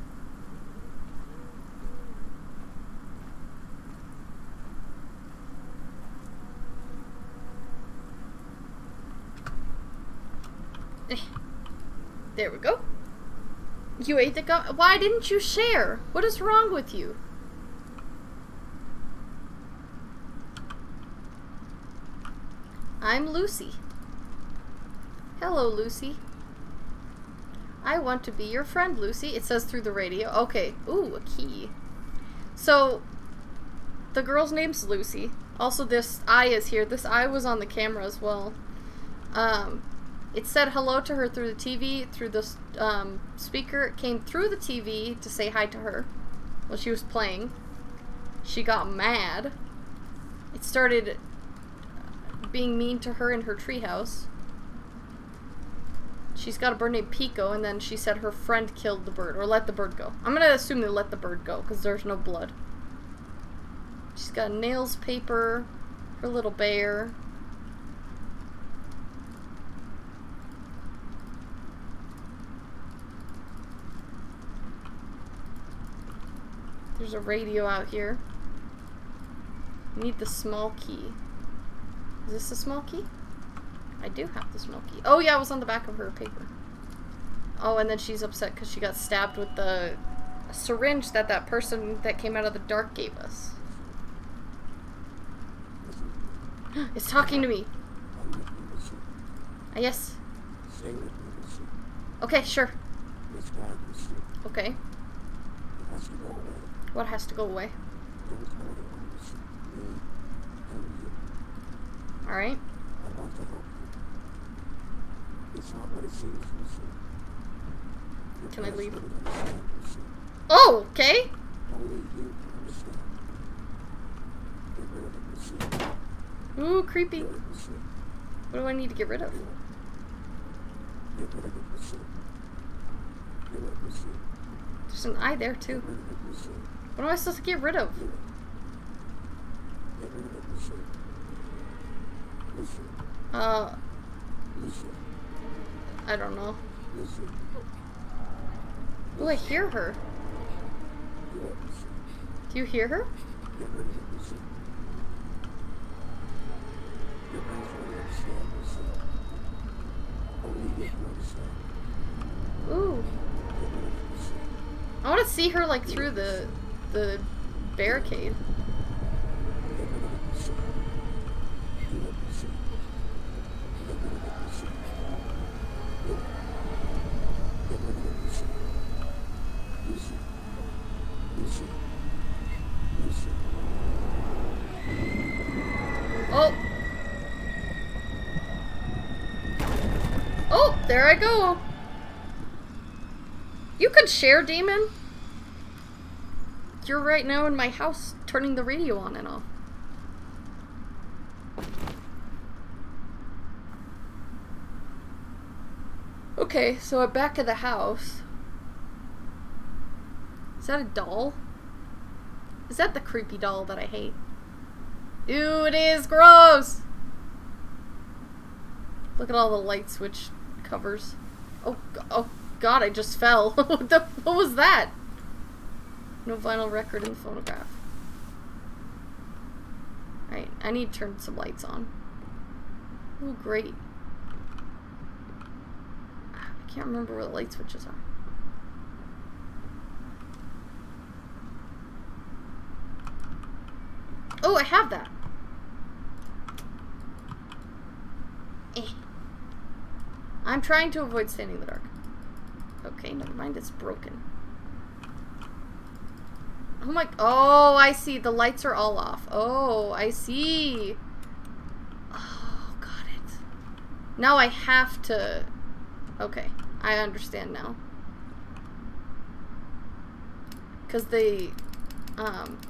There we go. You ate the gum. Why didn't you share? What is wrong with you? I'm Lucy. Hello, Lucy. I want to be your friend, Lucy. It says through the radio. Okay. Ooh, a key. So, the girl's name's Lucy. Also, this eye is here. This eye was on the camera as well. Um, it said hello to her through the TV, through the um, speaker. It came through the TV to say hi to her while she was playing. She got mad. It started being mean to her in her treehouse. She's got a bird named Pico, and then she said her friend killed the bird, or let the bird go. I'm gonna assume they let the bird go, because there's no blood. She's got nails paper, her little bear. There's a radio out here. Need the small key. Is this the small key? I do have the small key. Oh yeah, it was on the back of her paper. Oh, and then she's upset because she got stabbed with the syringe that that person that came out of the dark gave us. it's talking to me. Uh, yes. Okay, sure. Okay. What has to go away? Alright. Can I leave? Oh, okay. Ooh, creepy. What do I need to get rid of? There's an eye there too. What am I supposed to get rid of? Uh, I don't know. Oh, I hear her. Do you hear her? Ooh. I want to see her like through the the barricade. Oh. Oh, there I go. You could share, demon. You're right now in my house turning the radio on and off. Okay, so at back of the house. Is that a doll? Is that the creepy doll that I hate? Ew, it is gross! Look at all the light switch covers. Oh, oh god, I just fell. what, the, what was that? No vinyl record in the phonograph. Alright, I need to turn some lights on. Oh, great. I can't remember where the light switches are. Oh, I have that. Eh. I'm trying to avoid standing in the dark. Okay, never mind, it's broken. Oh my, oh, I see. The lights are all off. Oh, I see. Oh, got it. Now I have to, okay, I understand now. Because they, um,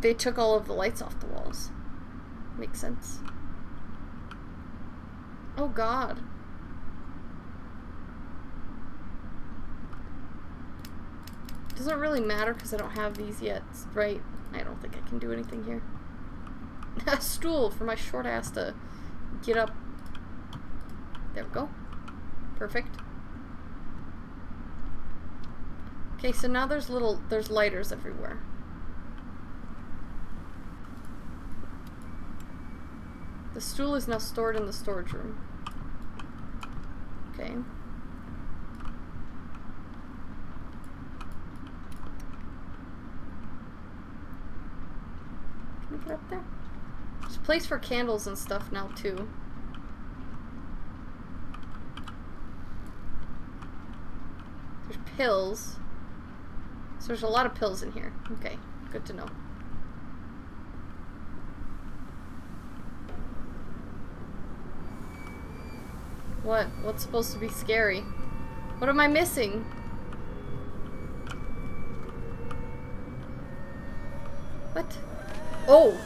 they took all of the lights off the walls. Makes sense. Oh god. Doesn't really matter because I don't have these yet, right? I don't think I can do anything here. A stool for my short ass to get up. There we go. Perfect. Okay, so now there's little, there's lighters everywhere. The stool is now stored in the storage room. Okay. Can we get up there? There's a place for candles and stuff now too. There's pills. So there's a lot of pills in here. Okay, good to know. What? What's supposed to be scary? What am I missing? What? Oh,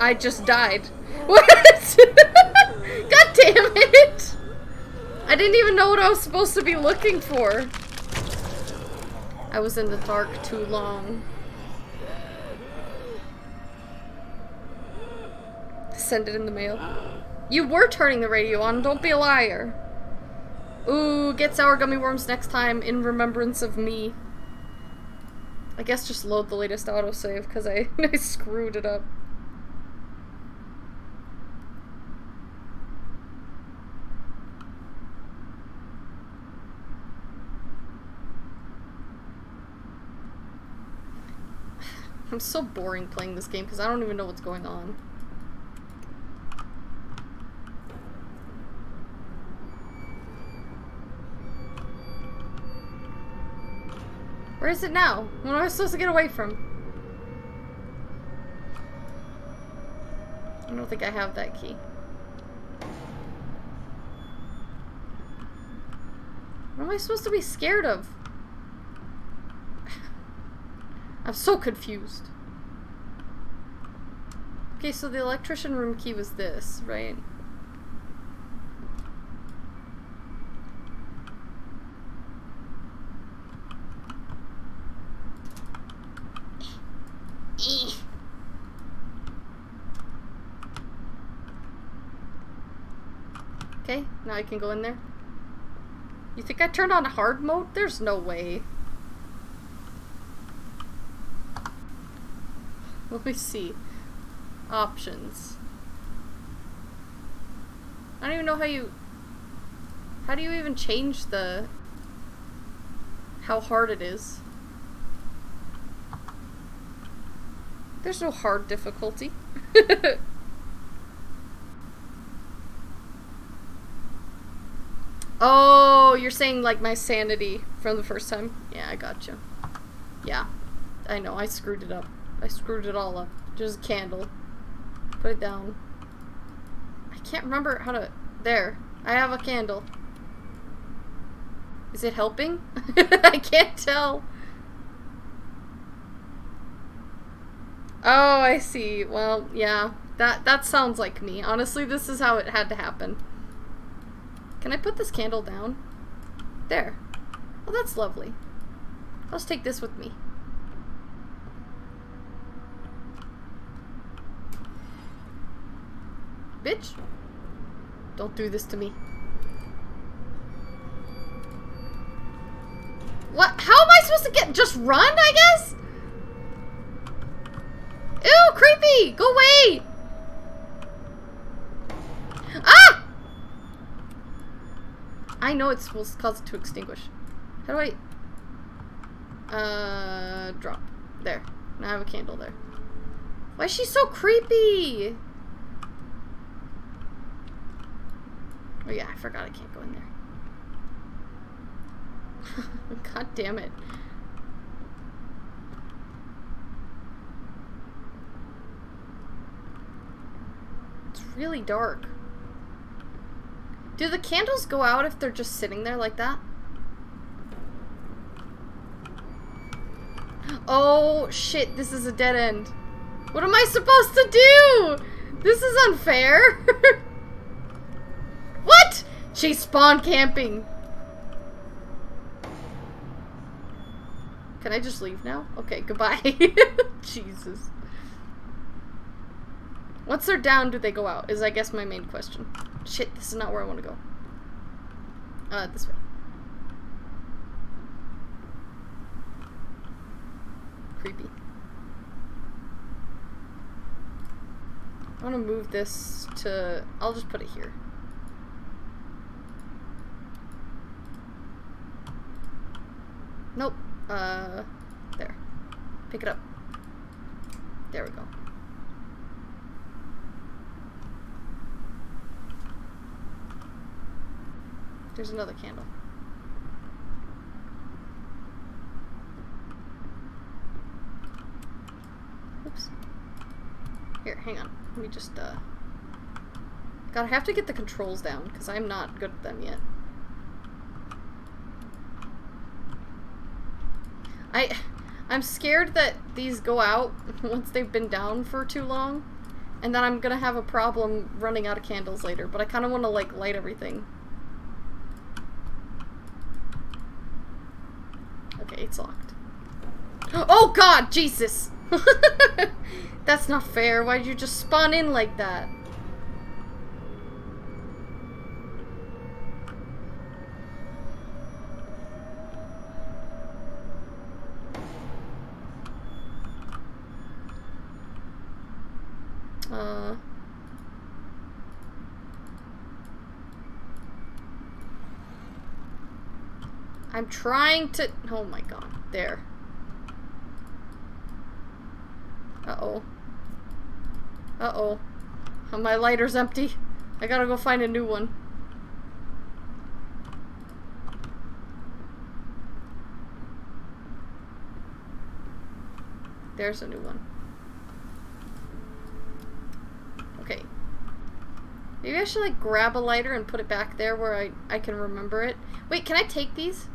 I just died. What? God damn it! I didn't even know what I was supposed to be looking for. I was in the dark too long. Send it in the mail. You were turning the radio on, don't be a liar. Ooh, get sour gummy worms next time in remembrance of me. I guess just load the latest autosave because I, I screwed it up. I'm so boring playing this game because I don't even know what's going on. Where is it now? What am I supposed to get away from? I don't think I have that key. What am I supposed to be scared of? I'm so confused. Okay, so the electrician room key was this, right? Okay, now I can go in there. You think I turned on hard mode? There's no way. Let me see. Options. I don't even know how you... How do you even change the... How hard it is? There's no hard difficulty. oh, you're saying like my sanity from the first time? Yeah, I gotcha. Yeah. I know, I screwed it up. I screwed it all up. Just a candle. Put it down. I can't remember how to... There. I have a candle. Is it helping? I can't tell. Oh, I see. Well, yeah. That that sounds like me. Honestly, this is how it had to happen. Can I put this candle down? There. Oh, that's lovely. I'll just take this with me. Bitch. Don't do this to me. What? How am I supposed to get- just run, I guess? Ew, creepy! Go away! Ah! I know it's supposed to cause it to extinguish. How do I... Uh, drop. There. Now I have a candle there. Why is she so creepy? Oh yeah, I forgot I can't go in there. God damn it. It's really dark. Do the candles go out if they're just sitting there like that? Oh shit, this is a dead end. What am I supposed to do? This is unfair. what? She's spawn camping. Can I just leave now? Okay, goodbye. Jesus. Once they're down, do they go out? Is I guess my main question. Shit, this is not where I want to go. Uh, this way. Creepy. I want to move this to... I'll just put it here. Nope. Uh, there. Pick it up. There we go. There's another candle. Oops. Here, hang on. Let me just, uh... God, I have to get the controls down, because I'm not good at them yet. I... I'm scared that these go out once they've been down for too long, and then I'm gonna have a problem running out of candles later, but I kind of want to, like, light everything. Okay, it's locked. Oh god, Jesus! That's not fair. Why'd you just spawn in like that? Uh... I'm trying to- oh my god. There. Uh-oh. Uh-oh. Oh, my lighter's empty. I gotta go find a new one. There's a new one. Okay. Maybe I should like grab a lighter and put it back there where I, I can remember it. Wait, can I take these?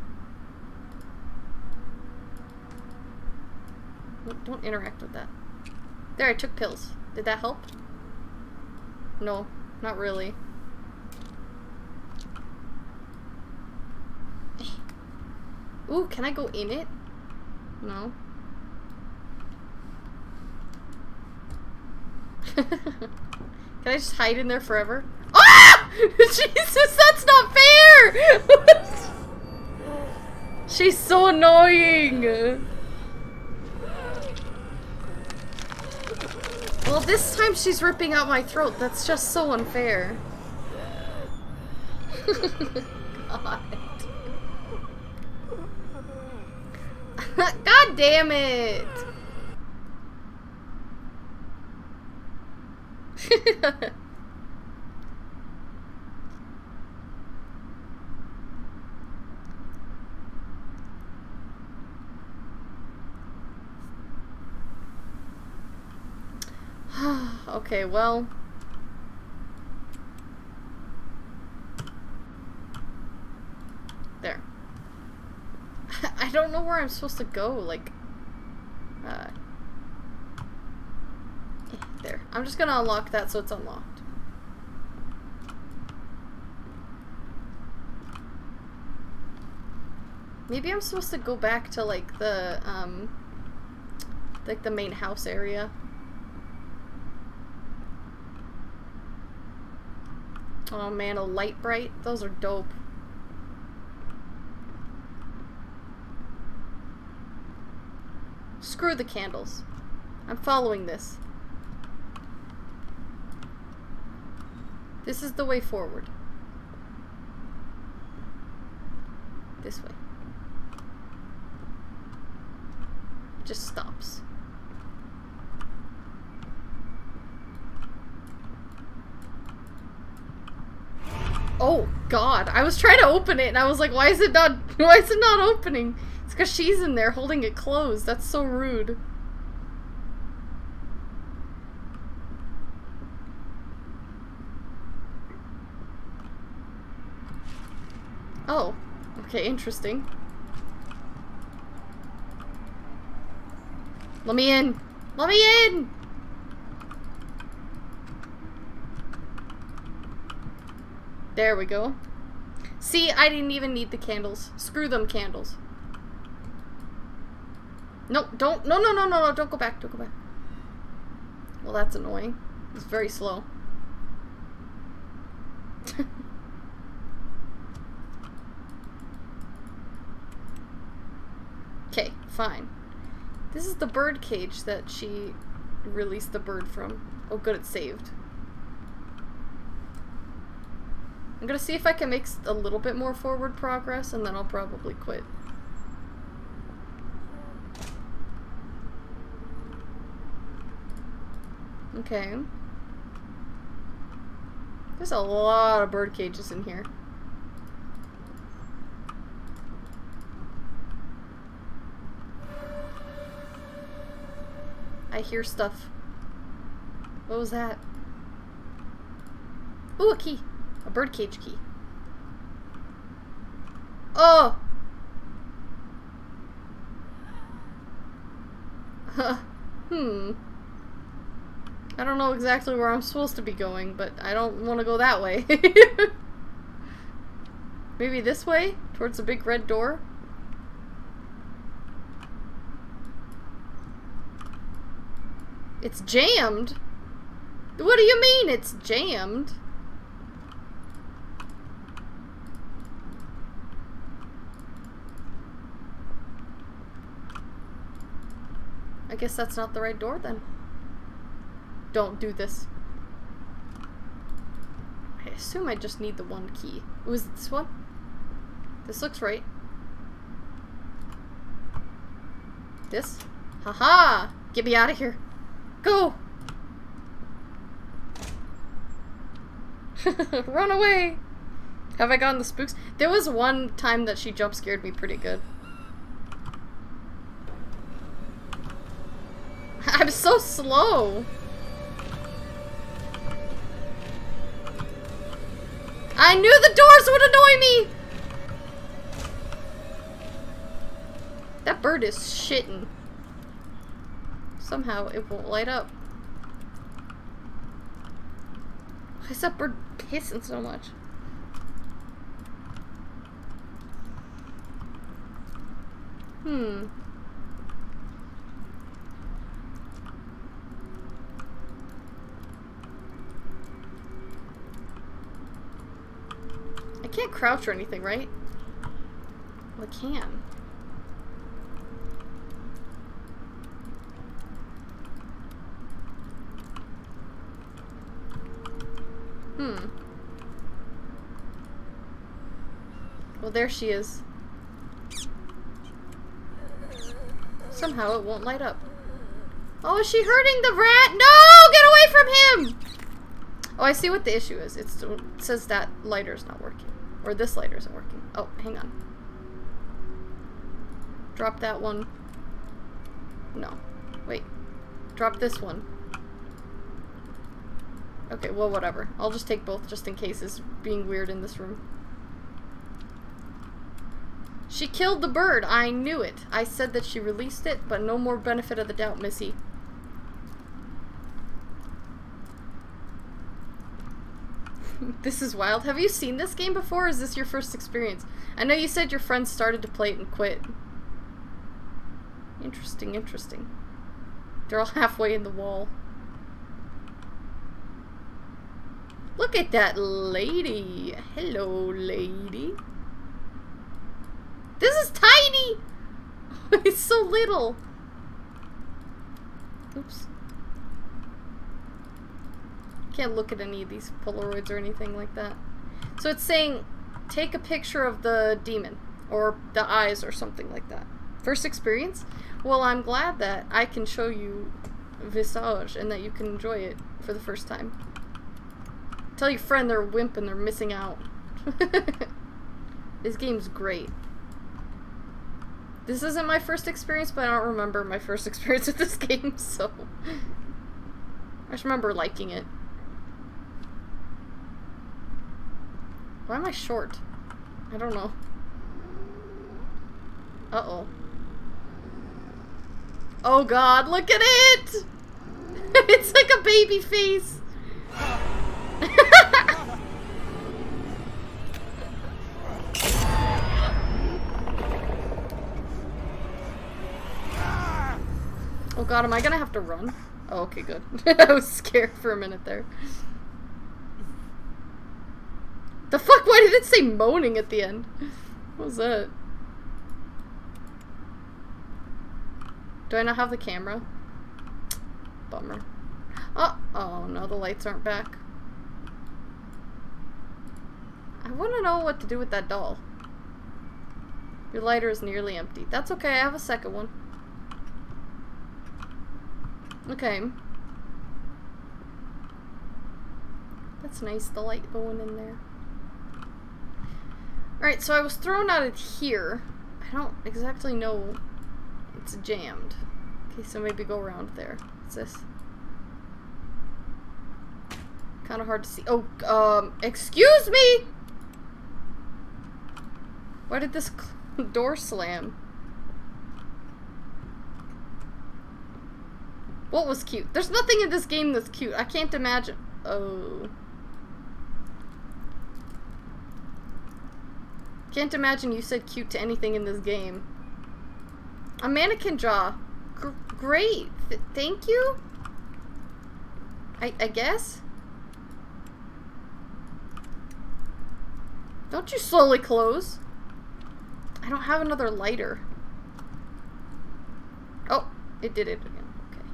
Don't interact with that. There, I took pills. Did that help? No, not really. Ooh, can I go in it? No. can I just hide in there forever? Ah! Jesus, that's not fair! She's so annoying! Well, this time she's ripping out my throat. That's just so unfair. God. God damn it! okay, well. There. I don't know where I'm supposed to go, like, uh, eh, there. I'm just gonna unlock that so it's unlocked. Maybe I'm supposed to go back to, like, the, um, like, the main house area. Oh man, a Lite-Brite? Those are dope. Screw the candles. I'm following this. This is the way forward. This way. Just stops. Oh god, I was trying to open it and I was like, why is it not why is it not opening? It's cause she's in there holding it closed. That's so rude. Oh, okay, interesting. Let me in! Let me in! There we go. See, I didn't even need the candles. Screw them candles. No, don't. No, no, no, no, no. Don't go back. Don't go back. Well, that's annoying. It's very slow. Okay, fine. This is the bird cage that she released the bird from. Oh, good, it's saved. I'm gonna see if I can make a little bit more forward progress, and then I'll probably quit. Okay. There's a lot of bird cages in here. I hear stuff. What was that? Ooh, a key. A birdcage key. Oh! Huh. hmm. I don't know exactly where I'm supposed to be going, but I don't want to go that way. Maybe this way? Towards the big red door? It's jammed? What do you mean it's jammed? I guess that's not the right door then. Don't do this. I assume I just need the one key. Was it this one? This looks right. This? Haha! Get me out of here. Go! Run away! Have I gotten the spooks? There was one time that she jump scared me pretty good. I'm so slow. I knew the doors would annoy me! That bird is shitting. Somehow it won't light up. Why is that bird pissing so much? Hmm. Can't crouch or anything, right? Well, I can. Hmm. Well, there she is. Somehow it won't light up. Oh, is she hurting the rat? No! Get away from him! Oh, I see what the issue is. It's, it says that lighter's not working. Or this lighter isn't working. Oh, hang on. Drop that one. No. Wait. Drop this one. Okay, well, whatever. I'll just take both just in case it's being weird in this room. She killed the bird. I knew it. I said that she released it, but no more benefit of the doubt, Missy. this is wild. Have you seen this game before, or is this your first experience? I know you said your friends started to play it and quit. Interesting, interesting. They're all halfway in the wall. Look at that lady. Hello, lady. This is tiny! it's so little. Oops. Can't look at any of these Polaroids or anything like that. So it's saying, take a picture of the demon. Or the eyes or something like that. First experience? Well, I'm glad that I can show you Visage and that you can enjoy it for the first time. Tell your friend they're a wimp and they're missing out. this game's great. This isn't my first experience, but I don't remember my first experience with this game, so... I just remember liking it. Why am I short? I don't know. Uh-oh. Oh god, look at it! it's like a baby face! oh god, am I gonna have to run? Oh, okay, good. I was scared for a minute there. The fuck? Why did it say moaning at the end? What was that? Do I not have the camera? Bummer. Oh, oh no, the lights aren't back. I want to know what to do with that doll. Your lighter is nearly empty. That's okay, I have a second one. Okay. That's nice, the light going in there. Alright, so I was thrown out of here. I don't exactly know. It's jammed. Okay, so maybe go around there. What's this? Kind of hard to see. Oh, um, excuse me! Why did this door slam? What was cute? There's nothing in this game that's cute. I can't imagine. Oh. Can't imagine you said cute to anything in this game. A mannequin jaw. G great. Th thank you? I, I guess? Don't you slowly close. I don't have another lighter. Oh, it did it again. Okay.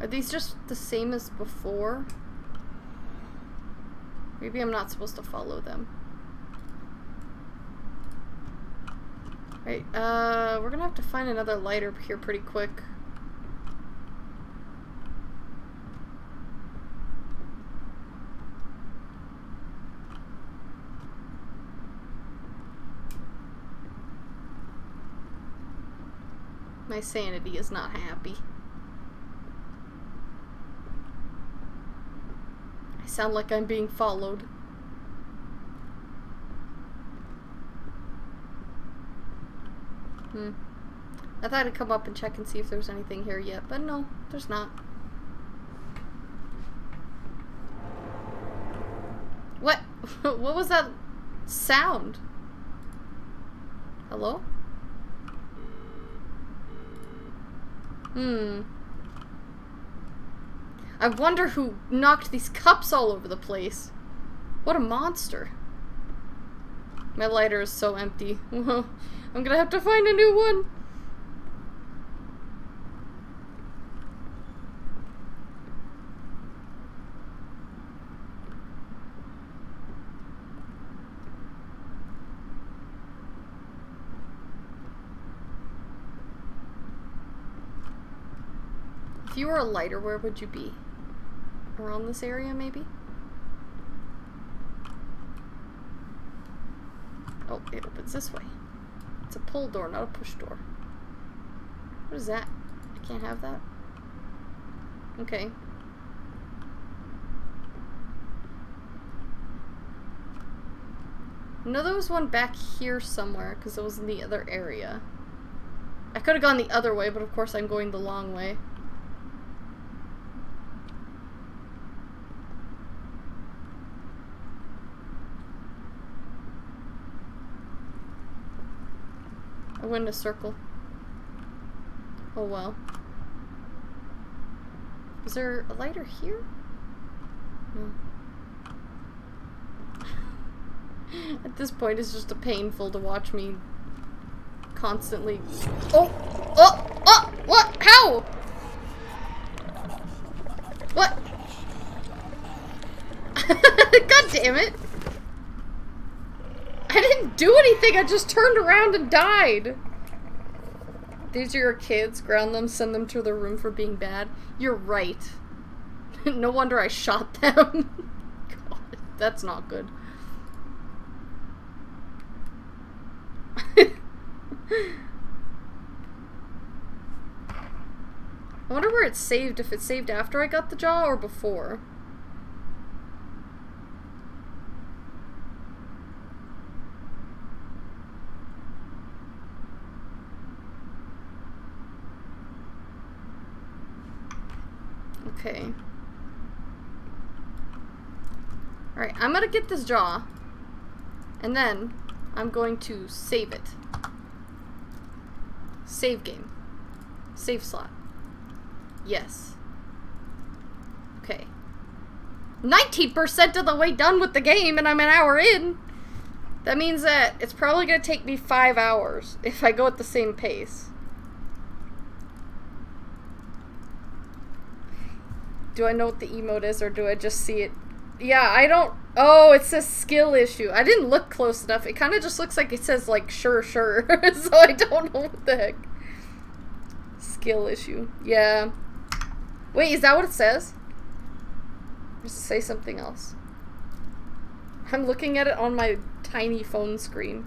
Are these just the same as before? Maybe I'm not supposed to follow them. Right, uh, we're gonna have to find another lighter here pretty quick. My sanity is not happy. Sound like I'm being followed. Hmm. I thought I'd come up and check and see if there's anything here yet, but no, there's not. What? what was that sound? Hello? Hmm. I wonder who knocked these cups all over the place. What a monster. My lighter is so empty. Well, I'm gonna have to find a new one. If you were a lighter, where would you be? Around this area, maybe? Oh, it opens this way. It's a pull door, not a push door. What is that? I can't have that? Okay. Know there was one back here somewhere, because it was in the other area. I could have gone the other way, but of course I'm going the long way. I went in a circle. Oh well. Is there a lighter here? No. At this point, it's just a painful to watch me constantly. Oh! Oh! Oh! What? How? What? God damn it! Didn't do anything, I just turned around and died. These are your kids, ground them, send them to their room for being bad. You're right. no wonder I shot them. God, that's not good. I wonder where it's saved, if it's saved after I got the jaw or before. Okay. Alright, I'm gonna get this draw. And then, I'm going to save it. Save game. Save slot. Yes. Okay. 19% of the way done with the game and I'm an hour in. That means that it's probably going to take me five hours if I go at the same pace. Do I know what the emote is or do I just see it? Yeah, I don't. Oh, it says skill issue. I didn't look close enough. It kind of just looks like it says, like, sure, sure. so I don't know what the heck. Skill issue. Yeah. Wait, is that what it says? It say something else? I'm looking at it on my tiny phone screen.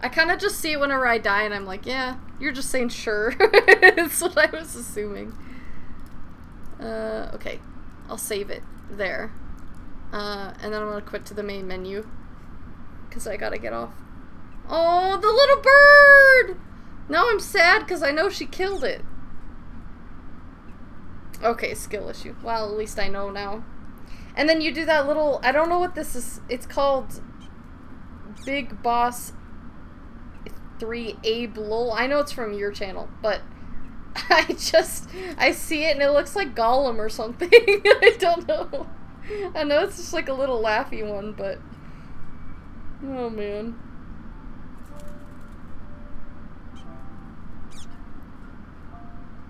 I kind of just see it whenever I die, and I'm like, yeah, you're just saying sure. That's what I was assuming. Uh, okay. I'll save it there. Uh, and then I'm gonna quit to the main menu. Because I gotta get off. Oh, the little bird! Now I'm sad because I know she killed it. Okay, skill issue. Well, at least I know now. And then you do that little, I don't know what this is, it's called Big Boss 3 Abe Lowell. I know it's from your channel, but I just, I see it and it looks like Gollum or something. I don't know. I know it's just like a little laughy one, but, oh man.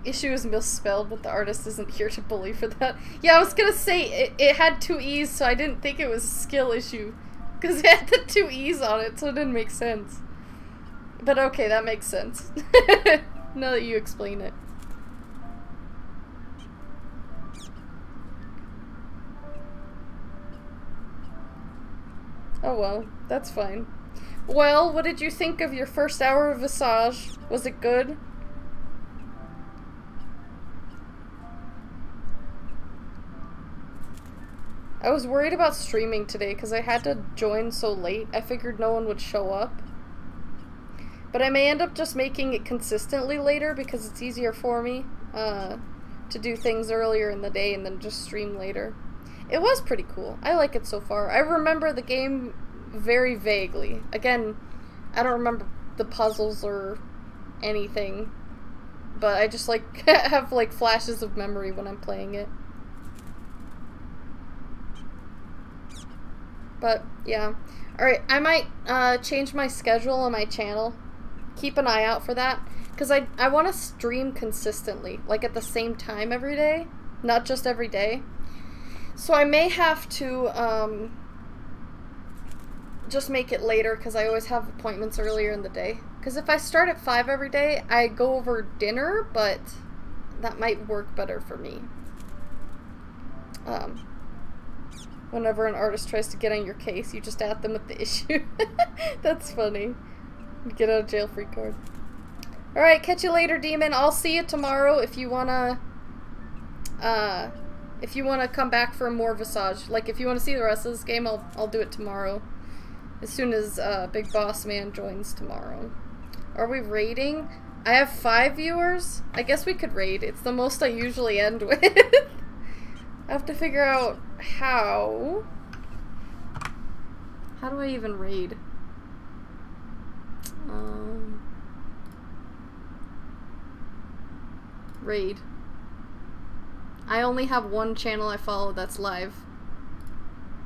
issue is misspelled, but the artist isn't here to bully for that. Yeah, I was gonna say it, it had two E's, so I didn't think it was a skill issue. Because it had the two E's on it, so it didn't make sense. But okay, that makes sense. now that you explain it. Oh well, that's fine. Well, what did you think of your first hour of Visage? Was it good? I was worried about streaming today because I had to join so late. I figured no one would show up. But I may end up just making it consistently later because it's easier for me uh, to do things earlier in the day and then just stream later. It was pretty cool. I like it so far. I remember the game very vaguely. Again, I don't remember the puzzles or anything. But I just like have like flashes of memory when I'm playing it. But yeah. Alright, I might uh, change my schedule on my channel. Keep an eye out for that. Because I, I want to stream consistently. Like at the same time every day. Not just every day. So I may have to um, just make it later because I always have appointments earlier in the day. Because if I start at 5 every day, I go over dinner, but that might work better for me. Um, Whenever an artist tries to get on your case, you just add them with the issue. That's funny. Get out of jail free card. Alright, catch you later, Demon. I'll see you tomorrow if you wanna... Uh, if you wanna come back for more Visage. Like, if you wanna see the rest of this game, I'll, I'll do it tomorrow. As soon as uh, Big Boss Man joins tomorrow. Are we raiding? I have five viewers? I guess we could raid. It's the most I usually end with. I have to figure out how. How do I even raid? Um, raid. I only have one channel I follow that's live.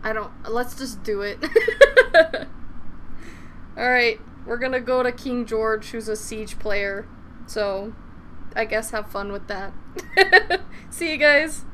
I don't. Let's just do it. Alright, we're gonna go to King George, who's a Siege player. So, I guess have fun with that. See you guys.